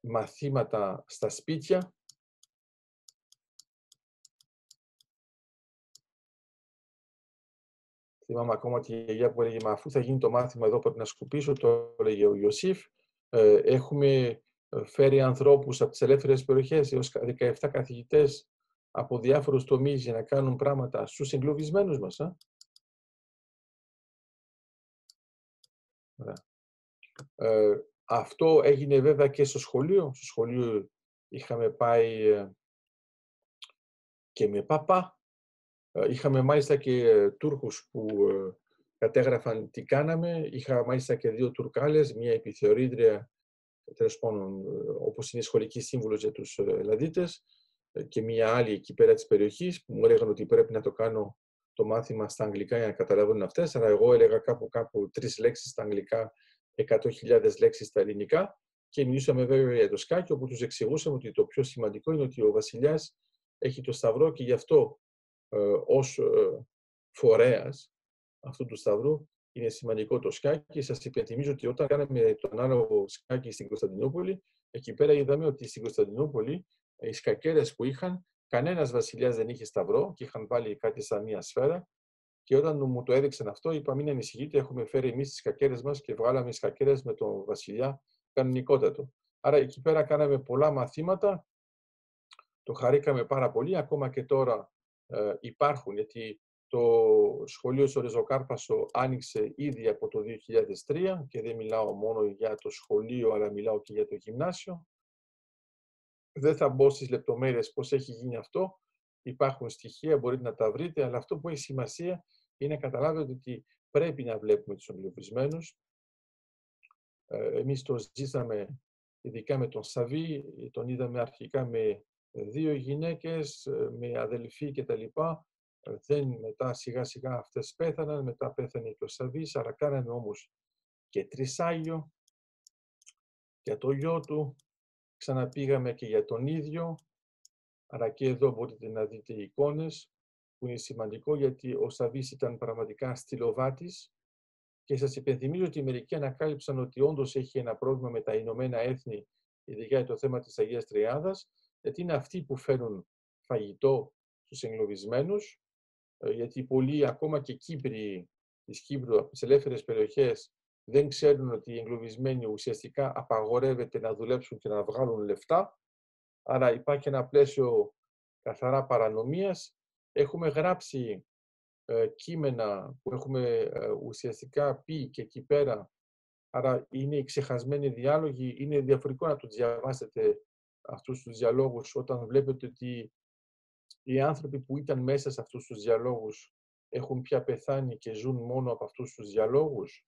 μαθήματα στα σπίτια. Θυμάμαι ακόμα ότι η γιαγιά που έλεγε «Μα αφού θα γίνει το μάθημα εδώ πρέπει να σκουπίσω», το έλεγε ο Ιωσήφ. Ε, έχουμε ε, φέρει ανθρώπους από τις ελεύθερες περιοχές, έως 17 καθηγητές από διάφορους τομείς για να κάνουν πράγματα στους εγκλωβισμένους μας. Ε, αυτό έγινε βέβαια και στο σχολείο. Στο σχολείο είχαμε πάει ε, και με παπά. Ε, είχαμε μάλιστα και ε, Τούρκους που κατέγραφαν τι κάναμε. Είχα μάλιστα και δύο Τουρκάλες, μία επιθεωρήτρια, τέλος πάντων, όπως είναι σχολική σύμβουλος για τους Ελλαδίτες, και μία άλλη εκεί πέρα της περιοχής που μου έλεγαν ότι πρέπει να το κάνω το μάθημα στα αγγλικά για να καταλάβουν αυτές, αλλά εγώ έλεγα κάπου κάπου τρεις λέξεις στα αγγλικά 100.000 λέξεις στα ελληνικά και μιλήσαμε βέβαια για το σκάκι, όπου τους εξηγούσαμε ότι το πιο σημαντικό είναι ότι ο βασιλιάς έχει το σταυρό και γι' αυτό ε, ως ε, φορέας αυτού του σταυρού είναι σημαντικό το σκάκι. Σας υπενθυμίζω ότι όταν κάναμε το ανάλογο σκάκι στην Κωνσταντινούπολη, εκεί πέρα είδαμε ότι στην Κωνσταντινούπολη οι σκακέρες που είχαν, κανένας βασιλιάς δεν είχε σταυρό και είχαν βάλει κάτι σαν μία σφαίρα και όταν μου το έδειξαν αυτό, είπα: Μην ανησυχείτε, έχουμε φέρει εμείς τις κακέρε μας και βγάλαμε τι κακέρε με τον Βασιλιά κανονικότατο. Άρα εκεί πέρα κάναμε πολλά μαθήματα. Το χαρήκαμε πάρα πολύ. Ακόμα και τώρα ε, υπάρχουν, γιατί το σχολείο στο Ριζοκάρπασο άνοιξε ήδη από το 2003 και δεν μιλάω μόνο για το σχολείο, αλλά μιλάω και για το γυμνάσιο. Δεν θα μπω στις λεπτομέρειες πώς έχει γίνει αυτό. Υπάρχουν στοιχεία, μπορείτε να τα βρείτε, αλλά αυτό που έχει σημασία είναι να καταλάβετε ότι πρέπει να βλέπουμε τους εγκλωβισμένους. Ε, εμείς το ζήσαμε ειδικά με τον Σαβί, τον είδαμε αρχικά με δύο γυναίκες, ε, με αδελφή κτλ. Ε, δεν μετά σιγά σιγά αυτές πέθαναν, μετά πέθανε και ο Σαβής, αλλά κάναμε όμως και τρισάγιο για το γιο του, ξαναπήγαμε και για τον ίδιο, άρα και εδώ μπορείτε να δείτε εικόνες που είναι σημαντικό γιατί ο Σαβής ήταν πραγματικά στυλοβάτης και σας υπενθυμίζω ότι οι μερικοί ανακάλυψαν ότι όντως έχει ένα πρόβλημα με τα Ηνωμένα Έθνη, ειδικά για το θέμα της Αγίας Τριάδας, γιατί είναι αυτοί που φέρουν φαγητό στους εγκλωβισμένους, ε, γιατί πολλοί, ακόμα και Κύπροι της Κύπρου, από τις ελεύθερες περιοχές, δεν ξέρουν ότι οι εγκλωβισμένοι ουσιαστικά απαγορεύεται να δουλέψουν και να βγάλουν λεφτά. Άρα υπάρχει ένα πλαίσιο καθαρά παρανομίας. Έχουμε γράψει ε, κείμενα που έχουμε ε, ουσιαστικά πει και εκεί πέρα, άρα είναι οι ξεχασμένοι διάλογοι, είναι διαφορετικό να το διαβάσετε αυτούς τους διαλόγους όταν βλέπετε ότι οι άνθρωποι που ήταν μέσα σε αυτούς τους διαλόγους έχουν πια πεθάνει και ζουν μόνο από αυτούς τους διαλόγους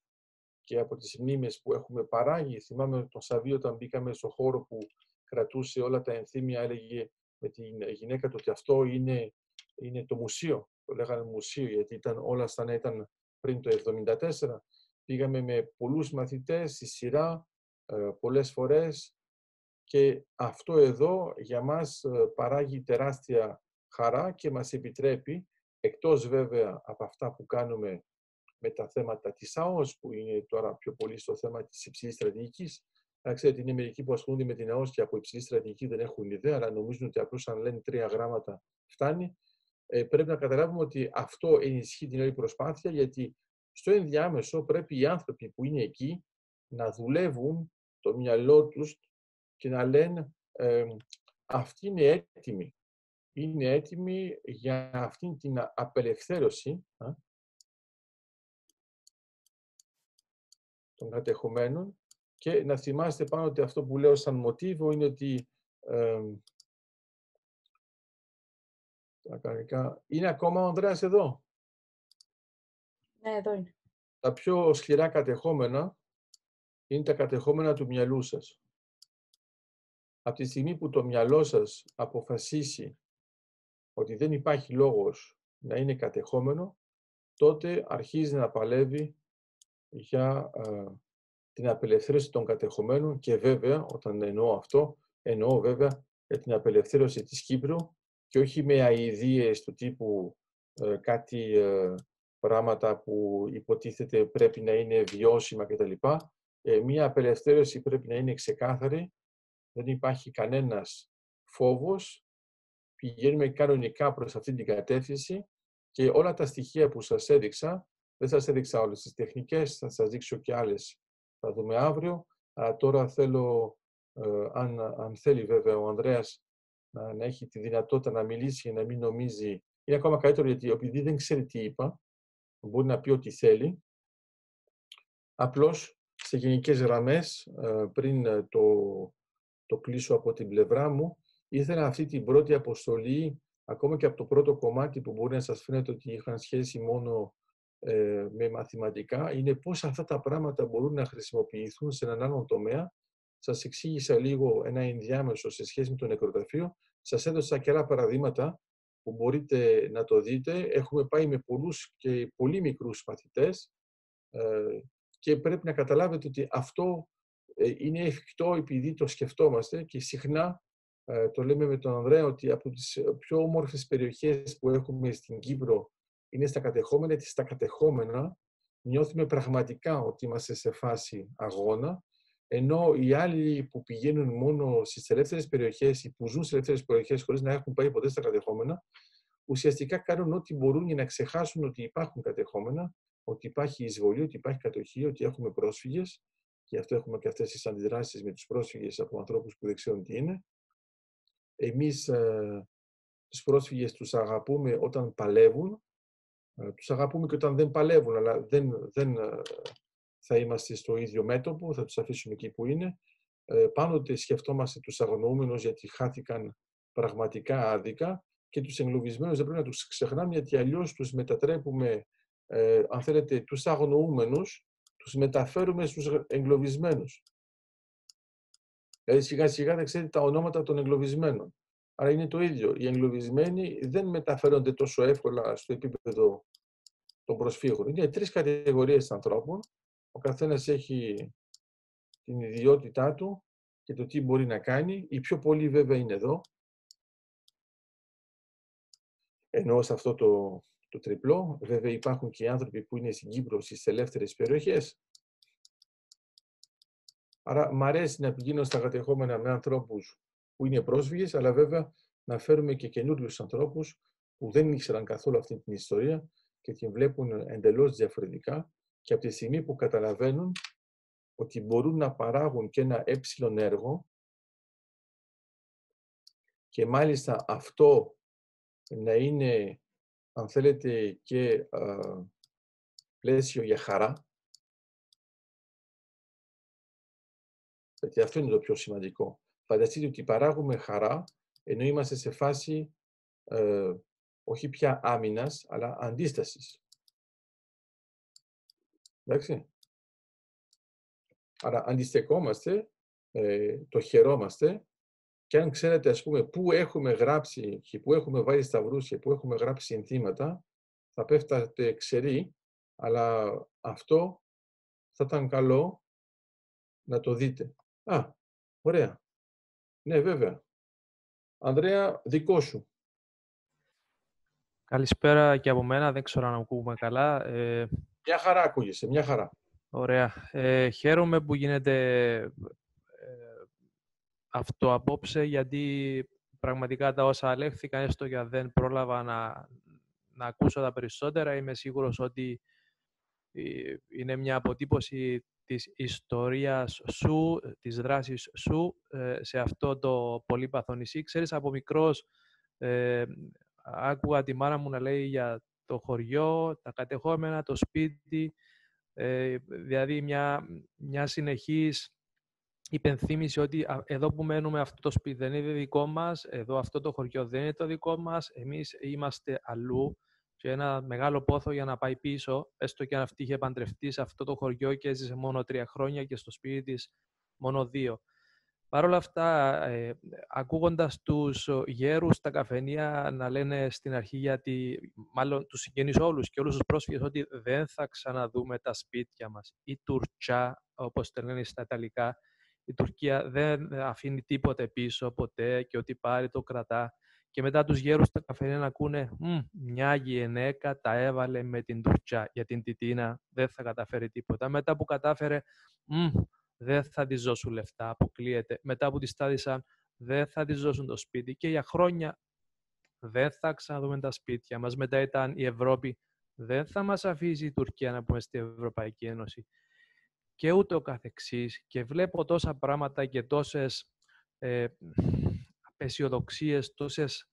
και από τις μνήμες που έχουμε παράγει. Θυμάμαι τον Σαββί όταν μπήκαμε στο χώρο που κρατούσε όλα τα ενθύμια, έλεγε με την γυναίκα του ότι αυτό είναι είναι το μουσείο. Το λέγανε μουσείο γιατί ήταν, όλα σαν να ήταν πριν το 1974. Πήγαμε με πολλούς μαθητές στη σειρά, ε, πολλές φορές και αυτό εδώ για μας ε, παράγει τεράστια χαρά και μας επιτρέπει, εκτός βέβαια από αυτά που κάνουμε με τα θέματα της ΑΟΣ, που είναι τώρα πιο πολύ στο θέμα της υψηλής στρατηγικής. Να ξέρετε, είναι μερικοί που ασχολούνται με την ΑΟΣ και από υψηλή στρατηγική δεν έχουν ιδέα, αλλά νομίζουν ότι απλώς αν λένε τρία γράμματα φτάνει. Ε, πρέπει να καταλάβουμε ότι αυτό ενισχύει την όλη προσπάθεια, γιατί στο ενδιάμεσο πρέπει οι άνθρωποι που είναι εκεί να δουλεύουν το μυαλό τους και να λένε ε, αυτοί είναι έτοιμοι. Είναι έτοιμοι για αυτήν την απελευθέρωση των κατεχομένων Και να θυμάστε πάνω ότι αυτό που λέω σαν μοτίβο είναι ότι τα κανονικά. Είναι ακόμα ο Ανδρέας εδώ. Ναι, εδώ είναι. Τα πιο σκληρά κατεχόμενα είναι τα κατεχόμενα του μυαλού σας. Από τη στιγμή που το μυαλό σας αποφασίσει ότι δεν υπάρχει λόγος να είναι κατεχόμενο, τότε αρχίζει να παλεύει για την απελευθέρωση των κατεχομένων και βέβαια, όταν εννοώ αυτό, εννοώ βέβαια για την απελευθέρωση της Κύπρου και όχι με αηδίες του τύπου ε, κάτι ε, πράγματα που υποτίθεται πρέπει να είναι βιώσιμα κτλ. Ε, μία απελευθέρωση πρέπει να είναι ξεκάθαρη, δεν υπάρχει κανένας φόβος, πηγαίνουμε κανονικά προς αυτή την κατεύθυνση και όλα τα στοιχεία που σας έδειξα, δεν σας έδειξα όλες τις τεχνικές, θα σας δείξω και άλλες, θα δούμε αύριο. Αλλά τώρα θέλω, ε, αν, αν θέλει βέβαια ο Ανδρέας να, να έχει τη δυνατότητα να μιλήσει και να μην νομίζει. Είναι ακόμα καλύτερο γιατί επειδή δεν ξέρει τι είπα, μπορεί να πει ό,τι θέλει. Απλώς σε γενικές γραμμές, ε, πριν ε, το, το κλείσω από την πλευρά μου, ήθελα αυτή την πρώτη αποστολή, ακόμα και από το πρώτο κομμάτι που μπορεί να σας φαίνεται ότι είχαν σχέση μόνο ε, με μαθηματικά, είναι πώς αυτά τα πράγματα μπορούν να χρησιμοποιηθούν σε έναν άλλον τομέα σας εξήγησα λίγο ένα ενδιάμεσο σε σχέση με το νεκροταφείο. Σας έδωσα και άλλα παραδείγματα που μπορείτε να το δείτε. Έχουμε πάει με πολλούς και πολύ μικρούς μαθητές ε, και πρέπει να καταλάβετε ότι αυτό ε, είναι εφικτό επειδή το σκεφτόμαστε και συχνά ε, το λέμε με τον Ανδρέα ότι από τις πιο όμορφες περιοχές που έχουμε στην Κύπρο είναι στα κατεχόμενα, και στα κατεχόμενα νιώθουμε πραγματικά ότι είμαστε σε φάση αγώνα ενώ οι άλλοι που πηγαίνουν μόνο στις ελεύθερες περιοχές ή που ζουν στις ελεύθερες περιοχές χωρίς να έχουν πάει ποτέ στα κατεχόμενα, ουσιαστικά κάνουν ό,τι μπορούν για να ξεχάσουν ότι υπάρχουν κατεχόμενα, ότι υπάρχει εισβολή, ότι υπάρχει κατοχή, ότι έχουμε πρόσφυγες. Και αυτό έχουμε και αυτές τις αντιδράσεις με τους πρόσφυγες από ανθρώπους που δεν ξέρουν τι είναι. Εμείς ε, τους πρόσφυγες τους αγαπούμε όταν παλεύουν. Ε, τους αγαπούμε και όταν δεν παλεύουν, αλλά δεν, δεν ε, θα είμαστε στο ίδιο μέτωπο, θα τους αφήσουμε εκεί που είναι. Ε, πάντοτε σκεφτόμαστε τους αγνοούμενους γιατί χάθηκαν πραγματικά άδικα και τους εγκλωβισμένους δεν πρέπει να τους ξεχνάμε γιατί αλλιώς τους μετατρέπουμε, ε, αν θέλετε, τους αγνοούμενους, τους μεταφέρουμε στους εγκλωβισμένους. Δηλαδή σιγά σιγά δεν ξέρετε τα ονόματα των εγκλωβισμένων. Άρα είναι το ίδιο. Οι εγκλωβισμένοι δεν μεταφέρονται τόσο εύκολα στο επίπεδο των προσφύγων. Είναι τρεις κατηγορίες ανθρώπων ο καθένας έχει την ιδιότητά του και το τι μπορεί να κάνει. Οι πιο πολλοί βέβαια είναι εδώ. Ενώ σε αυτό το, το τριπλό, βέβαια υπάρχουν και άνθρωποι που είναι στην Κύπρο στις ελεύθερες περιοχές. Άρα μ' αρέσει να πηγαίνω στα κατεχόμενα με ανθρώπους που είναι πρόσφυγες, αλλά βέβαια να φέρουμε και καινούριους ανθρώπους που δεν ήξεραν καθόλου αυτή την ιστορία και την βλέπουν εντελώς διαφορετικά και από τη στιγμή που καταλαβαίνουν ότι μπορούν να παράγουν και ένα έψιλον έργο και μάλιστα αυτό να είναι, αν θέλετε, και πλαίσιο για χαρά, γιατί αυτό είναι το πιο σημαντικό. Φανταστείτε ότι παράγουμε χαρά, ενώ είμαστε σε φάση ε, όχι πια άμυνας, αλλά αντίστασης. Εντάξει. Άρα αντιστεκόμαστε, ε, το χαιρόμαστε και αν ξέρετε ας πούμε πού έχουμε γράψει και πού έχουμε βάλει σταυρούς και πού έχουμε γράψει συνθήματα, θα πέφτατε ξεροί, αλλά αυτό θα ήταν καλό να το δείτε. Α, ωραία. Ναι, βέβαια. Ανδρέα, δικό σου. Καλησπέρα και από μένα. Δεν ξέρω αν ακούμε καλά. Ε, μια χαρά ακούγεσαι, μια χαρά. Ωραία. Ε, χαίρομαι που γίνεται ε, αυτό απόψε, γιατί πραγματικά τα όσα αλέχθηκαν, έστω και δεν πρόλαβα να, να ακούσω τα περισσότερα, είμαι σίγουρος ότι ε, είναι μια αποτύπωση της ιστορίας σου, της δράσης σου ε, σε αυτό το πολύπαθο νησί. Ξέρεις, από μικρός ε, άκουγα τη μάνα μου να λέει για το χωριό, τα κατεχόμενα, το σπίτι, ε, δηλαδή μια, μια συνεχής υπενθύμηση ότι εδώ που μένουμε αυτό το σπίτι δεν είναι δικό μας, εδώ αυτό το χωριό δεν είναι το δικό μας, εμείς είμαστε αλλού και ένα μεγάλο πόθο για να πάει πίσω, έστω και αν αυτή είχε παντρευτεί σε αυτό το χωριό και έζησε μόνο τρία χρόνια και στο σπίτι της μόνο δύο. Παρ' όλα αυτά, ε, ακούγοντας τους γέρους στα καφενεία να λένε στην αρχή γιατί, μάλλον τους συγγενείς όλους και όλους τους πρόσφυγες ότι δεν θα ξαναδούμε τα σπίτια μας. Η Τουρτσά, όπως το λένε στα Ιταλικά, η Τουρκία δεν αφήνει τίποτε πίσω ποτέ και ό,τι πάρει το κρατά. Και μετά τους γέρους στα καφενεία να ακούνε «Μια γυναίκα τα έβαλε με την Τουρκιά για την Τιτίνα, δεν θα καταφέρει τίποτα». Μετά που κατάφερε δεν θα της δώσουν λεφτά, αποκλείεται. Μετά που της στάδισαν, δεν θα της δώσουν το σπίτι και για χρόνια δεν θα ξαναδούμε τα σπίτια μας. Μετά ήταν η Ευρώπη, δεν θα μας αφήσει η Τουρκία να πούμε στην Ευρωπαϊκή Ένωση. Και ούτε ο καθεξής. Και βλέπω τόσα πράγματα και τόσες ε, απεσιοδοξίες, τόσες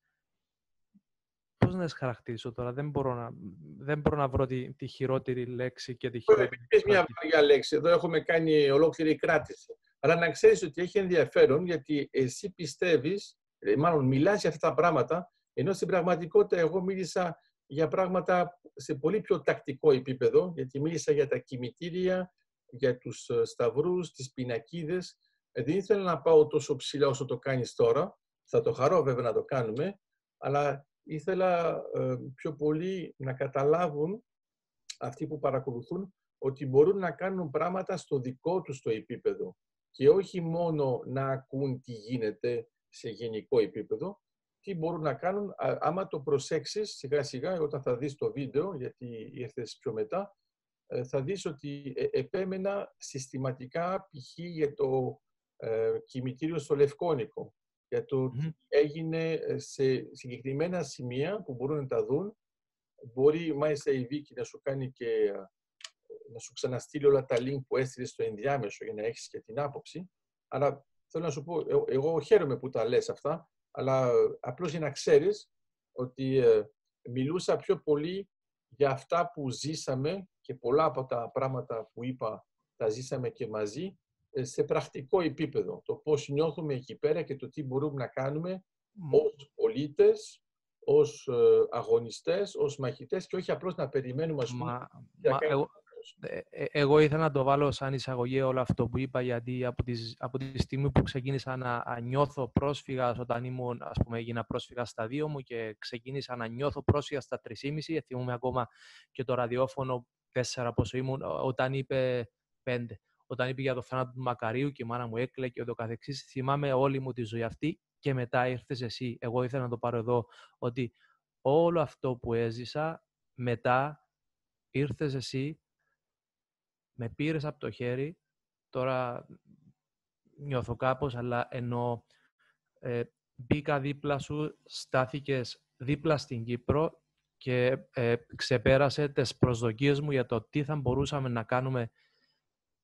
πώς να τις χαρακτηρίσω τώρα, δεν μπορώ να, δεν μπορώ να βρω τη, τη χειρότερη λέξη και τη χειρότερη... Πες μια βαριά λέξη, εδώ έχουμε κάνει ολόκληρη κράτηση. Αλλά να ξέρεις ότι έχει ενδιαφέρον γιατί εσύ πιστεύεις, ε, μάλλον μιλάς για αυτά τα πράγματα, ενώ στην πραγματικότητα εγώ μίλησα για πράγματα σε πολύ πιο τακτικό επίπεδο, γιατί μίλησα για τα κημητήρια, για τους ε, σταυρούς, τις πινακίδες. Ε, δεν ήθελα να πάω τόσο ψηλά όσο το κάνεις τώρα. Θα το χαρώ βέβαια να το κάνουμε, αλλά ήθελα ε, πιο πολύ να καταλάβουν αυτοί που παρακολουθούν ότι μπορούν να κάνουν πράγματα στο δικό τους το επίπεδο και όχι μόνο να ακούν τι γίνεται σε γενικό επίπεδο, τι μπορούν να κάνουν άμα το προσέξεις σιγά σιγά όταν θα δεις το βίντεο, γιατί ήρθες πιο μετά, ε, θα δεις ότι ε, επέμενα συστηματικά π.χ. για το ε, κημητήριο στο Λευκόνικο για το τι έγινε ε, σε συγκεκριμένα σημεία που μπορούν να τα δουν. Μπορεί μάλιστα η Βίκη να σου κάνει και ε, να σου ξαναστείλει όλα τα link που έστειλε στο ενδιάμεσο για να έχεις και την άποψη. Αλλά θέλω να σου πω, ε, εγώ χαίρομαι που τα λες αυτά, αλλά απλώς για να ξέρεις ότι μιλούσα πιο πολύ για αυτά που ζήσαμε και πολλά από τα πράγματα που είπα τα ζήσαμε και μαζί ε, σε πρακτικό επίπεδο. Το πώς νιώθουμε εκεί πέρα και το τι μπορούμε να κάνουμε mm. ως πολίτες, ως ε, αγωνιστές, ως μαχητές και όχι απλώς να περιμένουμε ας πούμε, μα, εγώ, ε, εγώ ήθελα να το βάλω σαν εισαγωγή όλο αυτό που είπα γιατί από, τις, από τη στιγμή που ξεκίνησα να νιώθω πρόσφυγα όταν ήμουν, ας πούμε, έγινα πρόσφυγα στα δύο μου και ξεκίνησα να νιώθω πρόσφυγα στα 3,5 θυμούμαι ακόμα και το ραδιόφωνο τέσσερα πόσο ήμουν όταν είπε πέντε όταν είπε για το θάνατο του Μακαρίου και η μάνα μου έκλαιγε και το καθεξής. Θυμάμαι όλη μου τη ζωή αυτή και μετά ήρθες εσύ. Εγώ ήθελα να το πάρω εδώ ότι όλο αυτό που έζησα μετά ήρθες εσύ, με πήρες από το χέρι, τώρα νιώθω κάπως, αλλά ενώ ε, μπήκα δίπλα σου, στάθηκες δίπλα στην Κύπρο και ε, ξεπέρασε τις προσδοκίες μου για το τι θα μπορούσαμε να κάνουμε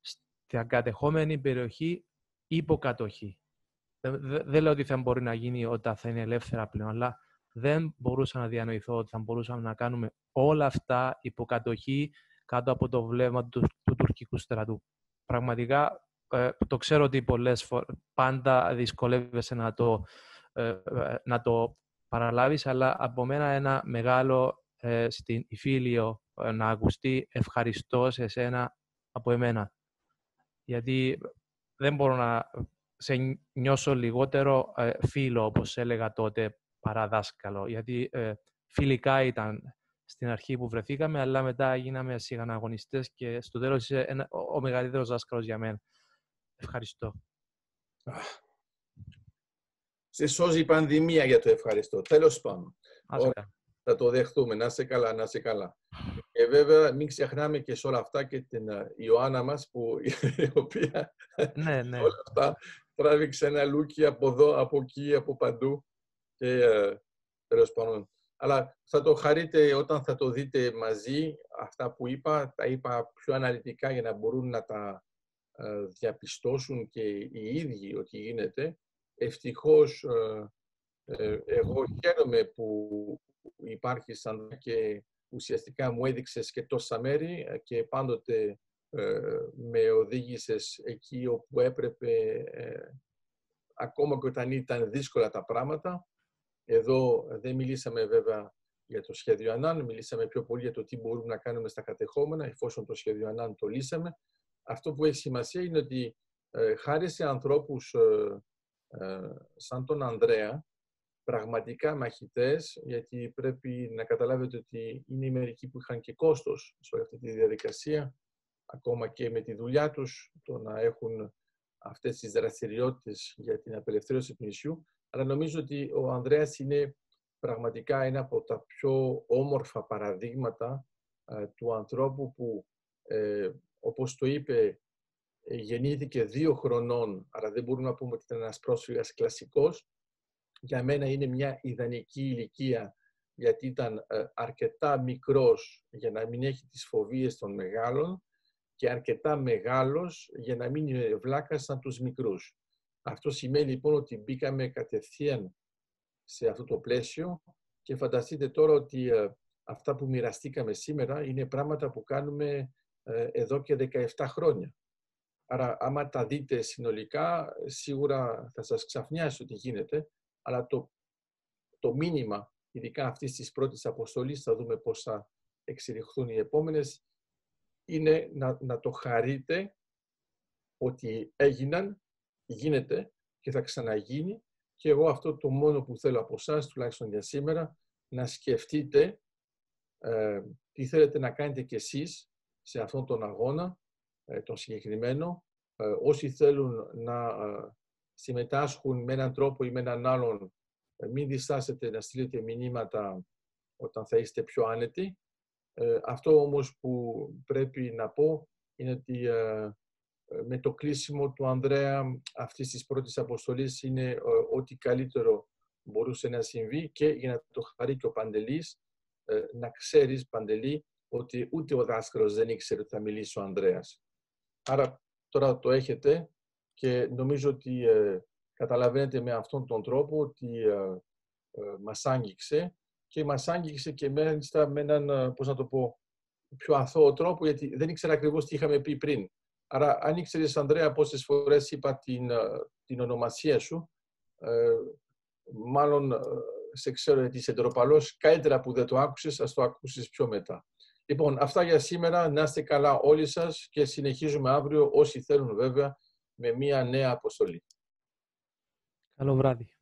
στην κατεχόμενη περιοχή υποκατοχή. Δεν, λέω ότι θα μπορεί να γίνει όταν θα είναι ελεύθερα πλέον, αλλά δεν μπορούσα να διανοηθώ ότι θα μπορούσαμε να κάνουμε όλα αυτά υποκατοχή κάτω από το βλέμμα του, του τουρκικού στρατού. Πραγματικά ε, το ξέρω ότι πολλές φορές πάντα δυσκολεύεσαι να το, ε, ε, να το παραλάβεις, αλλά από μένα ένα μεγάλο στην Ιφίλιο να ακουστεί ευχαριστώ σε εσένα από εμένα γιατί δεν μπορώ να σε νιώσω λιγότερο ε, φίλο, όπως έλεγα τότε, παρά δάσκαλο. Γιατί ε, φιλικά ήταν στην αρχή που βρεθήκαμε, αλλά μετά γίναμε σιγαναγωνιστές και στο τέλος είσαι ένα, ο, ο μεγαλύτερος δάσκαλος για μένα. Ευχαριστώ. Σε σώζει η πανδημία για το ευχαριστώ. Τέλος πάντων θα το δεχτούμε. Να είσαι καλά, να είσαι καλά. Και βέβαια μην ξεχνάμε και σε όλα αυτά και την ε, Ιωάννα μας που η οποία ναι, ναι. όλα αυτά τράβηξε ένα λούκι από εδώ, από εκεί, από παντού και ε, τέλος πάντων. Αλλά θα το χαρείτε όταν θα το δείτε μαζί αυτά που είπα. Τα είπα πιο αναλυτικά για να μπορούν να τα ε, διαπιστώσουν και οι ίδιοι ότι γίνεται. Ευτυχώς εγώ χαίρομαι που υπάρχει σαν και ουσιαστικά μου έδειξες και τόσα μέρη ε, και πάντοτε με οδήγησες εκεί όπου έπρεπε, ακόμα και όταν ήταν δύσκολα τα πράγματα. Εδώ δεν μιλήσαμε βέβαια για το σχέδιο ΑΝΑΝ, μιλήσαμε πιο πολύ για το τι μπορούμε να κάνουμε στα κατεχόμενα, εφόσον το σχέδιο ΑΝΑΝ το λύσαμε. Αυτό που έχει σημασία είναι ότι ε, χάρη σε ανθρώπους ε, ε, σαν τον Ανδρέα, πραγματικά μαχητές, γιατί πρέπει να καταλάβετε ότι είναι οι μερικοί που είχαν και κόστος σε αυτή τη διαδικασία, ακόμα και με τη δουλειά τους, το να έχουν αυτές τις δραστηριότητες για την απελευθέρωση του νησιού. Αλλά νομίζω ότι ο Ανδρέας είναι πραγματικά ένα από τα πιο όμορφα παραδείγματα του ανθρώπου που, ε, όπως το είπε, ε, γεννήθηκε δύο χρονών, άρα δεν μπορούμε να πούμε ότι ήταν ένας πρόσφυγας κλασικός. Για μένα είναι μια ιδανική ηλικία, γιατί ήταν ε, αρκετά μικρός για να μην έχει τις φοβίες των μεγάλων και αρκετά μεγάλος για να μην είναι βλάκας σαν τους μικρούς. Αυτό σημαίνει λοιπόν ότι μπήκαμε κατευθείαν σε αυτό το πλαίσιο και φανταστείτε τώρα ότι ε, αυτά που μοιραστήκαμε σήμερα είναι πράγματα που κάνουμε εδώ και 17 χρόνια. Άρα, άμα τα δείτε συνολικά, σίγουρα θα σας ξαφνιάσει ότι γίνεται, αλλά το, το μήνυμα, ειδικά αυτής της πρώτης αποστολής, θα δούμε πώς θα εξελιχθούν οι επόμενες, είναι να, να το χαρείτε ότι έγιναν, γίνεται και θα ξαναγίνει. Και εγώ αυτό το μόνο που θέλω από εσά, τουλάχιστον για σήμερα, να σκεφτείτε ε, τι θέλετε να κάνετε κι εσείς σε αυτόν τον αγώνα ε, τον συγκεκριμένο. Ε, όσοι θέλουν να ε, συμμετάσχουν με έναν τρόπο ή με έναν άλλον, μην διστάσετε να στείλετε μηνύματα όταν θα είστε πιο άνετοι. Αυτό όμως που πρέπει να πω είναι ότι με το κλείσιμο του Ανδρέα αυτής της πρώτης αποστολής είναι ό,τι καλύτερο μπορούσε να συμβεί και για να το χαρεί και ο Παντελής, να ξέρεις Παντελή ότι ούτε ο δάσκαλος δεν ήξερε ότι θα μιλήσει ο Ανδρέας. Άρα τώρα το έχετε και νομίζω ότι ε, καταλαβαίνετε με αυτόν τον τρόπο ότι ε, ε, μας άγγιξε και μας άγγιξε και μάλιστα με έναν, ε, πώς να το πω, πιο αθώο τρόπο, γιατί δεν ήξερα ακριβώς τι είχαμε πει πριν. Άρα, αν ήξερες, Ανδρέα, πόσες φορές είπα την, την ονομασία σου, μάλλον σε ξέρω γιατί είσαι ντροπαλός, καλύτερα που δεν το άκουσες, ας το ακούσεις πιο μετά. Λοιπόν, αυτά για σήμερα. Να είστε καλά όλοι σας και συνεχίζουμε αύριο όσοι θέλουν βέβαια με μία νέα αποστολή. Καλό βράδυ.